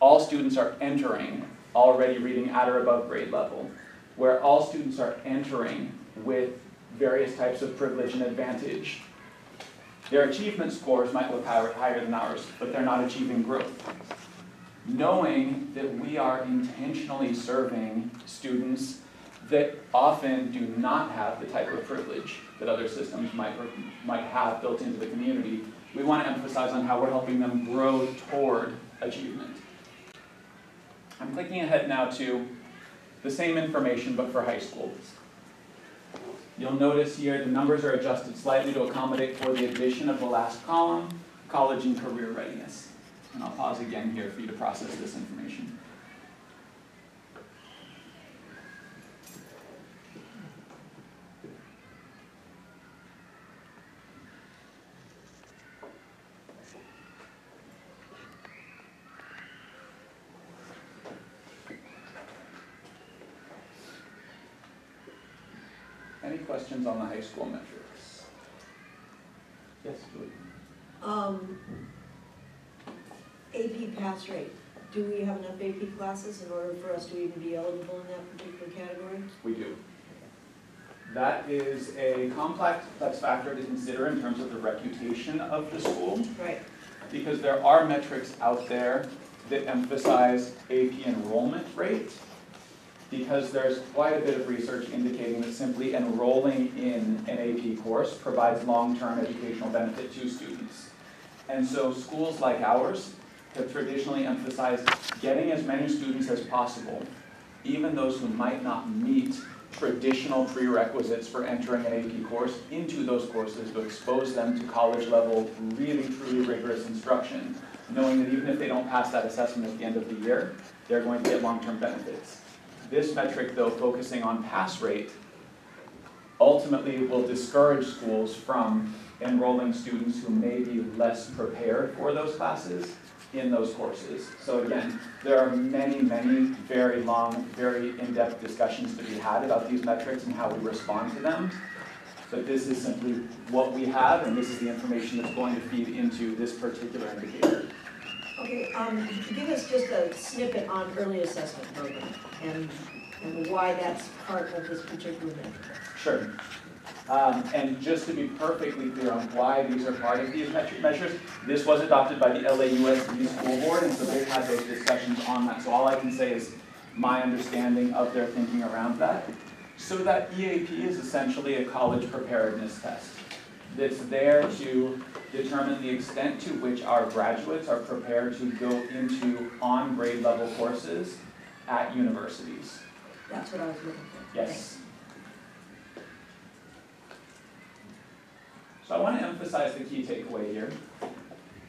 all students are entering already reading at or above grade level, where all students are entering with various types of privilege and advantage. Their achievement scores might look higher, higher than ours, but they're not achieving growth. Knowing that we are intentionally serving students that often do not have the type of privilege that other systems might, might have built into the community, we want to emphasize on how we're helping them grow toward achievement. I'm clicking ahead now to the same information but for high school. You'll notice here the numbers are adjusted slightly to accommodate for the addition of the last column, college and career readiness. And I'll pause again here for you to process this information. Any questions on the high school metrics? Yes, Julie? Um, AP pass rate, do we have enough AP classes in order for us to even be eligible in that particular category? We do. That is a complex factor to consider in terms of the reputation of the school. Right. Because there are metrics out there that emphasize AP enrollment rate. Because there's quite a bit of research indicating that simply enrolling in an AP course provides long-term educational benefit to students. And so schools like ours have traditionally emphasized getting as many students as possible, even those who might not meet traditional prerequisites for entering an AP course into those courses to expose them to college level, really truly rigorous instruction, knowing that even if they don't pass that assessment at the end of the year, they're going to get long-term benefits. This metric, though, focusing on pass rate, ultimately will discourage schools from enrolling students who may be less prepared for those classes in those courses. So again, there are many, many very long, very in-depth discussions to be had about these metrics and how we respond to them. But this is simply what we have, and this is the information that's going to feed into this particular indicator. Okay, um, give us just a snippet on early assessment program and, and why that's part of this particular metric. Sure. Um, and just to be perfectly clear on why these are part of these metric measures, this was adopted by the LAUSD school board, and so they've had those discussions on that. So all I can say is my understanding of their thinking around that. So that EAP is essentially a college preparedness test that's there to determine the extent to which our graduates are prepared to go into on-grade level courses at universities. That's what I was looking for. Yes. So I want to emphasize the key takeaway here,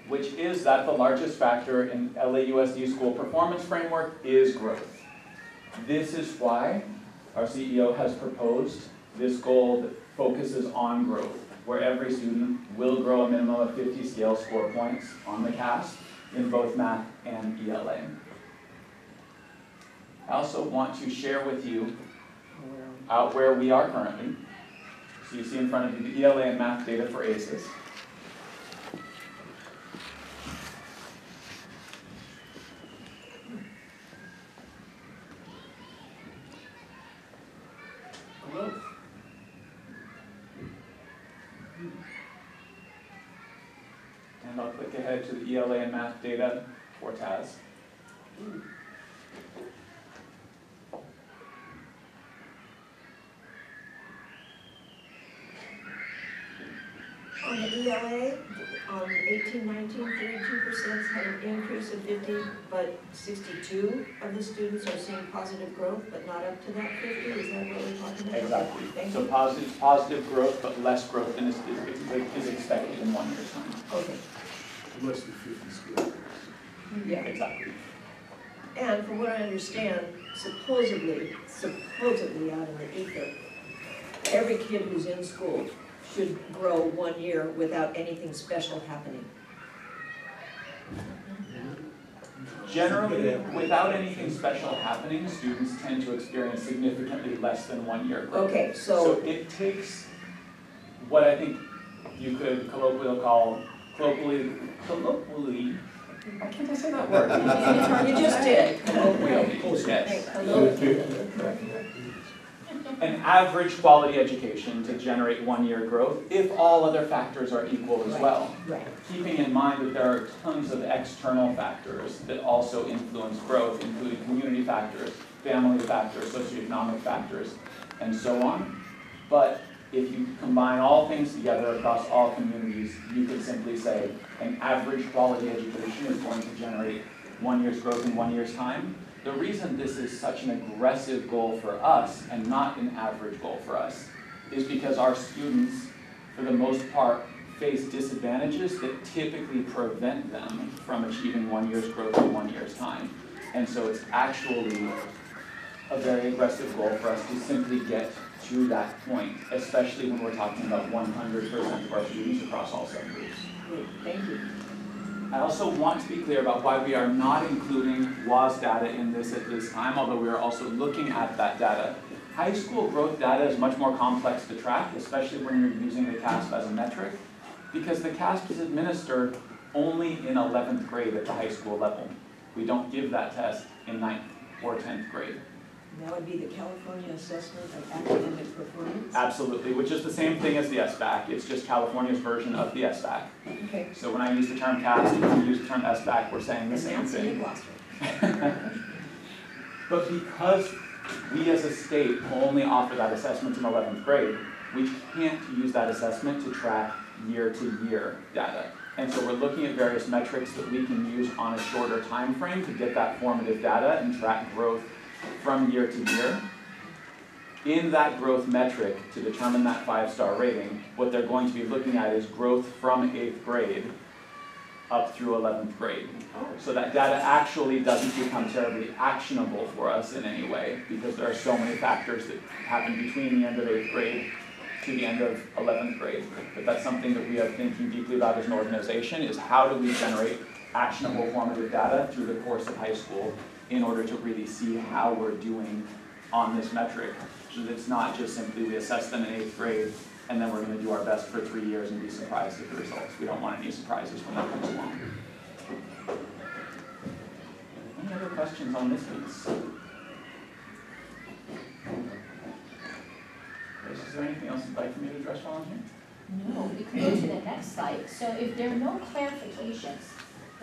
which is that the largest factor in LAUSD school performance framework is growth. This is why our CEO has proposed this goal that focuses on growth, where every student will grow a minimum of 50 scale score points on the CAS in both math and ELA. I also want to share with you out where we are currently. So you see in front of you the ELA and math data for ACES. And I'll click ahead to the ELA and math data for TAS. On the ELA, on um, eighteen nineteen, thirty-two percent had an increase of fifty, but sixty-two of the students are seeing positive growth, but not up to that fifty, is that what we're talking about? Exactly. Thank So you. positive, positive growth, but less growth than is, is, is expected in one year's time. Okay, Less than fifty schools. yeah. Exactly. And from what I understand, supposedly, supposedly out in the ether, every kid who's in school should grow one year without anything special happening. Generally, without anything special happening, students tend to experience significantly less than one year growth. Okay, so- So it takes what I think you could colloquially call, colloquially, colloquially, why can't I say that word? (laughs) You just did. Colloquially, yes. An average quality education to generate one-year growth if all other factors are equal as well. Right. Keeping in mind that there are tons of external factors that also influence growth, including community factors, family factors, socioeconomic factors, and so on. But if you combine all things together across all communities, you could simply say an average quality education is going to generate one year's growth in one year's time. The reason this is such an aggressive goal for us and not an average goal for us is because our students, for the most part, face disadvantages that typically prevent them from achieving one year's growth in one year's time. And so it's actually a very aggressive goal for us to simply get to that point, especially when we're talking about one hundred percent of our students across all subgroups. Thank you. I also want to be clear about why we are not including WAS data in this at this time, although we are also looking at that data. High school growth data is much more complex to track, especially when you're using the CAASPP as a metric, because the CAASPP is administered only in eleventh grade at the high school level. We don't give that test in 9th or tenth grade. That would be the California Assessment of Academic Performance. Absolutely, which is the same thing as the SBAC, it's just California's version of the SBAC. Okay. So when I use the term CAASPP, when we use the term SBAC, we're saying the And same that's in the thing. (laughs) But because we as a state only offer that assessment in eleventh grade, we can't use that assessment to track year-to-year data. And so we're looking at various metrics that we can use on a shorter time frame to get that formative data and track growth from year to year. In that growth metric, to determine that five-star rating, what they're going to be looking at is growth from eighth grade up through eleventh grade. So that data actually doesn't become terribly actionable for us in any way, because there are so many factors that happen between the end of eighth grade to the end of eleventh grade. But that's something that we are thinking deeply about as an organization, is how do we generate actionable formative data through the course of high school in order to really see how we're doing on this metric. So that it's not just simply we assess them in eighth grade and then we're gonna do our best for three years and be surprised at the results. We don't want any surprises when that comes along. Any other questions on this piece? Is there anything else you'd like for me to address while I'm here? No, we can go to the next slide. So if there are no clarifications,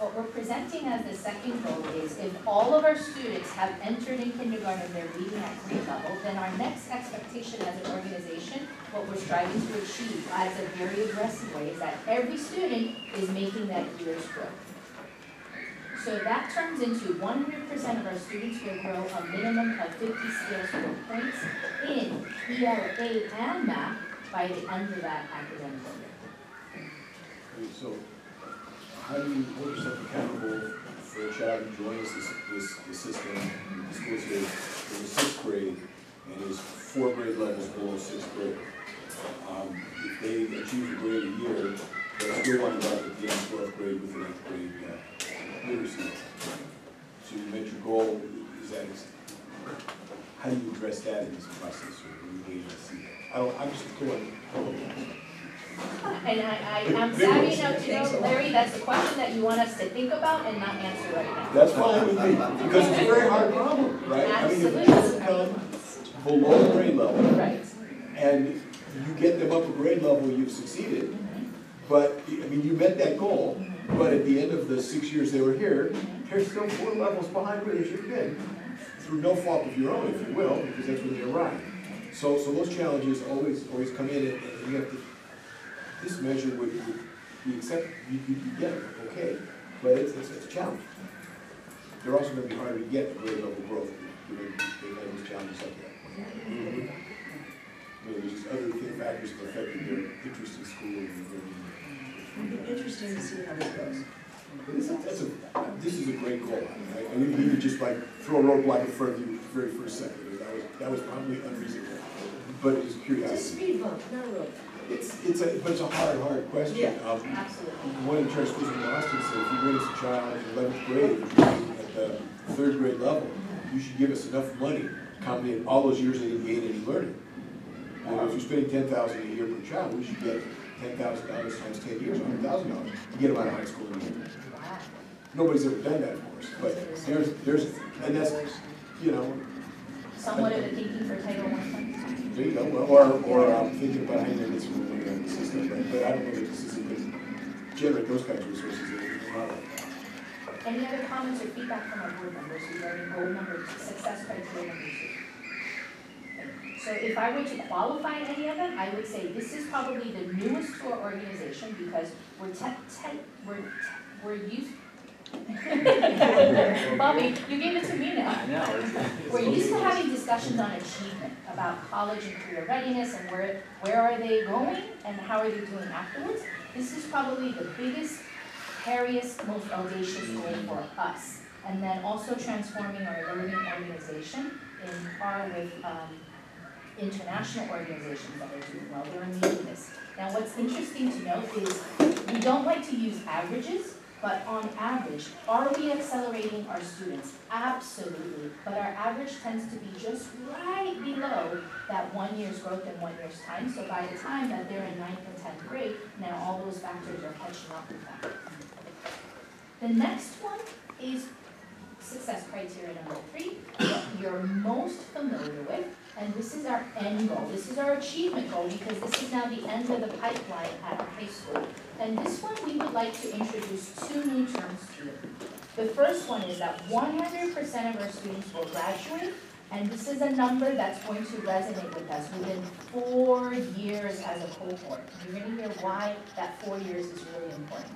what we're presenting as the second goal is if all of our students have entered in kindergarten and they're reading at grade level, then our next expectation as an organization, what we're striving to achieve as a very aggressive way, is that every student is making that year's growth. So that turns into one hundred percent of our students will grow a minimum of fifty scale score points in ELA and math by the end of that academic year. So, how do you hold yourself accountable for a child who joins this, this, the system, the school in the sixth grade, and is four grade levels below sixth grade? Um, if they achieve a grade a year, they'll still wind up at the end of twelfth grade with an eighth grade, uh, literacy. So you met your goal, is that, how do you address that in this process, or are you see that? I don't, I'm just going, And I, I, I'm savvy enough to know, Larry, that's a question that you want us to think about and not answer right now. That's fine with me, because it's a very hard problem, right? I mean, if children come below grade level. Right. And you get them up a grade level, you've succeeded. But, I mean, you met that goal, but at the end of the six years they were here, they're still four levels behind where they should have been. Through no fault of your own, if you will, because that's when they arrive. So, so those challenges always, always come in, and and you have to, this measure would, would be accepted, you, you you get it, okay, but it's, it's, it's a challenge. They're also gonna be harder to get at grade level growth, given those challenges like that. You know, there's just other thing, factors that affect their interest in school and. It'd be interesting to see how this goes. But this that's a, this is a great goal, I mean, I, I to just like throw a roadblock in front of you the very first second, that was, that was probably unreasonable, but it was It's a speed bump, not a road. It's, it's a, but it's a hard, hard question. Yeah. Um, Absolutely. One of the charter schools in Boston said if you raise a child in eleventh grade at the third grade level, you should give us enough money to accommodate all those years they didn't gain any learning. You know, if you're spending ten thousand a year per child, we should get ten thousand dollars times ten years, hundred thousand dollars, to get them out of high school in a year. Nobody's ever done that, of course, but there's, there's, and that's, you know, Somewhat of a thinking for Title I or, or um, I'm thinking about how you get some the system, but, but I don't know that the system can generate those kinds of resources in a model. Any other comments or feedback from our board members regarding goal number, success criteria number two? So if I were to qualify any of them, I would say this is probably the newest to our organization because we're te- we're, we're used. (laughs) Bobby, you gave it to me now. I know. (laughs) We're used to having discussions on achievement, about college and career readiness and where, where are they going and how are they doing afterwards. This is probably the biggest, hairiest, most audacious goal for us. And then also transforming our learning organization in par with, um, international organizations that are doing well, they're meeting this. Now, what's interesting to note is, we don't like to use averages, but on average, are we accelerating our students? Absolutely, but our average tends to be just right below that one year's growth in one year's time. So by the time that they're in ninth and tenth grade, now all those factors are catching up with them. The next one is success criteria number three, what you're most familiar with, and this is our end goal, this is our achievement goal, because this is now the end of the pipeline at our high school. And this one, we would like to introduce two new terms to you. The first one is that one hundred percent of our students will graduate, and this is a number that's going to resonate with us within four years as a cohort. You're gonna hear why that four years is really important.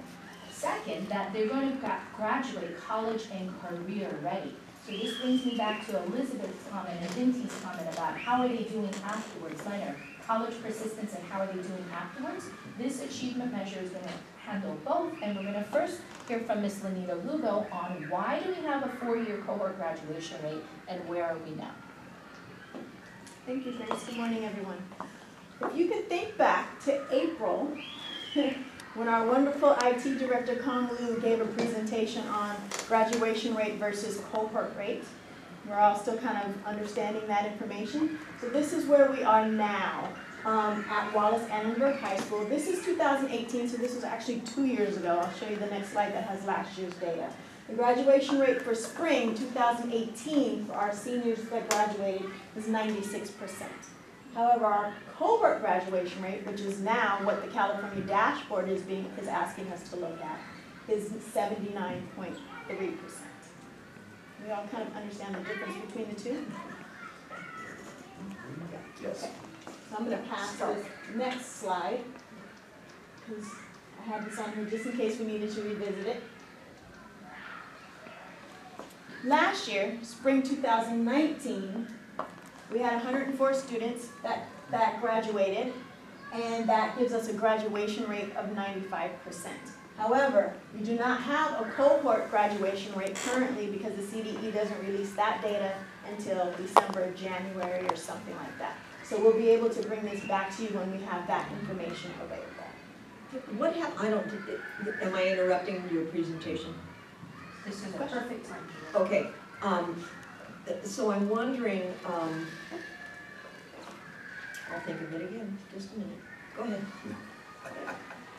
Second, that they're going to gra- graduate college and career ready. So this brings me back to Elizabeth's comment and Vinty's comment about how are they doing afterwards, Leonard? College persistence and how are they doing afterwards? This achievement measure is gonna handle both, and we're gonna first hear from Ms. Lenita Lugo on why do we have a four-year cohort graduation rate and where are we now? Thank you, Grace. Good morning, everyone. If you could think back to April, (laughs) when our wonderful IT director, Kong Lu, gave a presentation on graduation rate versus cohort rate. We're all still kind of understanding that information. So this is where we are now um, at Wallis Annenberg High School. This is 2018, so this was actually two years ago. I'll show you the next slide that has last year's data. The graduation rate for spring 2018 for our seniors that graduated is 96%. However, our cohort graduation rate, which is now what the California dashboard is being, is asking us to look at, is 79.3%. We all kind of understand the difference between the two? Yes. So I'm gonna pass this next slide, because I have this on here just in case we needed to revisit it. Last year, spring 2019, we had 104 students that, that graduated, and that gives us a graduation rate of 95%. However, we do not have a cohort graduation rate currently because the CDE doesn't release that data until December, January, or something like that. So we'll be able to bring this back to you when we have that information available. What have, I don't, am I interrupting your presentation? This is a perfect time. Okay, um, so I'm wondering, um, I'll think of it again, just a minute. Go ahead.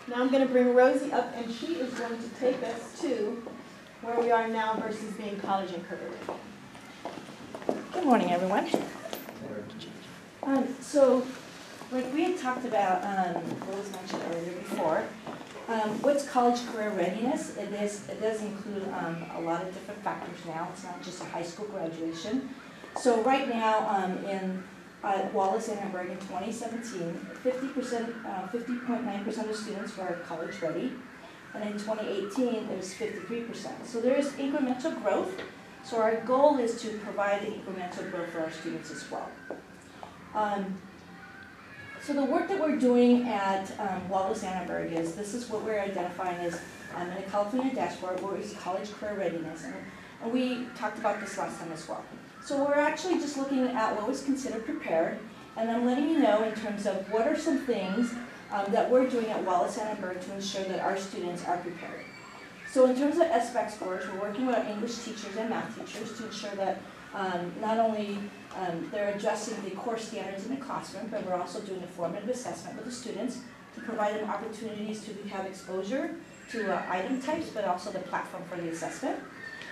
Now I'm gonna bring Rosie up, and she is going to take us to where we are now versus being college and career. Good morning, everyone. Um, so, like we had talked about, um, what was mentioned earlier before, um, what's college career readiness? It is, it does include, um, a lot of different factors now, it's not just a high school graduation. So right now, um, in, uh, Wallis Annenberg in twenty seventeen, fifty percent, uh, fifty point nine percent of students were college ready. And in twenty eighteen, it was fifty-three percent. So there is incremental growth. So our goal is to provide incremental growth for our students as well. Um, so the work that we're doing at um, Wallis Annenberg is, this is what we're identifying as, um, in a California dashboard, where it's college career readiness. And, and we talked about this last time as well. So we're actually just looking at what was considered prepared, and I'm letting you know in terms of what are some things um, that we're doing at Wallis Annenberg to ensure that our students are prepared. So in terms of SBAC scores, we're working with our English teachers and math teachers to ensure that um, not only um, they're addressing the core standards in the classroom, but we're also doing a formative assessment with the students to provide them opportunities to have exposure to uh, item types, but also the platform for the assessment.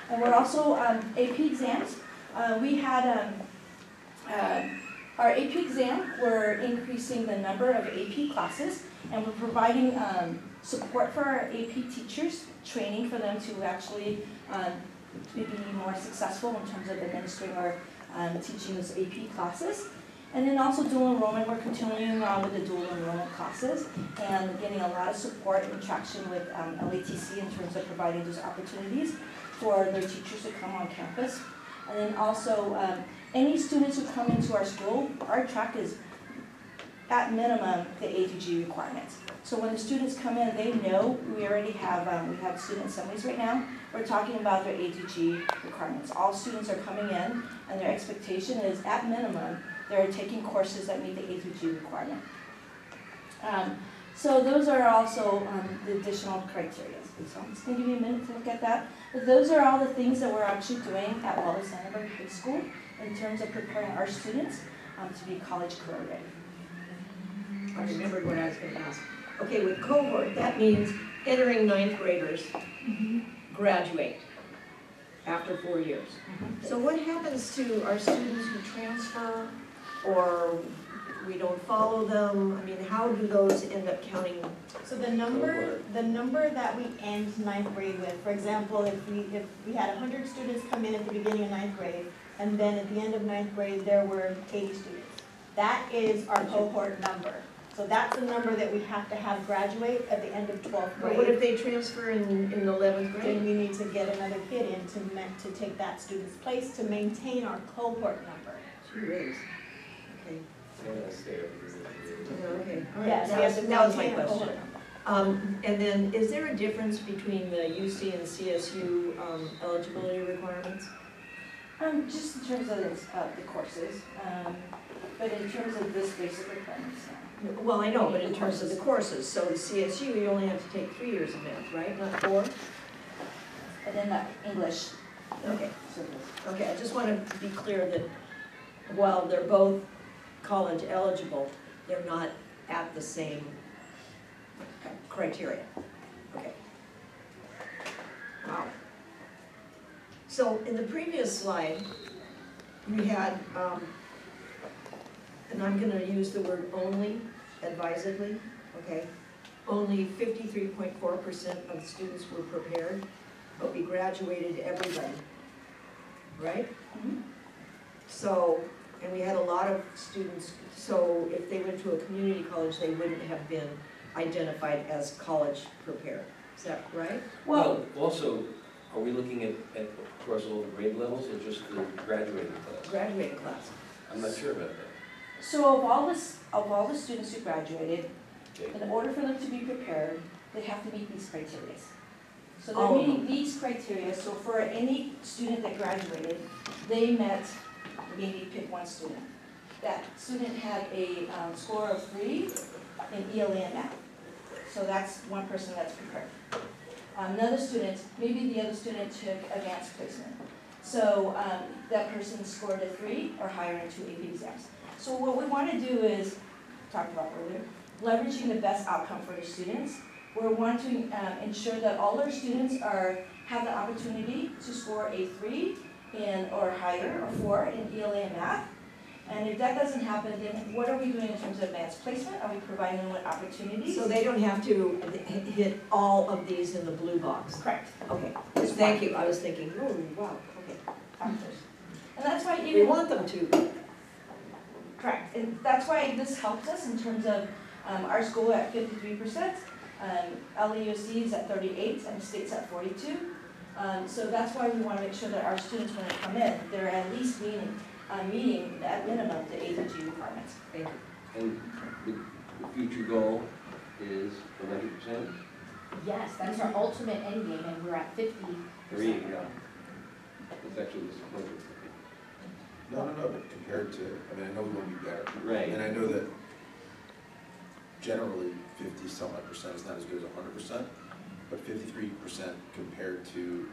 And we're also, um, AP exams, uh, we had, um, uh, our AP exam, we're increasing the number of AP classes, and we're providing, um, support for our AP teachers, training for them to actually, um, be more successful in terms of administering or, um, teaching those AP classes. And then also dual enrollment, we're continuing on with the dual enrollment classes and getting a lot of support and traction with um, LATC in terms of providing those opportunities for their teachers to come on campus. And then also, um, any students who come into our school, our track is at minimum the ATG requirements. So when the students come in, they know we already have, um, we have student assemblies right now. We're talking about their ATG requirements. All students are coming in and their expectation is at minimum, they're taking courses that meet the ATG requirement. Um, so those are also um, the additional criteria. So I'm just gonna give you a minute to look at that. But those are all the things that we're actually doing at Wallis Annenberg High School in terms of preparing our students um, to be college career ready. I remembered what I was gonna ask. Okay, with cohort, that means entering ninth graders graduate after four years. So what happens to our students who transfer or we don't follow them? I mean, how do those end up counting? So the number, the number that we end ninth grade with, for example, if we, if we had hundred students come in at the beginning of ninth grade, and then at the end of ninth grade, there were eighty students. That is our cohort number. So that's the number that we have to have graduate at the end of twelfth But what if they transfer in, in eleventh Then grade? we need to get another kid in to ma- to take that student's place to maintain our cohort number. Gee whiz. Okay. Okay, all right. Yes, we That have was- to that was my maintain our question. cohort number. Um, and then, is there a difference between the UC and CSU, um, eligibility requirements? Um, just in terms of the, uh, the courses, um, but in terms of this basic requirements, no. Well, I know, but in terms of the courses, so the CSU, you only have to take three years of math, right, not four? And then uh, English, Okay, okay, I just want to be clear that while they're both college eligible, they're not at the same criteria. Okay. Wow. So in the previous slide, we had, um, and I'm gonna use the word only advisedly, okay? Only fifty-three point four percent of students were prepared, but we graduated everybody, right? Mm-hmm. So, and we had a lot of students, so if they went to a community college, they wouldn't have been identified as college prepared. Is that right? Well, also, are we looking at, at across all the grade levels or just the graduating class? Graduating class. I'm not sure about that. So of all this, of all the students who graduated, in order for them to be prepared, they have to meet these criteria. So they're meeting these criteria, so for any student that graduated, they met, maybe pick one student. That student had a um, score of three in ELA and math. So that's one person that's prepared. Another student, maybe the other student took advanced placement. So um, that person scored a three or higher in two AP exams. So what we want to do is, talked about earlier, leveraging the best outcome for the students. We want to um, ensure that all our students are, have the opportunity to score a three in, or higher, or four in ELA and math. And if that doesn't happen, then what are we doing in terms of advanced placement? Are we providing them with opportunities? So they don't have to hit all of these in the blue box? Correct. Okay, thank you, I was thinking, oh, wow, okay. And that's why even. We want them to. Correct, and that's why this helps us in terms of um, our school at fifty-three percent, um, LEOC is at thirty-eight, and the state's at forty-two. Um, so that's why we want to make sure that our students, when they come in, they're at least meeting, uh, meeting at minimum the ATG requirements. Thank you. And the, the future goal is hundred percent? Yes, that's our ultimate end game, and we're at fifty There you percent. That's actually disappointing. No, no, no, but compared to, I mean, I know we want to be better. Right. And I know that generally, fifty some odd percent is not as good as hundred percent, but fifty-three percent compared to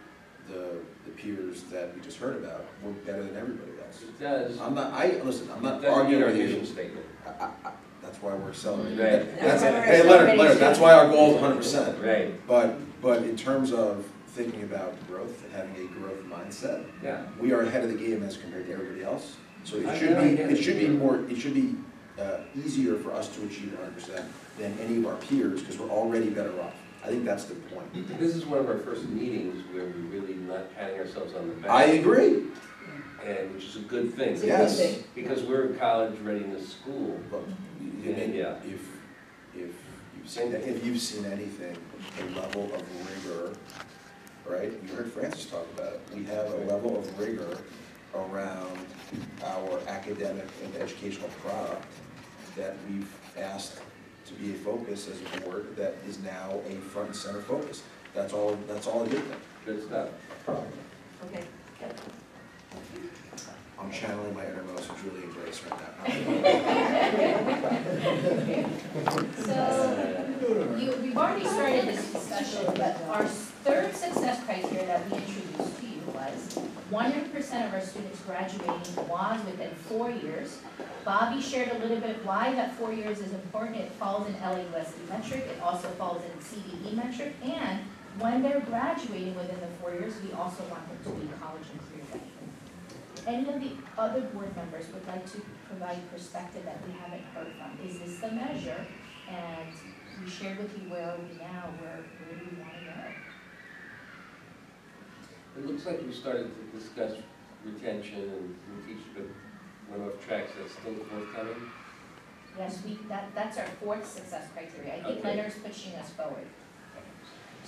the, the peers that we just heard about, we're better than everybody else. It does. I'm not, I, listen, I'm not It doesn't meet arguing our with you. statement. I- I- I- That's why we're accelerating. Right. That's, That's why we're hey, Leonard, accelerating. Leonard, that's why our goal is hundred percent. Right. But, but in terms of thinking about growth and having a growth mindset, Yeah. we are ahead of the game as compared to everybody else. So I- it should I be, it it. should be more, it should be uh, easier for us to achieve hundred percent than any of our peers, because we're already better off. I think that's the point. This is one of our first meetings where we're really not patting ourselves on the back. I agree. And, which is a good thing. It's a good Yes. thing. Because we're a college readiness school. You And, yeah. If, if you've seen, if you've seen anything, a level of rigor, right? You heard Francis talk about it. We have a level of rigor around our academic and educational product that we've asked to be a focus as a board that is now a front and center focus. That's all, that's all a good thing. Good stuff. Okay. I'm channeling my innermost Julie Grace right now. So, you, we've already started this discussion, but our third success criteria that we introduced to you was one hundred percent of our students graduating was within four years. Bobby shared a little bit why that four years is important. It falls in LAUSD metric, it also falls in CDE metric, and when they're graduating within the four years, we also want them to be college. Any of the other board members would like to provide perspective that we haven't heard from? Is this the measure? And we shared with you where are we now, where, where do we want to go? It looks like we started to discuss retention and we teach, but went off tracks, that's still forthcoming? Yes, we, that, that's our fourth success criteria. I think Okay. Leonard's pushing us forward.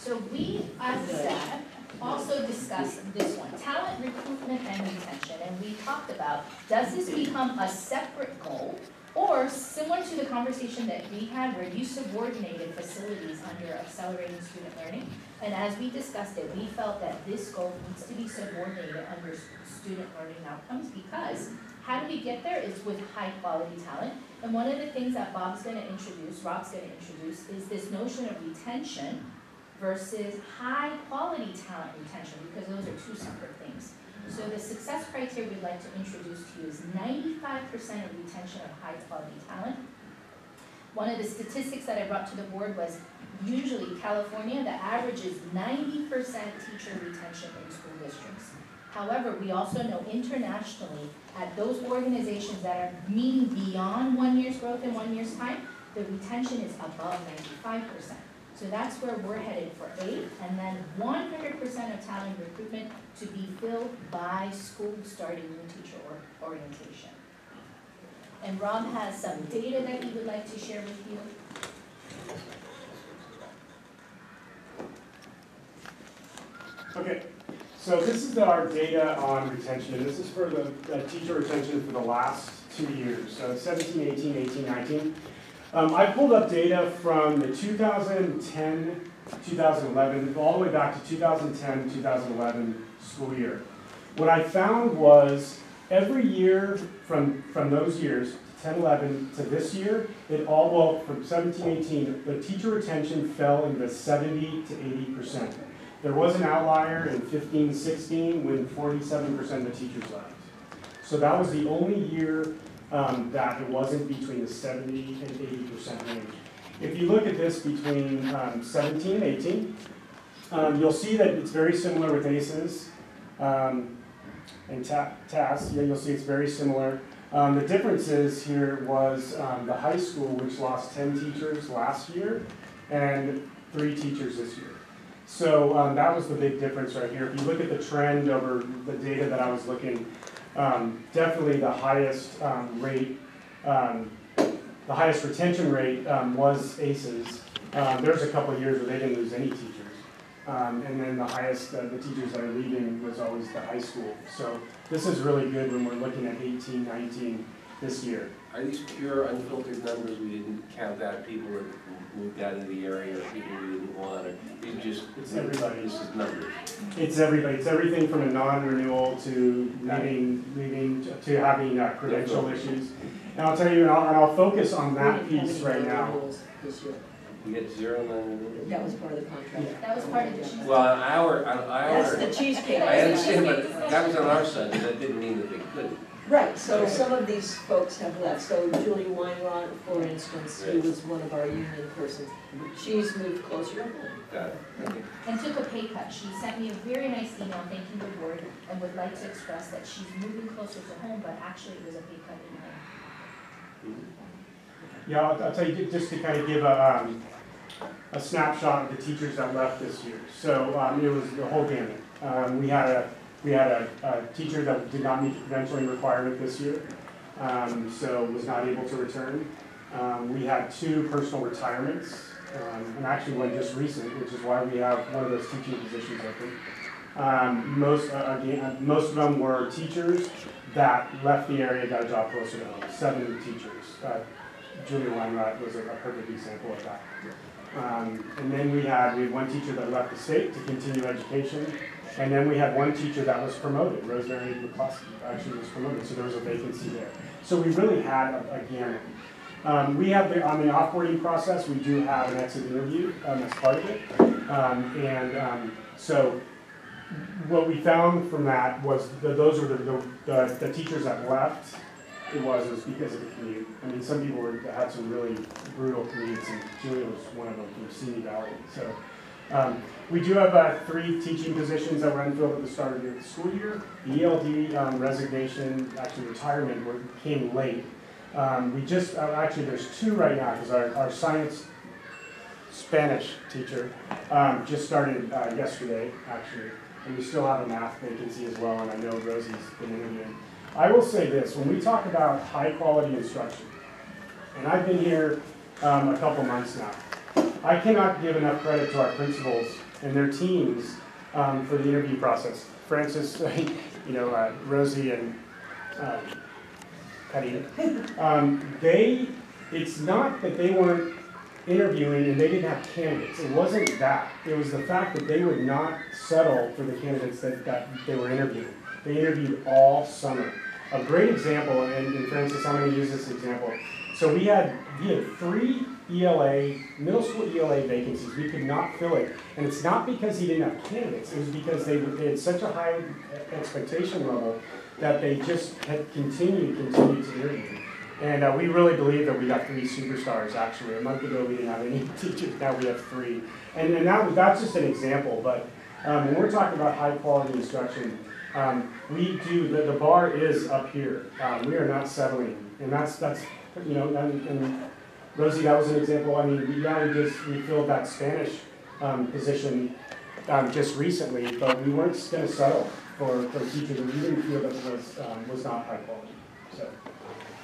So we, as a staff, also discussed this one, talent recruitment and retention. And we talked about, does this become a separate goal? Or similar to the conversation that we had where you subordinated facilities under accelerating student learning. And as we discussed it, we felt that this goal needs to be subordinated under student learning outcomes because how do we get there is with high quality talent. And one of the things that Bob's gonna introduce, Rob's gonna introduce, is this notion of retention versus high quality talent retention, because those are two separate things. So the success criteria we'd like to introduce to you is ninety-five percent of retention of high quality talent. One of the statistics that I brought to the board was usually California, the average is ninety percent teacher retention in school districts. However, we also know internationally, at those organizations that are meeting beyond one year's growth in one year's time, the retention is above ninety-five percent. So that's where we're headed for eight, and then one hundred percent of talent recruitment to be filled by school starting new teacher or- orientation. And Rob has some data that he would like to share with you. Okay, so this is our data on retention, this is for the, the teacher retention for the last two years, so 17, 18, 18, 19. Um, I pulled up data from the 2010, 2011, all the way back to 2010, 2011 school year. What I found was every year from, from those years, 10, 11 to this year, it all, well, from 17, 18, the teacher retention fell in the 70 to 80 percent. There was an outlier in 15, 16 when 47 percent of the teachers left. So that was the only year um, that it wasn't between the 70 and 80 percent range. If you look at this between um, 17 and 18, um, you'll see that it's very similar with ACEs um, and ta- TAS. Yeah, you'll see it's very similar. Um, the differences here was um, the high school, which lost 10 teachers last year, and three teachers this year. So um, that was the big difference right here. If you look at the trend over the data that I was looking, um, definitely the highest um, rate, um, the highest retention rate um, was ACEs. Um, There's a couple years where they didn't lose any teachers. Um, And then the highest, uh, the teachers that are leaving was always the high school. So this is really good when we're looking at 18, 19 this year. Are these pure unfiltered numbers? We didn't count out people that moved out of the area, or people we didn't want, or you just? It's everybody. This is numbers. It's everybody, it's everything from a non-renewal to leaving, leaving, to- to having uh, credential issues. And I'll tell you, and I'll, and I'll focus on that piece right now. We had zero, none, That was part of the contract. That was part of the cheesecake. Well, on our, on our. That's the cheesecake. I understand, but that was on our side, but that didn't mean that they couldn't. Right, so some of these folks have left, so Julie Weinrod, for instance, who was one of our union persons, she's moved closer to home. Got it, okay. And took a pay cut. She sent me a very nice email thanking the board and would like to express that she's moving closer to home, but actually it was a pay cut in home. Yeah, I'll, I'll tell you, just to kind of give a, um, a snapshot of the teachers that left this year. So, um, it was the whole gamut. Um, we had a, we had a, a teacher that did not meet the credentialing requirement this year, um, so was not able to return. Um, we had two personal retirements, um, and actually one just recent, which is why we have one of those teaching positions open. Um, most, uh, again, most of them were teachers that left the area, got a job closer to home, seven teachers. Uh, Julia Weinrod was a a perfect example of that. Um, and then we had, we had one teacher that left the state to continue education, and then we had one teacher that was promoted, Rosemary McCluskey actually was promoted, so there was a vacancy there. So we really had a, a gamut. Um, we have, the- on the offboarding process, we do have an exit interview, um, as part of it. Um, and, um, so what we found from that was that those were the, the, the- teachers that left, it was, it was because of the commute. I mean, some people were, had some really brutal commutes, and Julia was one of them from Simi Valley, so. We do have, uh, three teaching positions that were unfilled at the start of the school year. The ELD, um, resignation, actually retirement, came late. Um, we just, uh, actually, there's two right now, because our, our science Spanish teacher, um, just started, uh, yesterday, actually. And we still have a math vacancy as well, and I know Rosie's been interviewing. I will say this, when we talk about high-quality instruction, and I've been here, um, a couple months now, I cannot give enough credit to our principals and their teams, um, for the interview process. Francis, (laughs) you know, uh, Rosie and, um, Patty, (laughs) um, they, it's not that they weren't interviewing and they didn't have candidates. It wasn't that. It was the fact that they would not settle for the candidates that, that they were interviewing. They interviewed all summer. A great example, and, and Francis, I'm gonna use this example. So we had, we had three ELA, middle school ELA vacancies. We could not fill it. And it's not because he didn't have candidates. It was because they, they had such a high expectation level that they just had continued, continued to interview. And uh, we really believe that we got three superstars, actually. A month ago, we didn't have any (laughs) teachers, now we have three. And, and that, that's just an example, but um, when we're talking about high-quality instruction, um, we do, the, the bar is up here. Um, we are not settling, and that's, that's, you know, and, and Rosie, that was an example, I mean, we, we just, we filled that Spanish um, position um, just recently, but we weren't gonna settle for, for teachers that we didn't feel that was, um, was not high quality, so.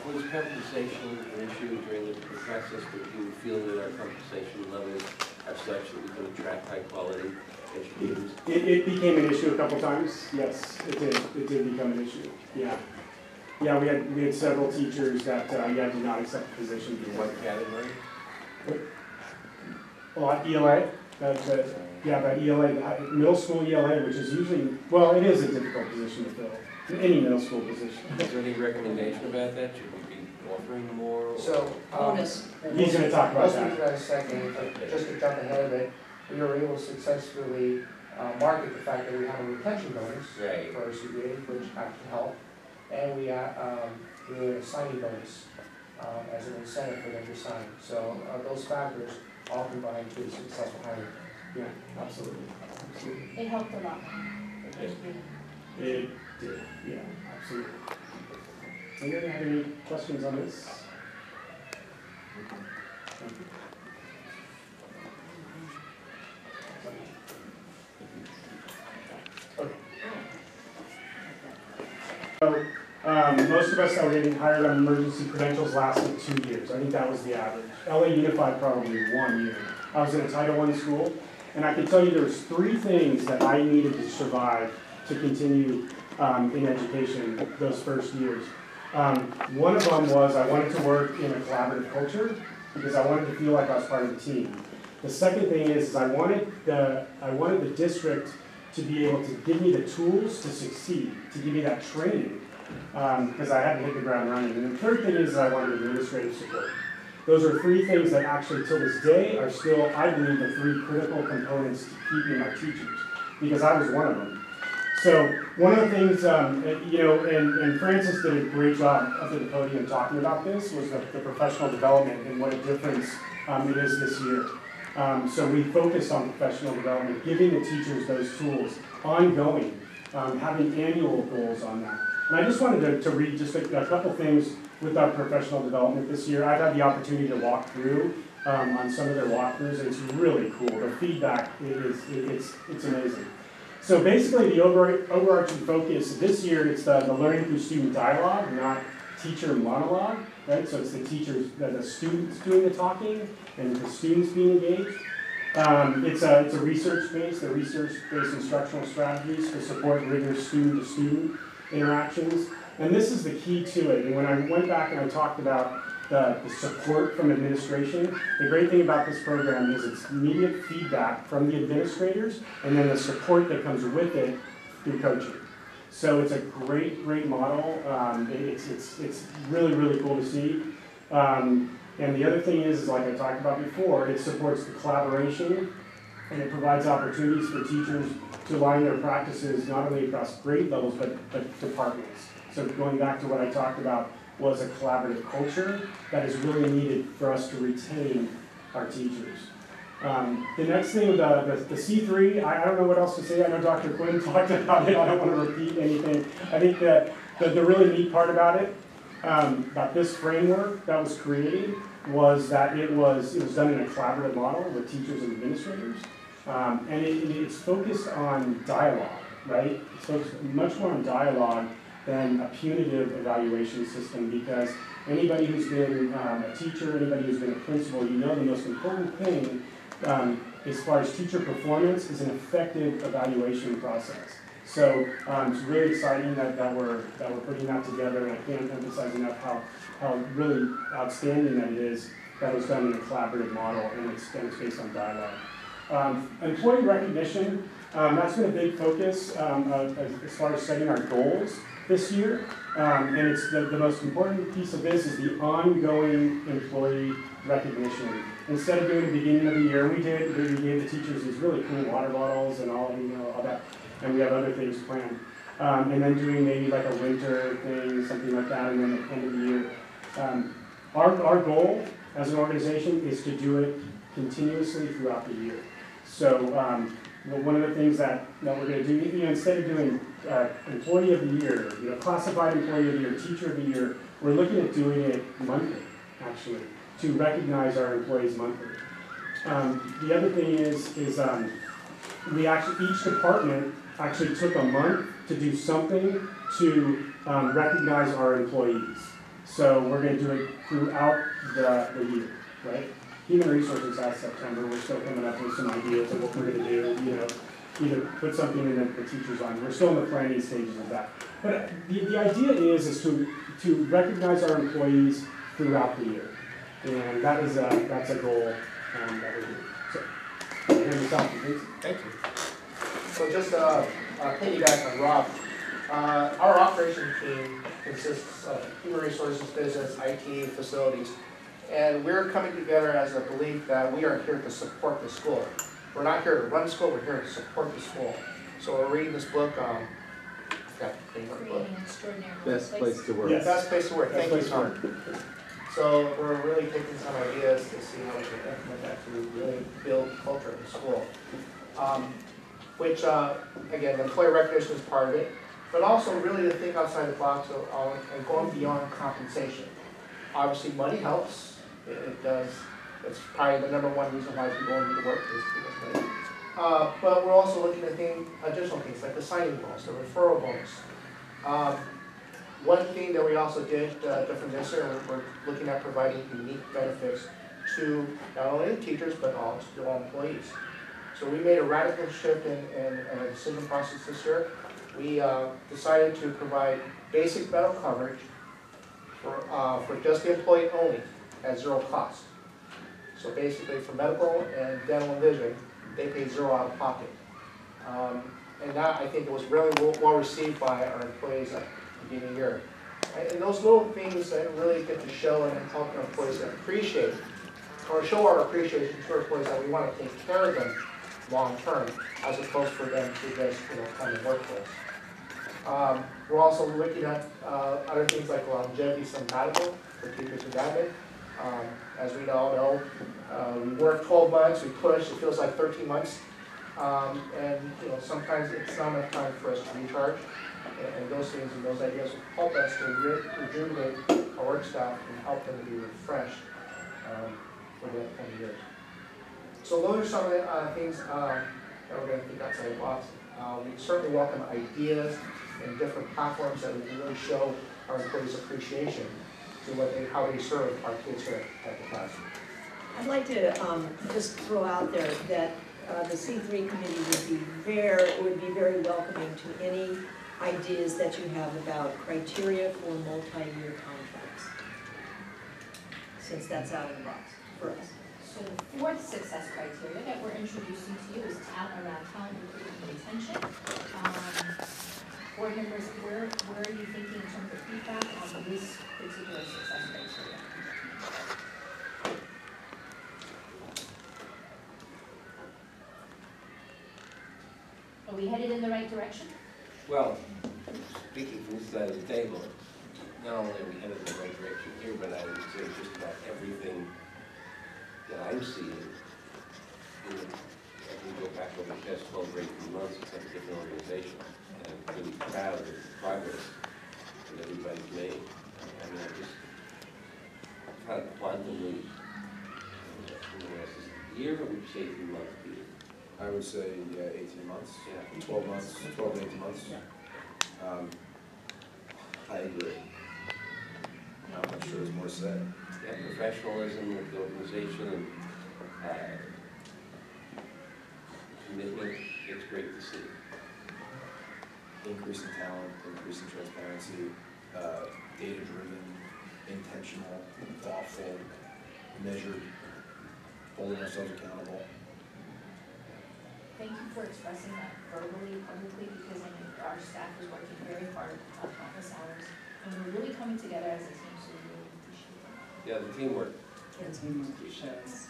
Was compensation an issue during the process, but you feel that our compensation levels are such that we can attract high-quality educators? It, it became an issue a couple times, yes, it did, it did become an issue, yeah. Yeah, we had, we had several teachers that, uh, yeah, did not accept the position. In what category? Well, at ELA, that, that, yeah, that ELA, uh, middle school ELA, which is usually, well, it is a difficult position to fill, any middle school position. Is there any recommendation about that? Should we be offering more? or- So, um, Bonus. He's gonna talk about I'll that. speak to that in a second, but just to jump ahead of it, we were able to successfully, uh, market the fact that we have a retention bonus Right. for our CBA, which actually helped. And we, uh, um, we had a signing bonus, um, as an incentive for them to sign. So, uh, those factors all combined to a successful hiring. Yeah, absolutely, absolutely. It helped a lot. It did, yeah, absolutely. Anyone have any questions on this? So, um, most of us that were getting hired on emergency credentials lasted two years. I think that was the average. LA Unified probably one year. I was in a Title I school, and I can tell you there was three things that I needed to survive to continue um, in education those first years. Um, one of them was I wanted to work in a collaborative culture because I wanted to feel like I was part of the team. The second thing is, is I wanted the I wanted the district to be able to give me the tools to succeed, to give me that training, because I hadn't hit the ground running. And the third thing is I wanted administrative support. Those are three things that actually till this day are still, I believe, the three critical components to keeping our teachers, because I was one of them. So one of the things, um, uh, you know, and, and Francis did a great job up at the podium talking about this, was the, the professional development and what a difference um, it is this year. Um, so we focused on professional development, giving the teachers those tools, ongoing, um, having annual goals on that. And I just wanted to, to read just a, a couple things with our professional development this year. I've had the opportunity to walk through um, on some of their walkthroughs, and it's really cool. The feedback is, it's, it's amazing. So basically, the over, overarching focus this year, it's the, the learning through student dialogue, not teacher monologue, right? So it's the teachers, the, the students doing the talking and the students being engaged. Um, it's a, it's a research-based, the research-based instructional strategies to support rigorous student-to-student interactions. And this is the key to it. And when I went back and I talked about the, the support from administration. The great thing about this program is it's immediate feedback from the administrators and then the support that comes with it through coaching. So it's a great, great model. Um, it's, it's, it's really, really cool to see. Um, and the other thing is, like I talked about before, it supports the collaboration and it provides opportunities for teachers to align their practices not only across grade levels, but, but departments. So going back to what I talked about, was a collaborative culture that is really needed for us to retain our teachers. Um, the next thing, the, the, the C3, I, I don't know what else to say. I know Dr. Quinn (laughs) talked about it. I don't want to repeat anything. I think that the, the really neat part about it, um, about this framework that was created, was that it was, it was done in a collaborative model with teachers and administrators. Um, and it, it's focused on dialogue, right? It's much more on dialogue than a punitive evaluation system because anybody who's been um, a teacher, anybody who's been a principal, you know the most important thing um, as far as teacher performance is an effective evaluation process. So um, it's really exciting that, that we're that we're putting that together, and I can't emphasize enough how how really outstanding that it is that was done in a collaborative model and it's, and it's based on dialogue. Um, employee recognition, um, that's been a big focus um, as, as far as setting our goals this year. Um, and it's the, the most important piece of this is the ongoing employee recognition. Instead of doing the beginning of the year, we did, we gave the teachers these really cool water bottles and all, you know, all that, and we have other things planned. Um, and then doing maybe like a winter thing, something like that, and then the end of the year. Um, our, our goal as an organization is to do it continuously throughout the year. So um, well, one of the things that, that we're going to do, you know, instead of doing uh, employee of the year, you know, classified employee of the year, teacher of the year, we're looking at doing it monthly, actually, to recognize our employees monthly. Um, the other thing is, is um, we actually, each department actually took a month to do something to um, recognize our employees. So we're going to do it throughout the, the year, right? Human Resources last September, we're still coming up with some ideas of what we're gonna do, you know, either put something in the, teacher's line, we're still in the planning stages of that. But the, the idea is, is to, to recognize our employees throughout the year. And that is a, that's a goal, um, that we're doing. So, to Thank you. So just, uh, uh, piggyback on Rob, uh, our operation team consists of human resources, business, IT, facilities, and we're coming together as a belief that we are here to support the school. We're not here to run the school, we're here to support the school. So we're reading this book, um, I forgot the name of the book. Creating an extraordinary Best place to work. Yes, best place to work, Best thank you, place Tom. So we're really taking some ideas to see how we can implement that to really build culture in the school. Um, which, uh, again, employee recognition is part of it, but also really to think outside the box of- of- and going beyond compensation. Obviously, money helps, it, it does, it's probably the number one reason why people want to work is. Uh, but we're also looking at things, additional things, like the signing bonus, the referral bonus. Um, one thing that we also did uh, different this year, we're, we're looking at providing unique benefits to not only the teachers, but also to all employees. So we made a radical shift in, in, in a decision process this year. We uh, decided to provide basic medical coverage for, uh, for just the employee only at zero cost. So basically for medical and dental and vision, they pay zero out of pocket. Um, and that, I think was really well, received by our employees at the beginning of the year. And those little things that really get to show and help our employees appreciate, or show our appreciation to our employees that we want to take care of them long-term, as opposed for them to just, you know, come and work for us. Um, We're also looking at uh, other things like longevity sabbatical for teachers and admin. Um, As we all know, uh, we work twelve months, we push, it feels like thirteen months. Um, And, you know, sometimes it's not enough time for us to recharge. And- And those things and those ideas help us to re- rejuvenate our work staff and help them to be refreshed um, for the upcoming years. So those are some of the uh, things um, that we're going to think outside the box. Uh, We certainly welcome ideas and different platforms that we can really show our employees appreciation to what they, how they serve our kids here at the classroom. I'd like to um, just throw out there that uh, the C3 committee would be very, would be very welcoming to any ideas that you have about criteria for multi-year contracts, since that's out of the box for us. So the fourth success criteria that we're introducing to you is talent around talent recruitment and retention. Um, Board members, where, where are you thinking in terms of feedback on this criteria? Are we headed in the right direction? Well, speaking from this side of the table, not only are we headed in the right direction here, but I would say just about everything that I'm seeing, you know, as we go back over the past twelve or eighteen months, it's a different organization. And I'm really proud of the progress that everybody's made. I mean, I just, kind of quantum leap. in the last year, or would you say eighteen months, Peter? I would say, yeah, eighteen months, Yeah. twelve months, twelve to eighteen months. Um, I agree. I'm not sure there's more said. Yeah, professionalism of the organization and, uh, commitment, it's great to see. Increase in talent, increase in transparency, uh, data-driven, intentional, thoughtful, measured, holding ourselves accountable. Thank you for expressing that verbally, publicly, because I know our staff is working very hard on office hours, and we're really coming together as a team, so we really appreciate that. Yeah, the teamwork. Teamwork shows.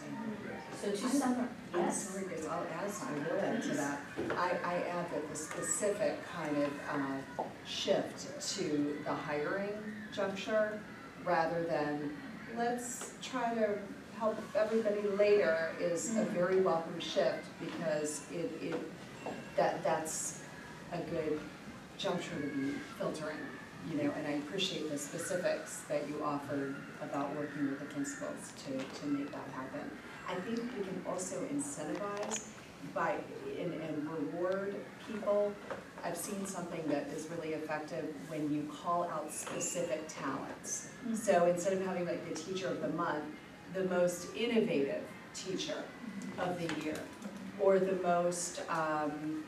So to summer, I'm yes? sorry, Grace, I'll add some more to that. I, I add that the specific kind of uh, shift to the hiring juncture, rather than, let's try to help everybody later, is a mm-hmm. very welcome shift, because it, it, that, that's a good juncture to be filtering, you know, and I appreciate the specifics that you offered about working with the principals to, to make that happen. I think we can also incentivize by, and, and reward people. I've seen something that is really effective when you call out specific talents. So instead of having like the teacher of the month, the most innovative teacher of the year, or the most, um,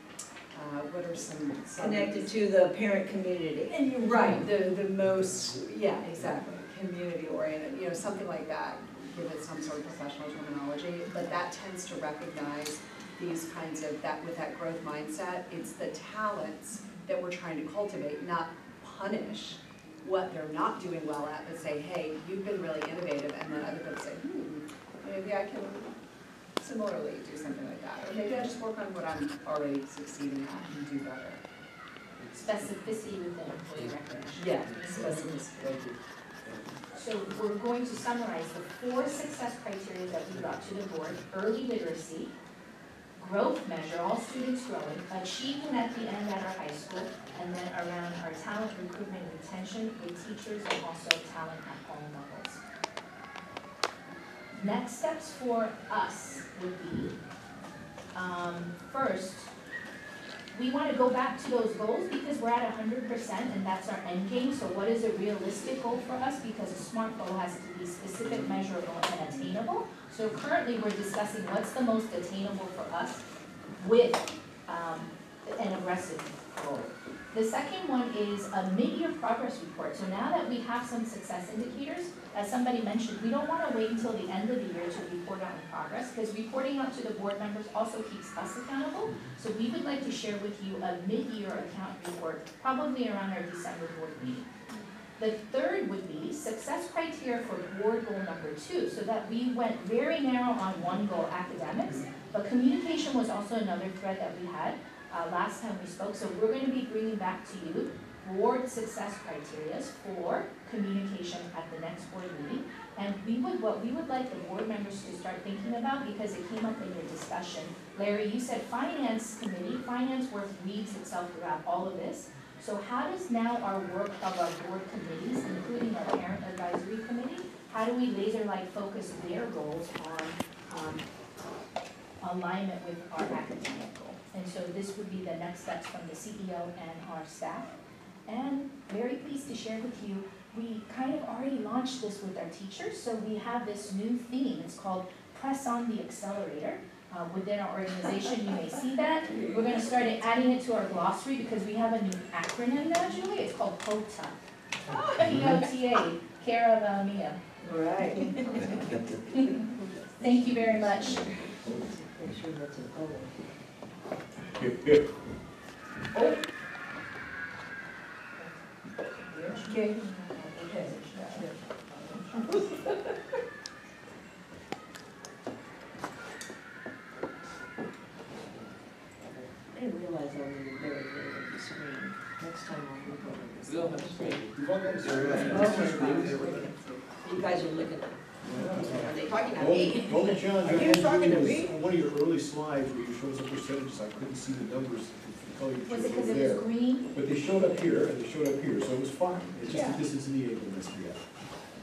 uh, what are some, some. Connected to the parent community. And you're right, the, the most, yeah, exactly, community oriented, you know, something like that, give it some sort of professional terminology, but that tends to recognize these kinds of, that, with that growth mindset, it's the talents that we're trying to cultivate, not punish what they're not doing well at, but say, hey, you've been really innovative, and then other people say, hmm, maybe I can similarly do something like that, or maybe I just work on what I'm already succeeding at and do better. Specificity within employee recognition. Yeah, specificity. So we're going to summarize the four success criteria that we brought to the board. Early literacy, growth measure, all students growing, achieving at the end at our high school, and then around our talent recruitment and retention with teachers and also talent at all levels. Next steps for us would be, um, first, we want to go back to those goals because we're at hundred percent and that's our end game. So what is a realistic goal for us? Because a SMART goal has specific, measurable, and attainable. So currently, we're discussing what's the most attainable for us with um, an aggressive goal. The second one is a mid-year progress report. So now that we have some success indicators, as somebody mentioned, we don't want to wait until the end of the year to report on progress because reporting out to the board members also keeps us accountable. So we would like to share with you a mid-year account report, probably around our December board meeting. The third would be success criteria for board goal number two, so that we went very narrow on one goal, academics, but communication was also another thread that we had uh, last time we spoke. So we're going to be bringing back to you board success criteria for communication at the next board meeting. And we would, what we would like the board members to start thinking about, because it came up in your discussion. Larry, you said finance committee, finance work weaves itself throughout all of this. So how does now our work of our board committees, including our parent advisory committee, how do we laser-like focus their goals on, um, alignment with our academic goal? And so this would be the next steps from the CEO and our staff. And very pleased to share with you, we kind of already launched this with our teachers, so we have this new theme, it's called Press on the Accelerator. Uh, within our organization, you may see that. We're gonna start adding it to our glossary because we have a new acronym now, Juli, it's called POTA. P-O-T-A, care of Almia. All right. Thank you very much. Okay. I didn't realize I was very near the screen. Next time I'll move over this. We don't have to screen. You guys are looking at, are they talking to me? only- the only challenge I Are you had talking to was me? on one of your early slides where you showed some percentages, I couldn't see the numbers, the color you Was it because it there. was green? But they showed up here, and they showed up here, so it was fine, it's just Yeah. that this isn't the able to mess me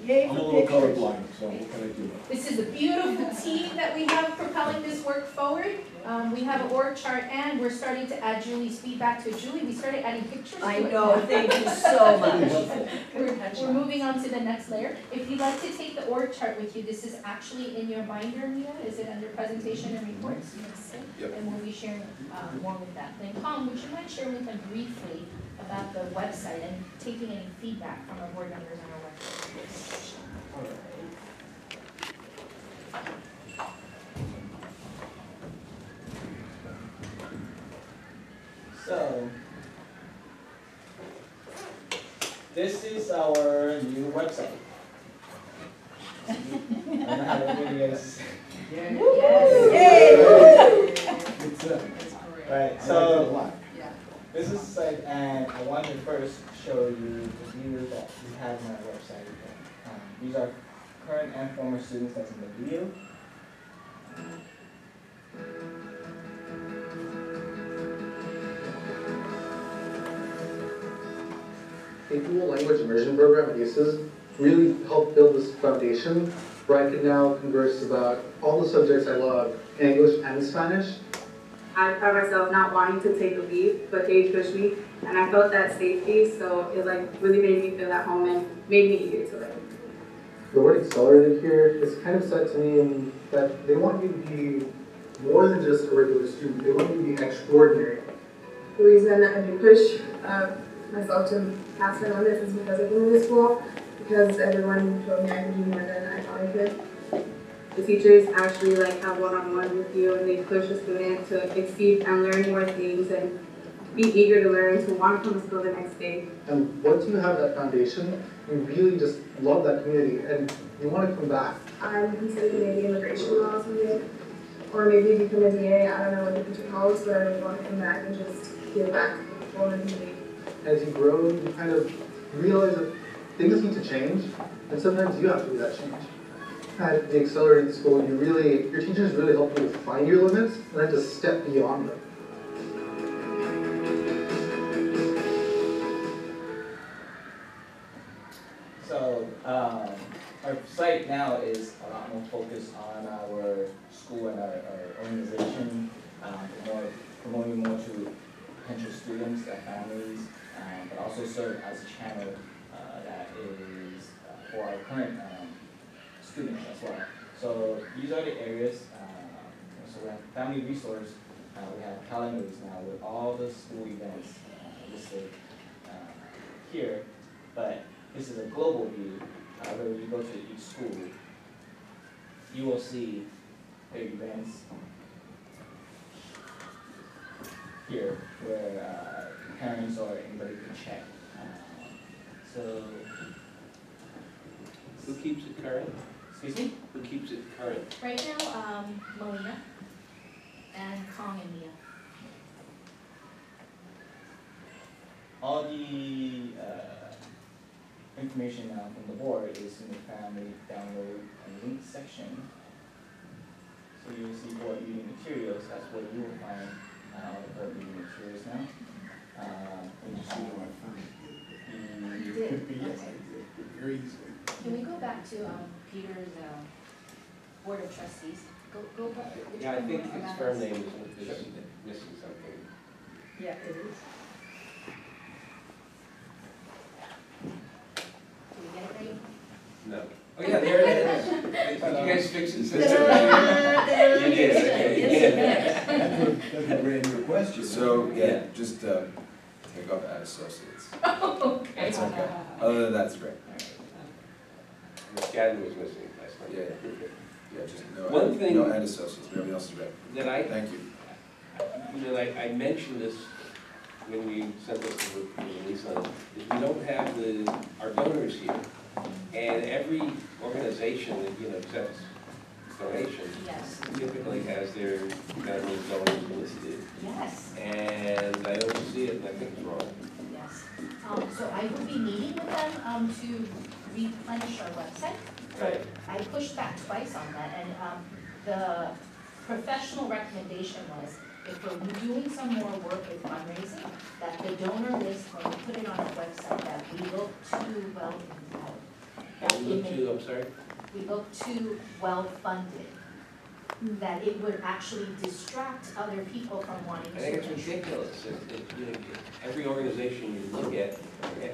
up. Yay I'm a for little pictures. colorblind, so what can I do? This is a beautiful team that we have propelling this work forward. Um, we have an org chart and we're starting to add Juli's feedback to it. Juli, we started adding pictures to I it know, now. thank you so (laughs) much. We're, we're moving on to the next layer. If you'd like to take the org chart with you, this is actually in your binder, Mia. Is it under presentation and reports? Yep. And we'll be sharing, uh, more with that. Then Tom, would you mind sharing with them briefly about the website and taking any feedback from our board members on our website? So, this is our new website. I don't know how. It's, uh, Right, I like it so, this is the site, and I want to first show you the view that we have on our website. These are current and former students that's in the video. The dual language immersion program at USIS really helped build this foundation where I can now converse about all the subjects I love in English and Spanish. I found myself not wanting to take a leave, but they pushed me, and I felt that safety, so it like really made me feel at home and made me eager to learn. The word accelerated here is kind of said to me in that they want you to be more than just a regular student, they want you to be extraordinary. The reason I did push uh, myself to pass my limits is because I came in this school, because everyone told me I could do more than I thought I could. The teachers actually like have one-on-one with you, and they push the student to exceed and learn more things and be eager to learn, to want to come to school the next day. And once you have that foundation, you really just love that community and you want to come back. I'm considering maybe immigration law someday, or maybe become a DA. I don't know what the future holds, but I really want to come back and just give back for the community. As you grow, you kind of realize that things need to change, and sometimes you have to do that change. At the accelerated school, you really, your teachers really help you to find your limits and then to step beyond them. Um, our site now is a lot more focused on our school and our, our organization, um, more, promoting more to potential students, their families, um, but also serve as a channel, uh, that is uh, for our current, um, students as well. So these are the areas, um, so we have family resource, uh, we have calendars now with all the school events uh, listed, uh, here. But this is a global view, uh, where you go to each school, you will see the events here, where uh, parents or anybody can check. Um, So, who keeps it current? Excuse me? Who keeps it current? Right now, um, Melina and Kong and Mia. All the uh, information now from the board is in the family download and link section. So you will see board meeting materials, that's where you will find uh, all the board meeting materials now. Uh, when you see the You did? Yes, I did, very easily. Can we go back to, um, Peter's, um, Board of Trustees? Go, go back. Yeah, I think more his about firm name is missing, missing something. Yeah, it is. Did we get it right? No. Oh, yeah, there it is. Did you guys fix it? since- You did, okay, you did. That's a brand new question. So, yeah, just, uh, take off add associates. (laughs) Okay. That's okay. Other than that, it's great. Miss Gadden was missing last night. Yeah, yeah. Yeah, just no, One add- thing- no add associates, but everything else is great. That I, Thank you. you know, I, I mentioned this when we sent this to Lisa, release on, it, is we don't have the, our donors here. And every organization that, you know, accepts donations Yes. typically has their federal donors listed. Yes, And I don't see it, and I think it's wrong. yes. Um, so I will be meeting with them, um, to replenish our website. Right. I pushed back twice on that, and, um, the professional recommendation was, if we're doing some more work with fundraising, that the donor list, when we put it on our website, that we look too well endowed. That look may- to, I'm sorry? we look too well-funded, that it would actually distract other people from wanting I to. think it's ridiculous. It- it- you know, Every organization you look at, eh,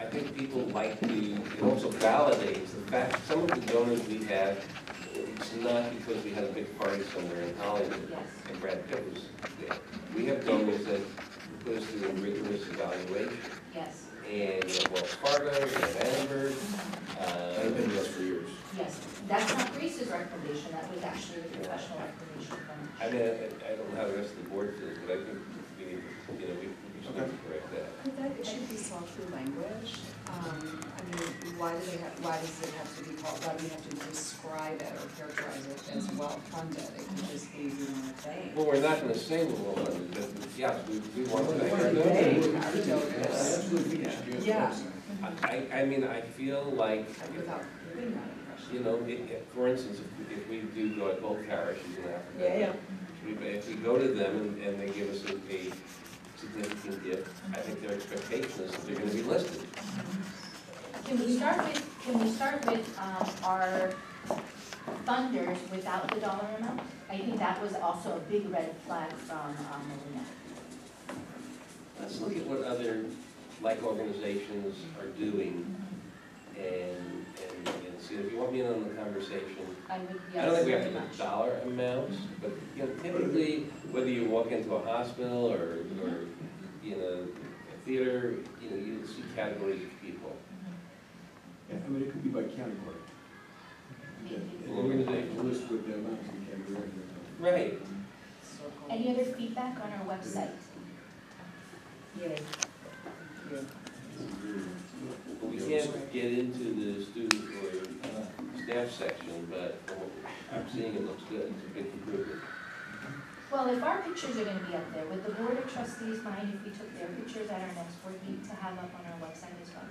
I think people like to, it also validates the fact, some of the donors we have, it's not because we had a big party somewhere in Hollywood Yes. and Brad Pitt was there. We have donors that put us through a rigorous evaluation. Yes, And you have Wells Fargo, you have Annenberg, uh, I've been with us for years. yes. That's not Greece's recommendation, that was actually the professional recommendation from. I mean, I, I don't know how the rest of the board feels, but I think we need, to, you know, we, we should correct that. But that, it should be solved through language. Um, I mean, why do they have, why does it have to be called, why do we have to describe it or characterize it as well-funded? It can just be, you know, a thing. Well, we're not gonna say we're well funded, but yes, we, we want to thank our Thank donors. our donors. Absolutely, you should use the Yeah. I, I mean, I feel like, Without giving that impression. you know, if, if, for instance, if, we- if we do go at both parishes in Africa. Yeah, yeah. If we, if we go to them and, and they give us a, a significant gift, I think their expectation is that they're gonna be listed. Can we start with, can we start with, um, our funders without the dollar amount? I think that was also a big red flag from, um, Molina. Let's look at what other like organizations are doing and, and, and see, if you want me in on the conversation, I would, yes, I don't think we have to much. put dollar amounts, but, you know, typically, whether you walk into a hospital or, or, you know, a theater, you know, you see categories of people. Yeah, I mean, it could be by category. Yeah, and Organization. we'll List with the amounts we can direct. Right. Any other feedback on our website? Yay. But we can't get into the student or uh, staff section, but from what I'm seeing, it looks good, it's a big improvement. Well, if our pictures are gonna be up there, would the board of trustees mind if we took their pictures at our next board meeting to have up on our website as well?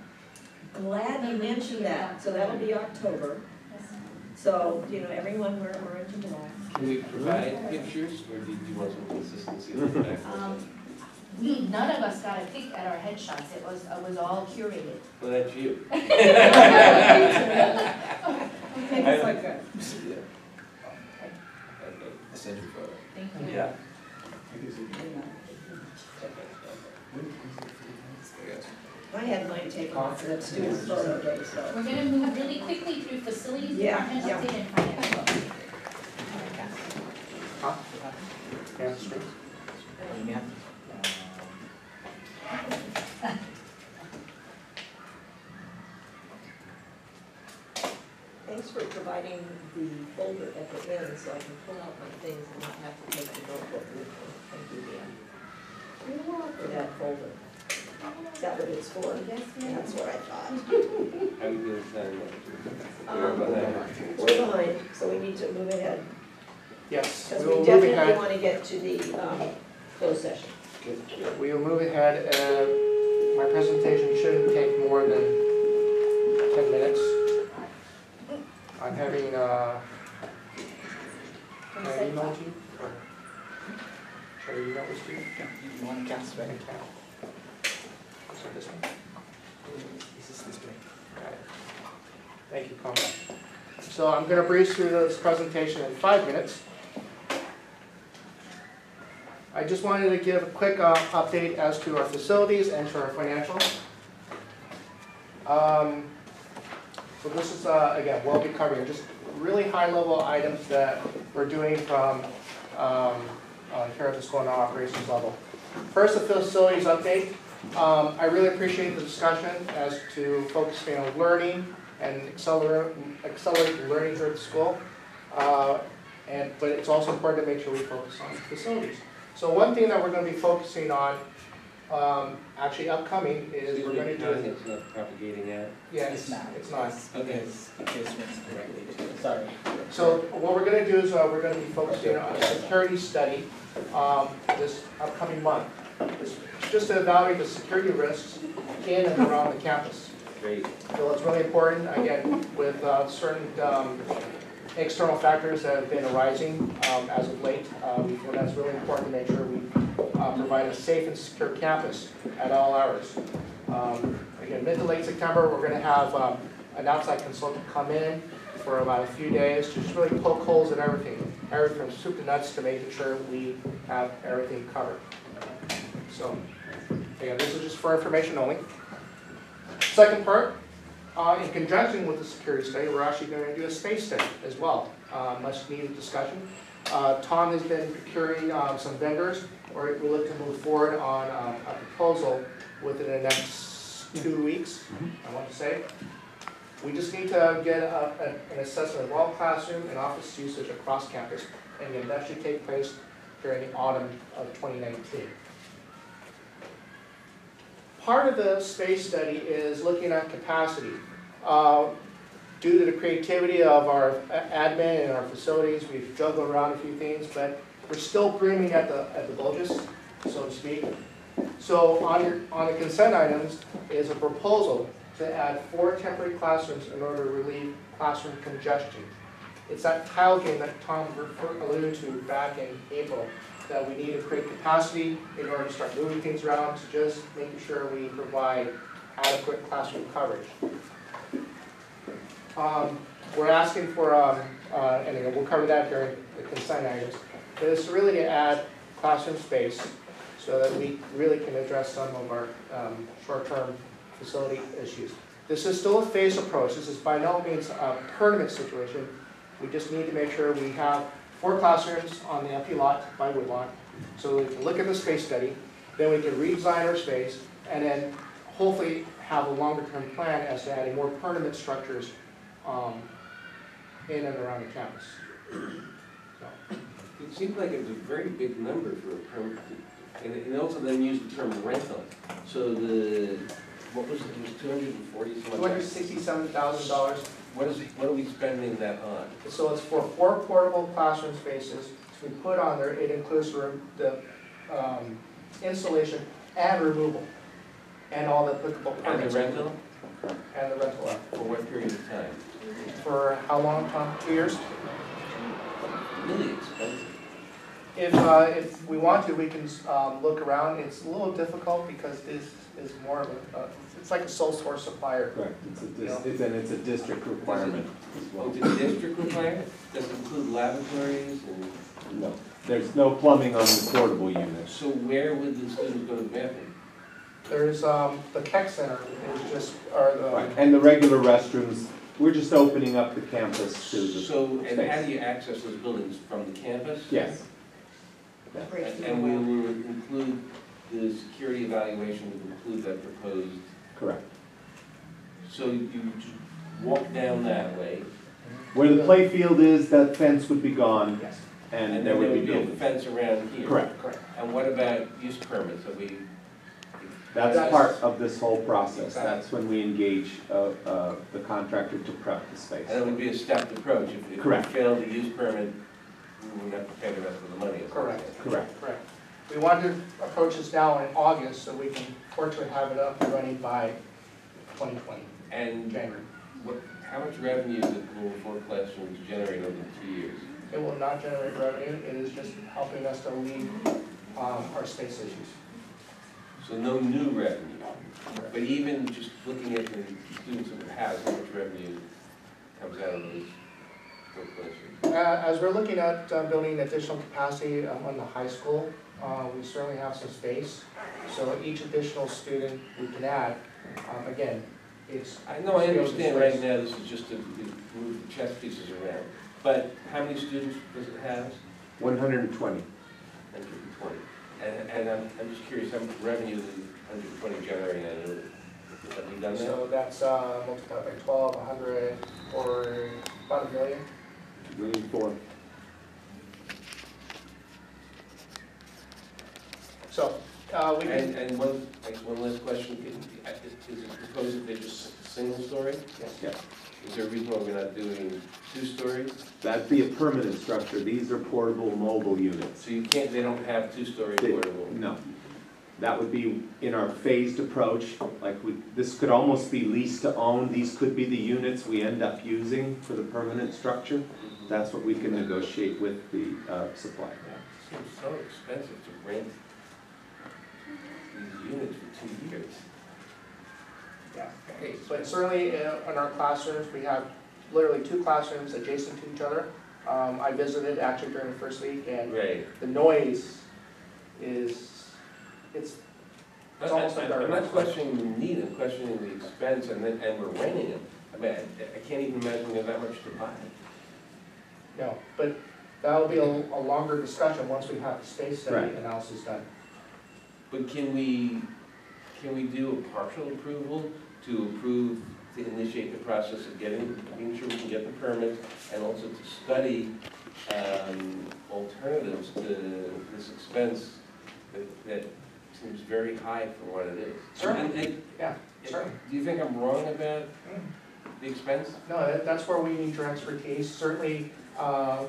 Glad you mentioned that, so that'll be October. So, you know, everyone, we're, we're into black. Can we provide pictures, or do you want some consistency in the back? Um, we, none of us got a peek at our headshots, it was, it was all curated. Well, (laughs) (laughs) that's you. It's like a- Yeah. I sent you a photo. Thank you. Yeah. I had mine taken off for that student photo day, so. We're gonna move really quickly through facilities Yeah, department yeah. update and financial. Thanks for providing the folder at the end so I can pull out my things and not have to take the notebook with me. Thank you, Dan. For that folder. Is that what it's for? Yes, That's what I thought. How you gonna sign Um, that? We're behind. We're behind, so we need to move ahead. Yes, Because we will we move definitely ahead. want to get to the um, closed session. We will move ahead. Uh, My presentation shouldn't take more than ten minutes. I'm having, uh, can I email to you? or Should I email this to you? You want to cast back in town? So this one? This is this way. Got it. Thank you, Conrad. So I'm gonna breeze through this presentation in five minutes. I just wanted to give a quick uh, update as to our facilities and to our financials. Um, So this is, uh, again, we'll be covering just really high-level items that we're doing from um, uh, here at the school and operations level. First, the facilities update. Um, I really appreciate the discussion as to focusing on learning and accelerate, accelerate learning here at the school. Uh, And, but it's also important to make sure we focus on facilities. So one thing that we're gonna be focusing on, um, actually upcoming, is we're gonna do. It's not propagating out? Yeah, It's not. It's not. Okay. Because it just directly to, sorry. So what we're gonna do is, uh, we're gonna be focusing on a security study, um, this upcoming month. It's just to evaluate the security risks in and around the campus. Great. So it's really important, again, with, uh, certain, um, external factors that have been arising, um, as of late. We feel that's really important to make sure we, uh, provide a safe and secure campus at all hours. Um, again, mid to late September, we're gonna have, um, an outside consultant come in for about a few days to just really poke holes in everything. Everything from soup to nuts to making sure we have everything covered. So, again, this is just for information only. Second part, uh, in conjunction with the security study, we're actually going to do a space study as well, uh, much needed discussion. Uh, Tom has been procuring um, some vendors, or we look to move forward on um, a proposal within the next two weeks, I want to say. We just need to get a- a- an assessment of all classroom and office usage across campus, and again, that should take place during the autumn of 2019. Part of the space study is looking at capacity. Uh, Due to the creativity of our admin and our facilities, we've juggled around a few things, but we're still brimming at the, at the bulges, so to speak. So on your, on the consent items is a proposal to add four temporary classrooms in order to relieve classroom congestion. It's that tile game that Tom alluded to back in April, that we need to create capacity in order to start moving things around, to just making sure we provide adequate classroom coverage. Um, We're asking for, um, uh, and we'll cover that during the consent items, but it's really to add classroom space so that we really can address some of our um, short-term facility issues. This is still a phased approach, this is by no means a permanent situation. We just need to make sure we have four classrooms on the empty lot by Woodlawn, so we can look at the space study, then we can redesign our space, and then hopefully have a longer-term plan as to adding more permanent structures um, in and around the campus. So. It seemed like it was a very big number for a permanent, and, and also then used the term rental. So the, what was it, it was 240 something? $267,000 what is, what are we spending that on? so it's for four portable classroom spaces to be put on there, it includes the um, installation and removal, and all the applicable And permits. the rental, And the rental, for what period of time? for how long, Tom, two years? Really expensive. If, uh, if we want to, we can, um, look around, it's a little difficult because this is more of a, it's like a sole source supplier. Correct, it's a, dis- it's, and it's a district requirement as well. Is it district required? Does it include lavatories and? No, there's no plumbing on the portable units. So where would the students go to the bathroom? There's, um, the Keck Center is just, or Right, the, and the regular restrooms, we're just opening up the campus to the So, and how do you access those buildings, from the campus? Yes. And and we will include, the security evaluation would include that proposed, Correct. so you just walk down that way, Where the play field is, that fence would be gone, yes, and and there then would be a buildings. fence around here. Correct. correct. And what about use permits, are we, That's That's- part of this whole process. That's when we engage, uh, uh, the contractor to prep the space. And it would be a stepped approach. If- If we Correct. fail to use permit, we wouldn't have to pay the rest of the money. is what I'm Correct. saying. Correct. Correct. We want to approach this now in August, so we can fortunately have it up and running by twenty twenty, And January. what, how much revenue did Global Four Classrooms generate over the two years? It will not generate revenue, it is just helping us to lead, um, our space issues. So no new revenue. But even just looking at the students that it has, how much revenue comes out of those four classrooms? Uh, As we're looking at uh, building additional capacity um, on the high school, uh, we certainly have some space. So each additional student we can add, um, again, it's. I know, I understand right now this is just to to move the chess pieces around. But how many students does it have? One hundred and twenty. Hundred and twenty. And, and I'm, I'm just curious, how much revenue is hundred and twenty generating annually? Have you done that? So that's uh, multiplied by twelve, a hundred, or about a million. Million four. So, uh, we And, can, and one, I guess one last question, Can- is it proposed that they're just single story? Yes. Is there a reason why we're not doing two stories? That'd be a permanent structure. These are portable mobile units. So you can't, they don't have two-story They- portable? No. That would be in our phased approach, like we, this could almost be leased to own. These could be the units we end up using for the permanent structure. That's what we can negotiate with the uh, supplier. Seems so expensive to rent these units for two years. yeah, okay, but certainly uh, in our classrooms, we have literally two classrooms adjacent to each other. Um, I visited actually during the first week, and Right. the noise is, it's, I- it's almost like I- I'm not our. questioning the need, I'm questioning the expense, and then, and we're renting them. I mean, I I can't even imagine we have that much to buy. No, but that'll be a, a longer discussion once we have the space study Right. analysis done. But can we, can we do a partial approval to approve, to initiate the process of getting, making sure we can get the permits, and also to study um, alternatives to this expense that, that seems very high for what it is? Certainly. And- and- Yeah, certainly. Do you think I'm wrong about the expense? No, that, that's where we need your expertise. Certainly, uh,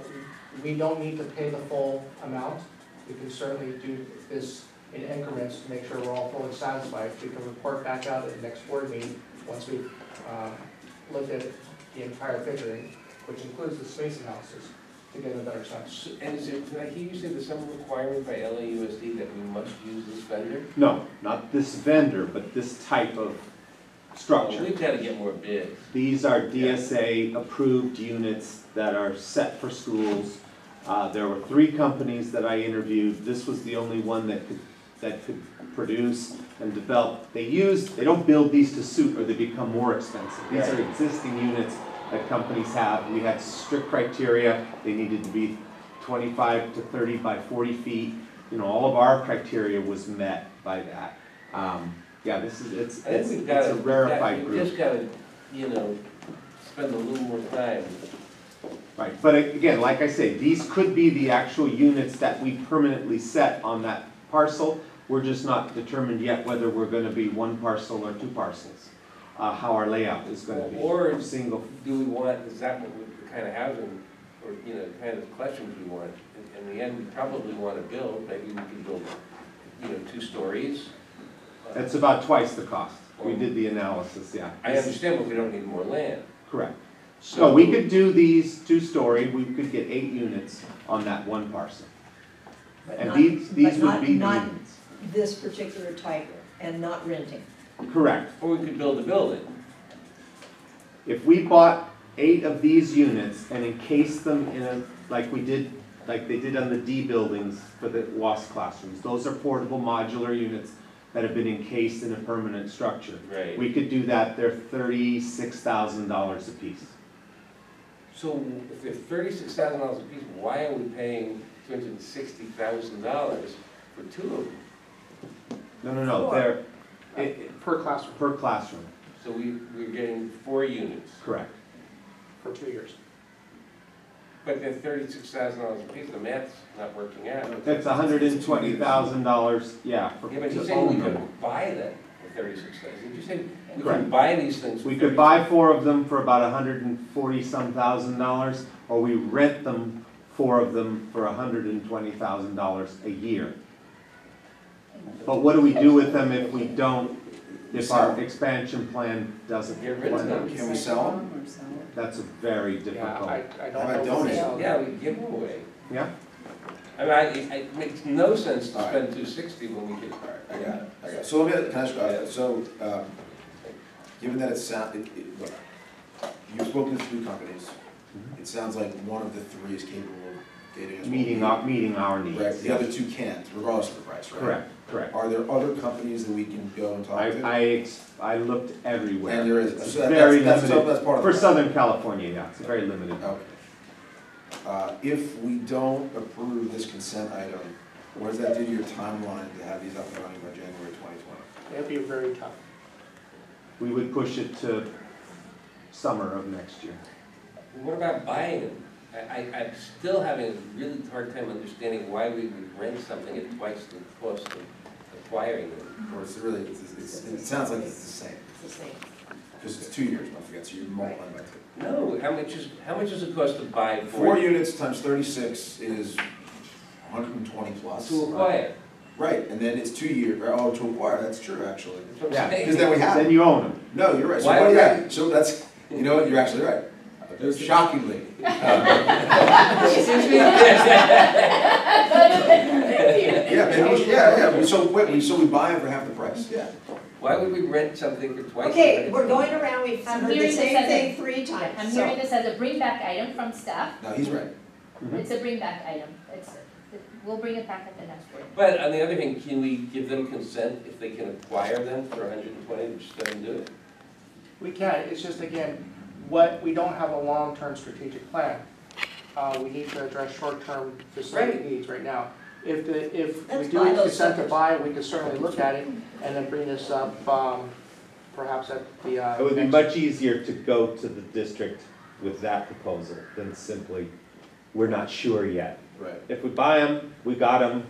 we don't need to pay the full amount. We can certainly do this in increments to make sure we're all fully satisfied. We can report back out at the next board meeting, once we've, um, looked at the entire figuring, which includes the space analysis, to get a better sense. So- And is it, did I hear you say there's some requirement by LAUSD that we must use this vendor? No, not this vendor, but this type of structure. We've got to get more bids. These are DSA-approved units that are set for schools. Uh, There were three companies that I interviewed. This was the only one that could, that could produce and develop. They use, they don't build these to suit or they become more expensive. These are existing units that companies have. We had strict criteria. They needed to be 25 to 30 by 40 feet. You know, all of our criteria was met by that. Um, Yeah, this is, it's, it's it's got a rarefied group. just got to, you know, spend a little more time. Right, but again, like I say, these could be the actual units that we permanently set on that parcel. We're just not determined yet whether we're gonna be one parcel or two parcels, uh, how our layout is gonna be. Or Single, do we want, is that what we, the kind of housing, or, you know, the kind of collections we want? In, in the end, we probably want to build, maybe we could build, you know, two stories. that's about twice the cost. We did the analysis, yeah. I understand, but we don't need more land. Correct. So So we could do these two-story, we could get eight units on that one parcel. But And not- these, these but would not- be the not units. This particular type and not renting. Correct. Or we could build a building. If we bought eight of these units and encased them in a, like we did, like they did on the D buildings for the WAS classrooms, those are portable modular units that have been encased in a permanent structure. Right. We could do that, they're thirty-six thousand dollars a piece. So if they're thirty-six thousand dollars a piece, why are we paying two hundred and sixty thousand dollars for two of them? No, no, no, Four. they're, uh, it, it- Per classroom, per classroom, So we, we're getting four units. correct. for two years. But they're thirty-six thousand dollars a piece, the math's not working out. That's hundred and twenty thousand dollars, yeah, for, Yeah, but you to said we own them. could buy them for thirty-six thousand, did you say we Correct. could buy these things? for We could buy four of them for about hundred and forty-some thousand dollars, or we rent them, four of them, for hundred and twenty thousand dollars a year. But what do we do with them if we don't, if our expansion plan doesn't? Get rid of them. Can we sell them? That's a very Yeah, difficult. I, I How don't know. if we donate? sell Yeah, we give them away. Yeah, I mean, I, it makes no sense to All right. spend two sixty when we could. I got it, I got it. So let me, can I ask, uh, so, um, given that it sound, it, it, look, you've spoken to three companies. It sounds like one of the three is capable of getting us. meeting our, meeting our needs. Right, the other two can't, regardless of the price, right? Correct, correct. Are there other companies that we can go and talk I, to? I, ex- I looked everywhere. And there is, It's so that- very that's, that's, limited. that's part of For the. Southern California, yeah, it's very limited. Okay. Uh, if we don't approve this consent item, what does that do to your timeline to have these up and running by January twenty twenty? It'd be very tough. We would push it to summer of next year. What about buying them? I, I, I'm still having a really hard time understanding why we would rent something at twice the cost of acquiring them. Or it's really, it's, it's, it sounds like it's the same, It's the same. because it's two years, don't forget, so you're multiplying by two. No, how much is, how much does it cost to buy Four four? units times thirty-six is hundred and twenty plus. To acquire. Right, and then it's two years, oh, to acquire, that's true, actually. That's what I'm Yeah. Because then we have. Then you own them. No, you're right, so, Why what- would yeah, so that's, you know what, you're actually right. Shockingly. (laughs) Um, (laughs) (laughs) Yeah, maybe, we should- yeah, yeah, we- so, wait, we- so we buy them for half the price, yeah. Why would we rent something for twice? the Okay, price? we're going around, we've I'm heard the hearing this same as thing three times, I'm so- hearing this as a bring back item from staff. No, he's right. It's a bring back item. It's, we'll bring it back at the next board. But on the other hand, can we give them consent if they can acquire them for hundred and twenty, which let them do it? We can, it's just again, what, we don't have a long-term strategic plan. Uh, we need to address short-term facility Right. needs right now. If the, if we Let's do buy those consent to suckers. buy, we could certainly look at it and then bring this up, um, perhaps at the, uh. It would be next- much easier to go to the district with that proposal than simply, we're not sure yet. Right. If we buy them, we got them,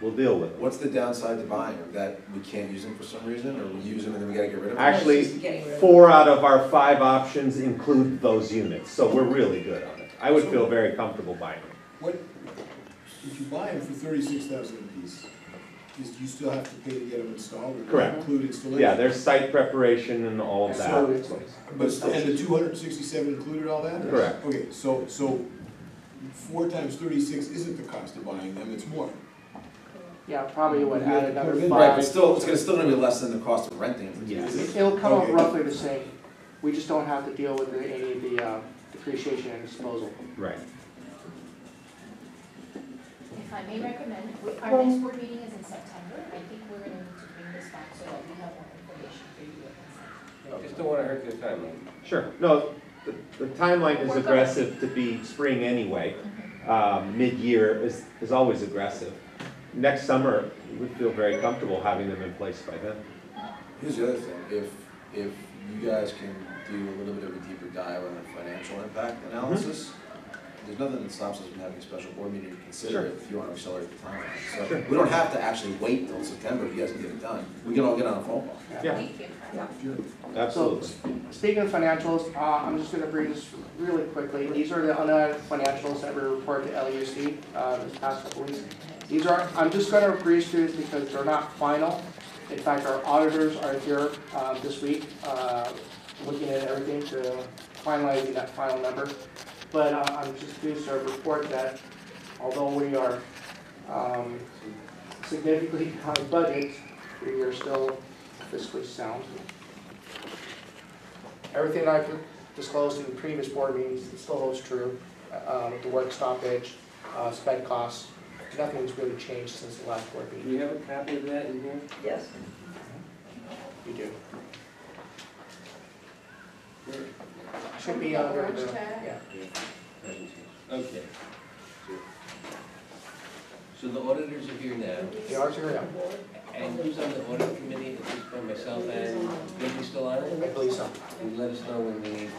we'll deal with them. What's the downside to buying them? That we can't use them for some reason, or we use them and then we gotta get rid of them? Actually, Just getting rid of four out of our five options include those units, so we're really good on it. I would feel very comfortable buying them. What, if you buy them for thirty-six thousand apiece, is, you still have to pay to get them installed, or Correct. include installation? Yeah, there's site preparation and all of that. it's- But, and the two hundred and sixty-seven included all that? Correct. Okay, so, so four times thirty-six isn't the cost of buying them, it's more. Yeah, probably would add another Right, five. but still, it's gonna, still gonna be less than the cost of renting them. Yes. It'll come up Okay. roughly the same. We just don't have to deal with the- any of the uh, depreciation and disposal. Right. If I may recommend, we- our next board meeting is in September. I think we're gonna need to bring this back so that we have more information for you at consent. I just don't wanna hurt their timeline. Sure, no, the, the timeline is aggressive to be spring anyway. Um, mid-year is, is always aggressive. Next summer, we would feel very comfortable having them in place by then. Here's the other thing, if, if you guys can do a little bit of a deeper dive on the financial impact analysis, there's nothing that stops us from having a special board meeting to consider Sure. it if you wanna accelerate the timeline. Sure. So, we don't have to actually wait till September if you guys can get it done, we can all get on a phone call. Yeah, Thank you. absolutely. Speaking of financials, uh, I'm just gonna bring this really quickly. These are the unaudited financials that were reported to LUC, uh, this past couple weeks. These are, I'm just gonna breeze through this because they're not final. In fact, our auditors are here, uh, this week, uh, looking at everything to finalize that final number. But, uh, I'm just pleased to report that although we are, um, significantly (laughs) behind budget, we are still fiscally sound. Everything I've disclosed in the previous board meetings still holds true. Uh, the work stoppage, uh, sped costs, nothing's really changed since the last board meeting. Do you have a copy of that in here? Yes. You do. Should be under the, yeah. Okay. So the auditors are here now, The auditors are here. And who's on the audit committee, at this point, myself and, Vicki still on it? I believe so. And let us know when we need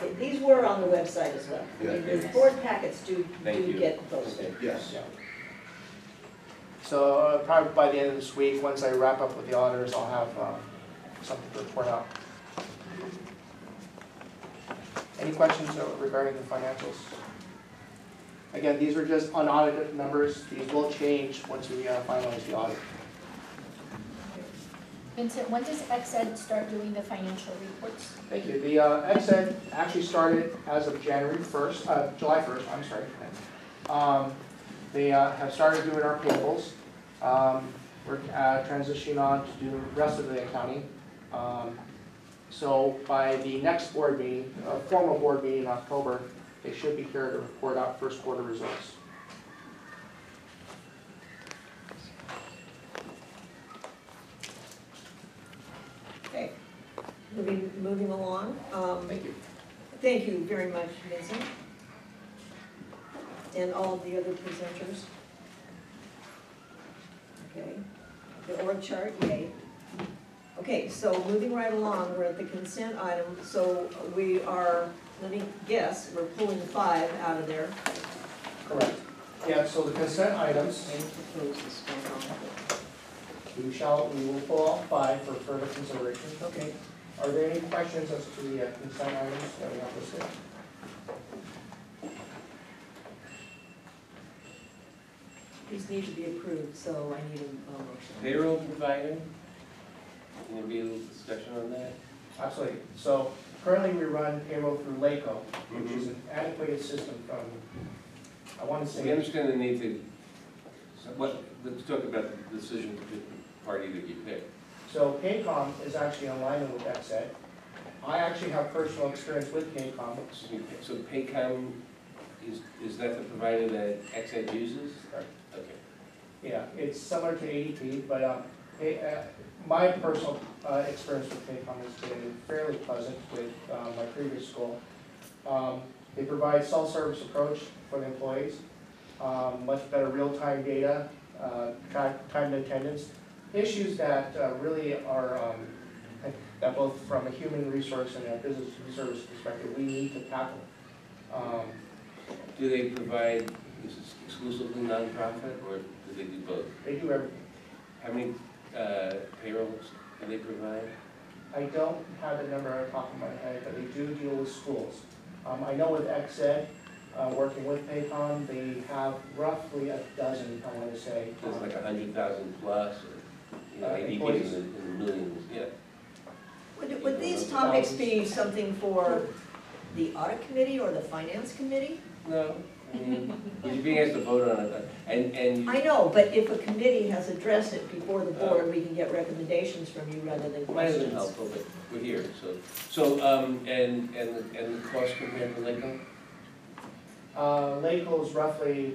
to, These were on the website as well. Yeah. The board packets do, Thank do you. get posted. Yes. So uh, probably by the end of this week, once I wrap up with the auditors, I'll have uh, something to report out. Any questions uh, regarding the financials? Again, these are just unaudited numbers. These will change once we uh, finalize the audit. Vincent, when does XED start doing the financial reports? Thank you. The uh, XED actually started as of January 1st, uh, July 1st, I'm sorry. Um, They uh, have started doing our payables. Um, We're uh, transitioning on to do the rest of the accounting. Um, So by the next board meeting, uh, formal board meeting in October, they should be here to report out first quarter results. Okay, moving, moving along. um, Thank you. Thank you very much, Vincent. And all of the other presenters. Okay, the org chart, yay. Okay, so moving right along, we're at the consent item, so we are, let me guess, we're pulling five out of there. Correct. Yeah, so the consent items, we shall, we will pull out five for further consideration. Okay. Are there any questions as to the uh, consent items that we have listed? These need to be approved, so I need a a motion. payroll provider? Can there be a little discussion on that? Absolutely. So currently we run payroll through LACOE, which is an antiquated system from, I want to we say, understand the need to, so what, let's talk about the decision to pick the party that you pick. so Paycom is actually in alignment with XED. I actually have personal experience with Paycom. Excuse me, So Paycom, is, is that the provider that XED uses? Okay. Yeah, it's similar to ADP, but um, Pay- uh, my personal uh, experience with Paycom has been fairly pleasant with um, my previous school. Um, They provide self-service approach for the employees, um, much better real-time data, uh, time and attendance, issues that uh, really are, um, that both from a human resource and a business service perspective, we need to tackle. Um, Do they provide, exclusively nonprofit, or do they do both? They do everything. How many uh, payrolls do they provide? I don't have the number on the top of my head, but they do deal with schools. Um, I know with XED, uh, working with Paycom, they have roughly a dozen, I wanna say. So it's like a hundred thousand plus, or, you know, Uh, ADP's employees? in in the millions, yeah. Would, would these topics be something for the audit committee or the finance committee? No, I you're being asked to vote on it, and, and. I know, but if a committee has addressed it before the board, we can get recommendations from you rather than Might have been questions. helpful, but we're here, so, so, um, and, and, the- and the cost compared to Lincoln? Uh, LACOE's roughly,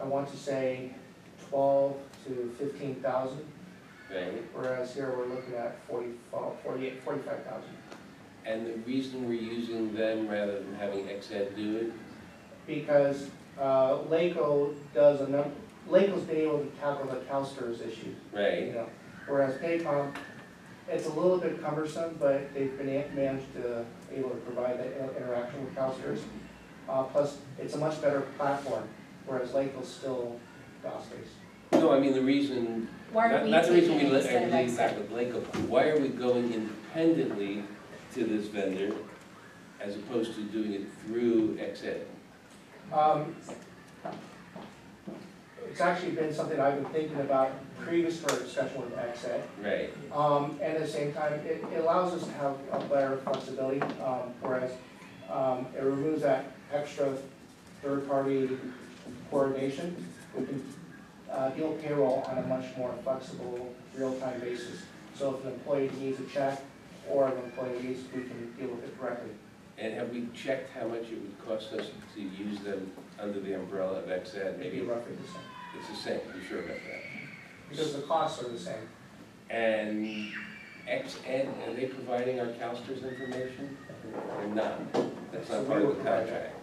I want to say twelve to fifteen thousand, Right, whereas here we're looking at forty, forty-eight, forty-five thousand. and the reason we're using them rather than having XED do it, Because, uh, LACOE does a num, LACOE's been able to tackle the CalSTRS issue. right? you know, whereas Paycom, it's a little bit cumbersome, but they've been a- managed to, able to provide that inter- interaction with CalSTRS. Uh, plus, it's a much better platform, whereas Lake's still DOS-based. No, I mean, the reason, Why are not, we not the reason we taking it let instead everything back with Lakeland, why are we going independently to this vendor as opposed to doing it through XED? Um, It's actually been something I've been thinking about previous for discussion with XED. Right, Um, and at the same time, it, it allows us to have a better flexibility, um, whereas, um, it removes that extra third-party coordination. We can, uh, deal payroll on a much more flexible, real-time basis. So if an employee needs a check or an employee needs, we can deal with it directly. And have we checked how much it would cost us to use them under the umbrella of XED? Maybe Maybe roughly the same, it's the same, you sure about that? because the costs are the same. And XED, are they providing our CalSTRS information They're not? That's not part of the contract.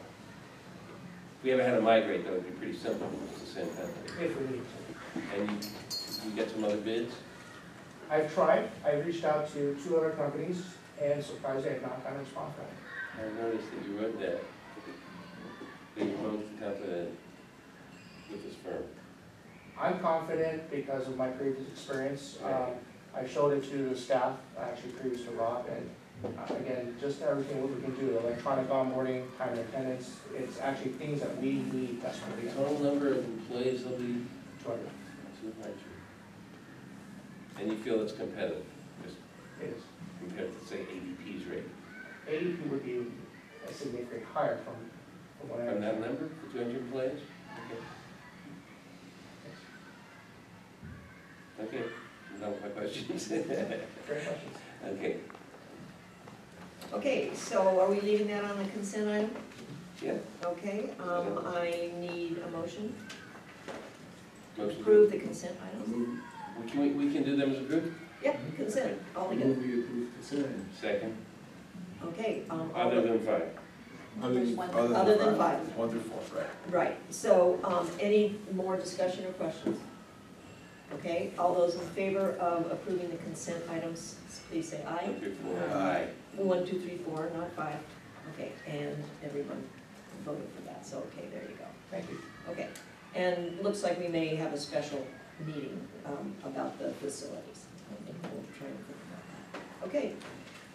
If we ever had to migrate, that would be pretty simple, it's the same company. If we need to. And you you get some other bids? I've tried, I've reached out to two other companies, and surprisingly, I have not gotten a response back. I noticed that you wrote that, that you're most confident with this firm. I'm confident because of my previous experience. Um, I showed it to the staff, actually previous to Rob, and uh, again, just everything what we can do, electronic onboarding, time and attendance, it's actually things that we need desperately. Total number of employees will be Two hundred. two hundred. And you feel it's competitive, It is. compared to, say, ADP's rate? ADP would be significantly higher from, from what I From that understand. number, for two hundred employees? Okay. Okay, no my questions. Great questions. Okay, Okay, so are we leaving that on the consent item? yeah. Okay, um, I need a motion to Motion to- approve the consent items. We can, we- we can do them as a group? Yep, consent, all together. Move we approve consent. Second, Okay, um, all other the- than five. Other Other than five. One through four, right. Right, so, um, any more discussion or questions? Okay, all those in favor of approving the consent items, please say aye. One through. Aye. One, two, three, four, not five. Okay, and everyone voted for that, so, okay, there you go. Thank you. Okay, and looks like we may have a special meeting, um, about the facilities. I think we'll try and think about that. Okay,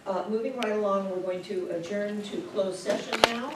uh, moving right along, we're going to adjourn to closed session now.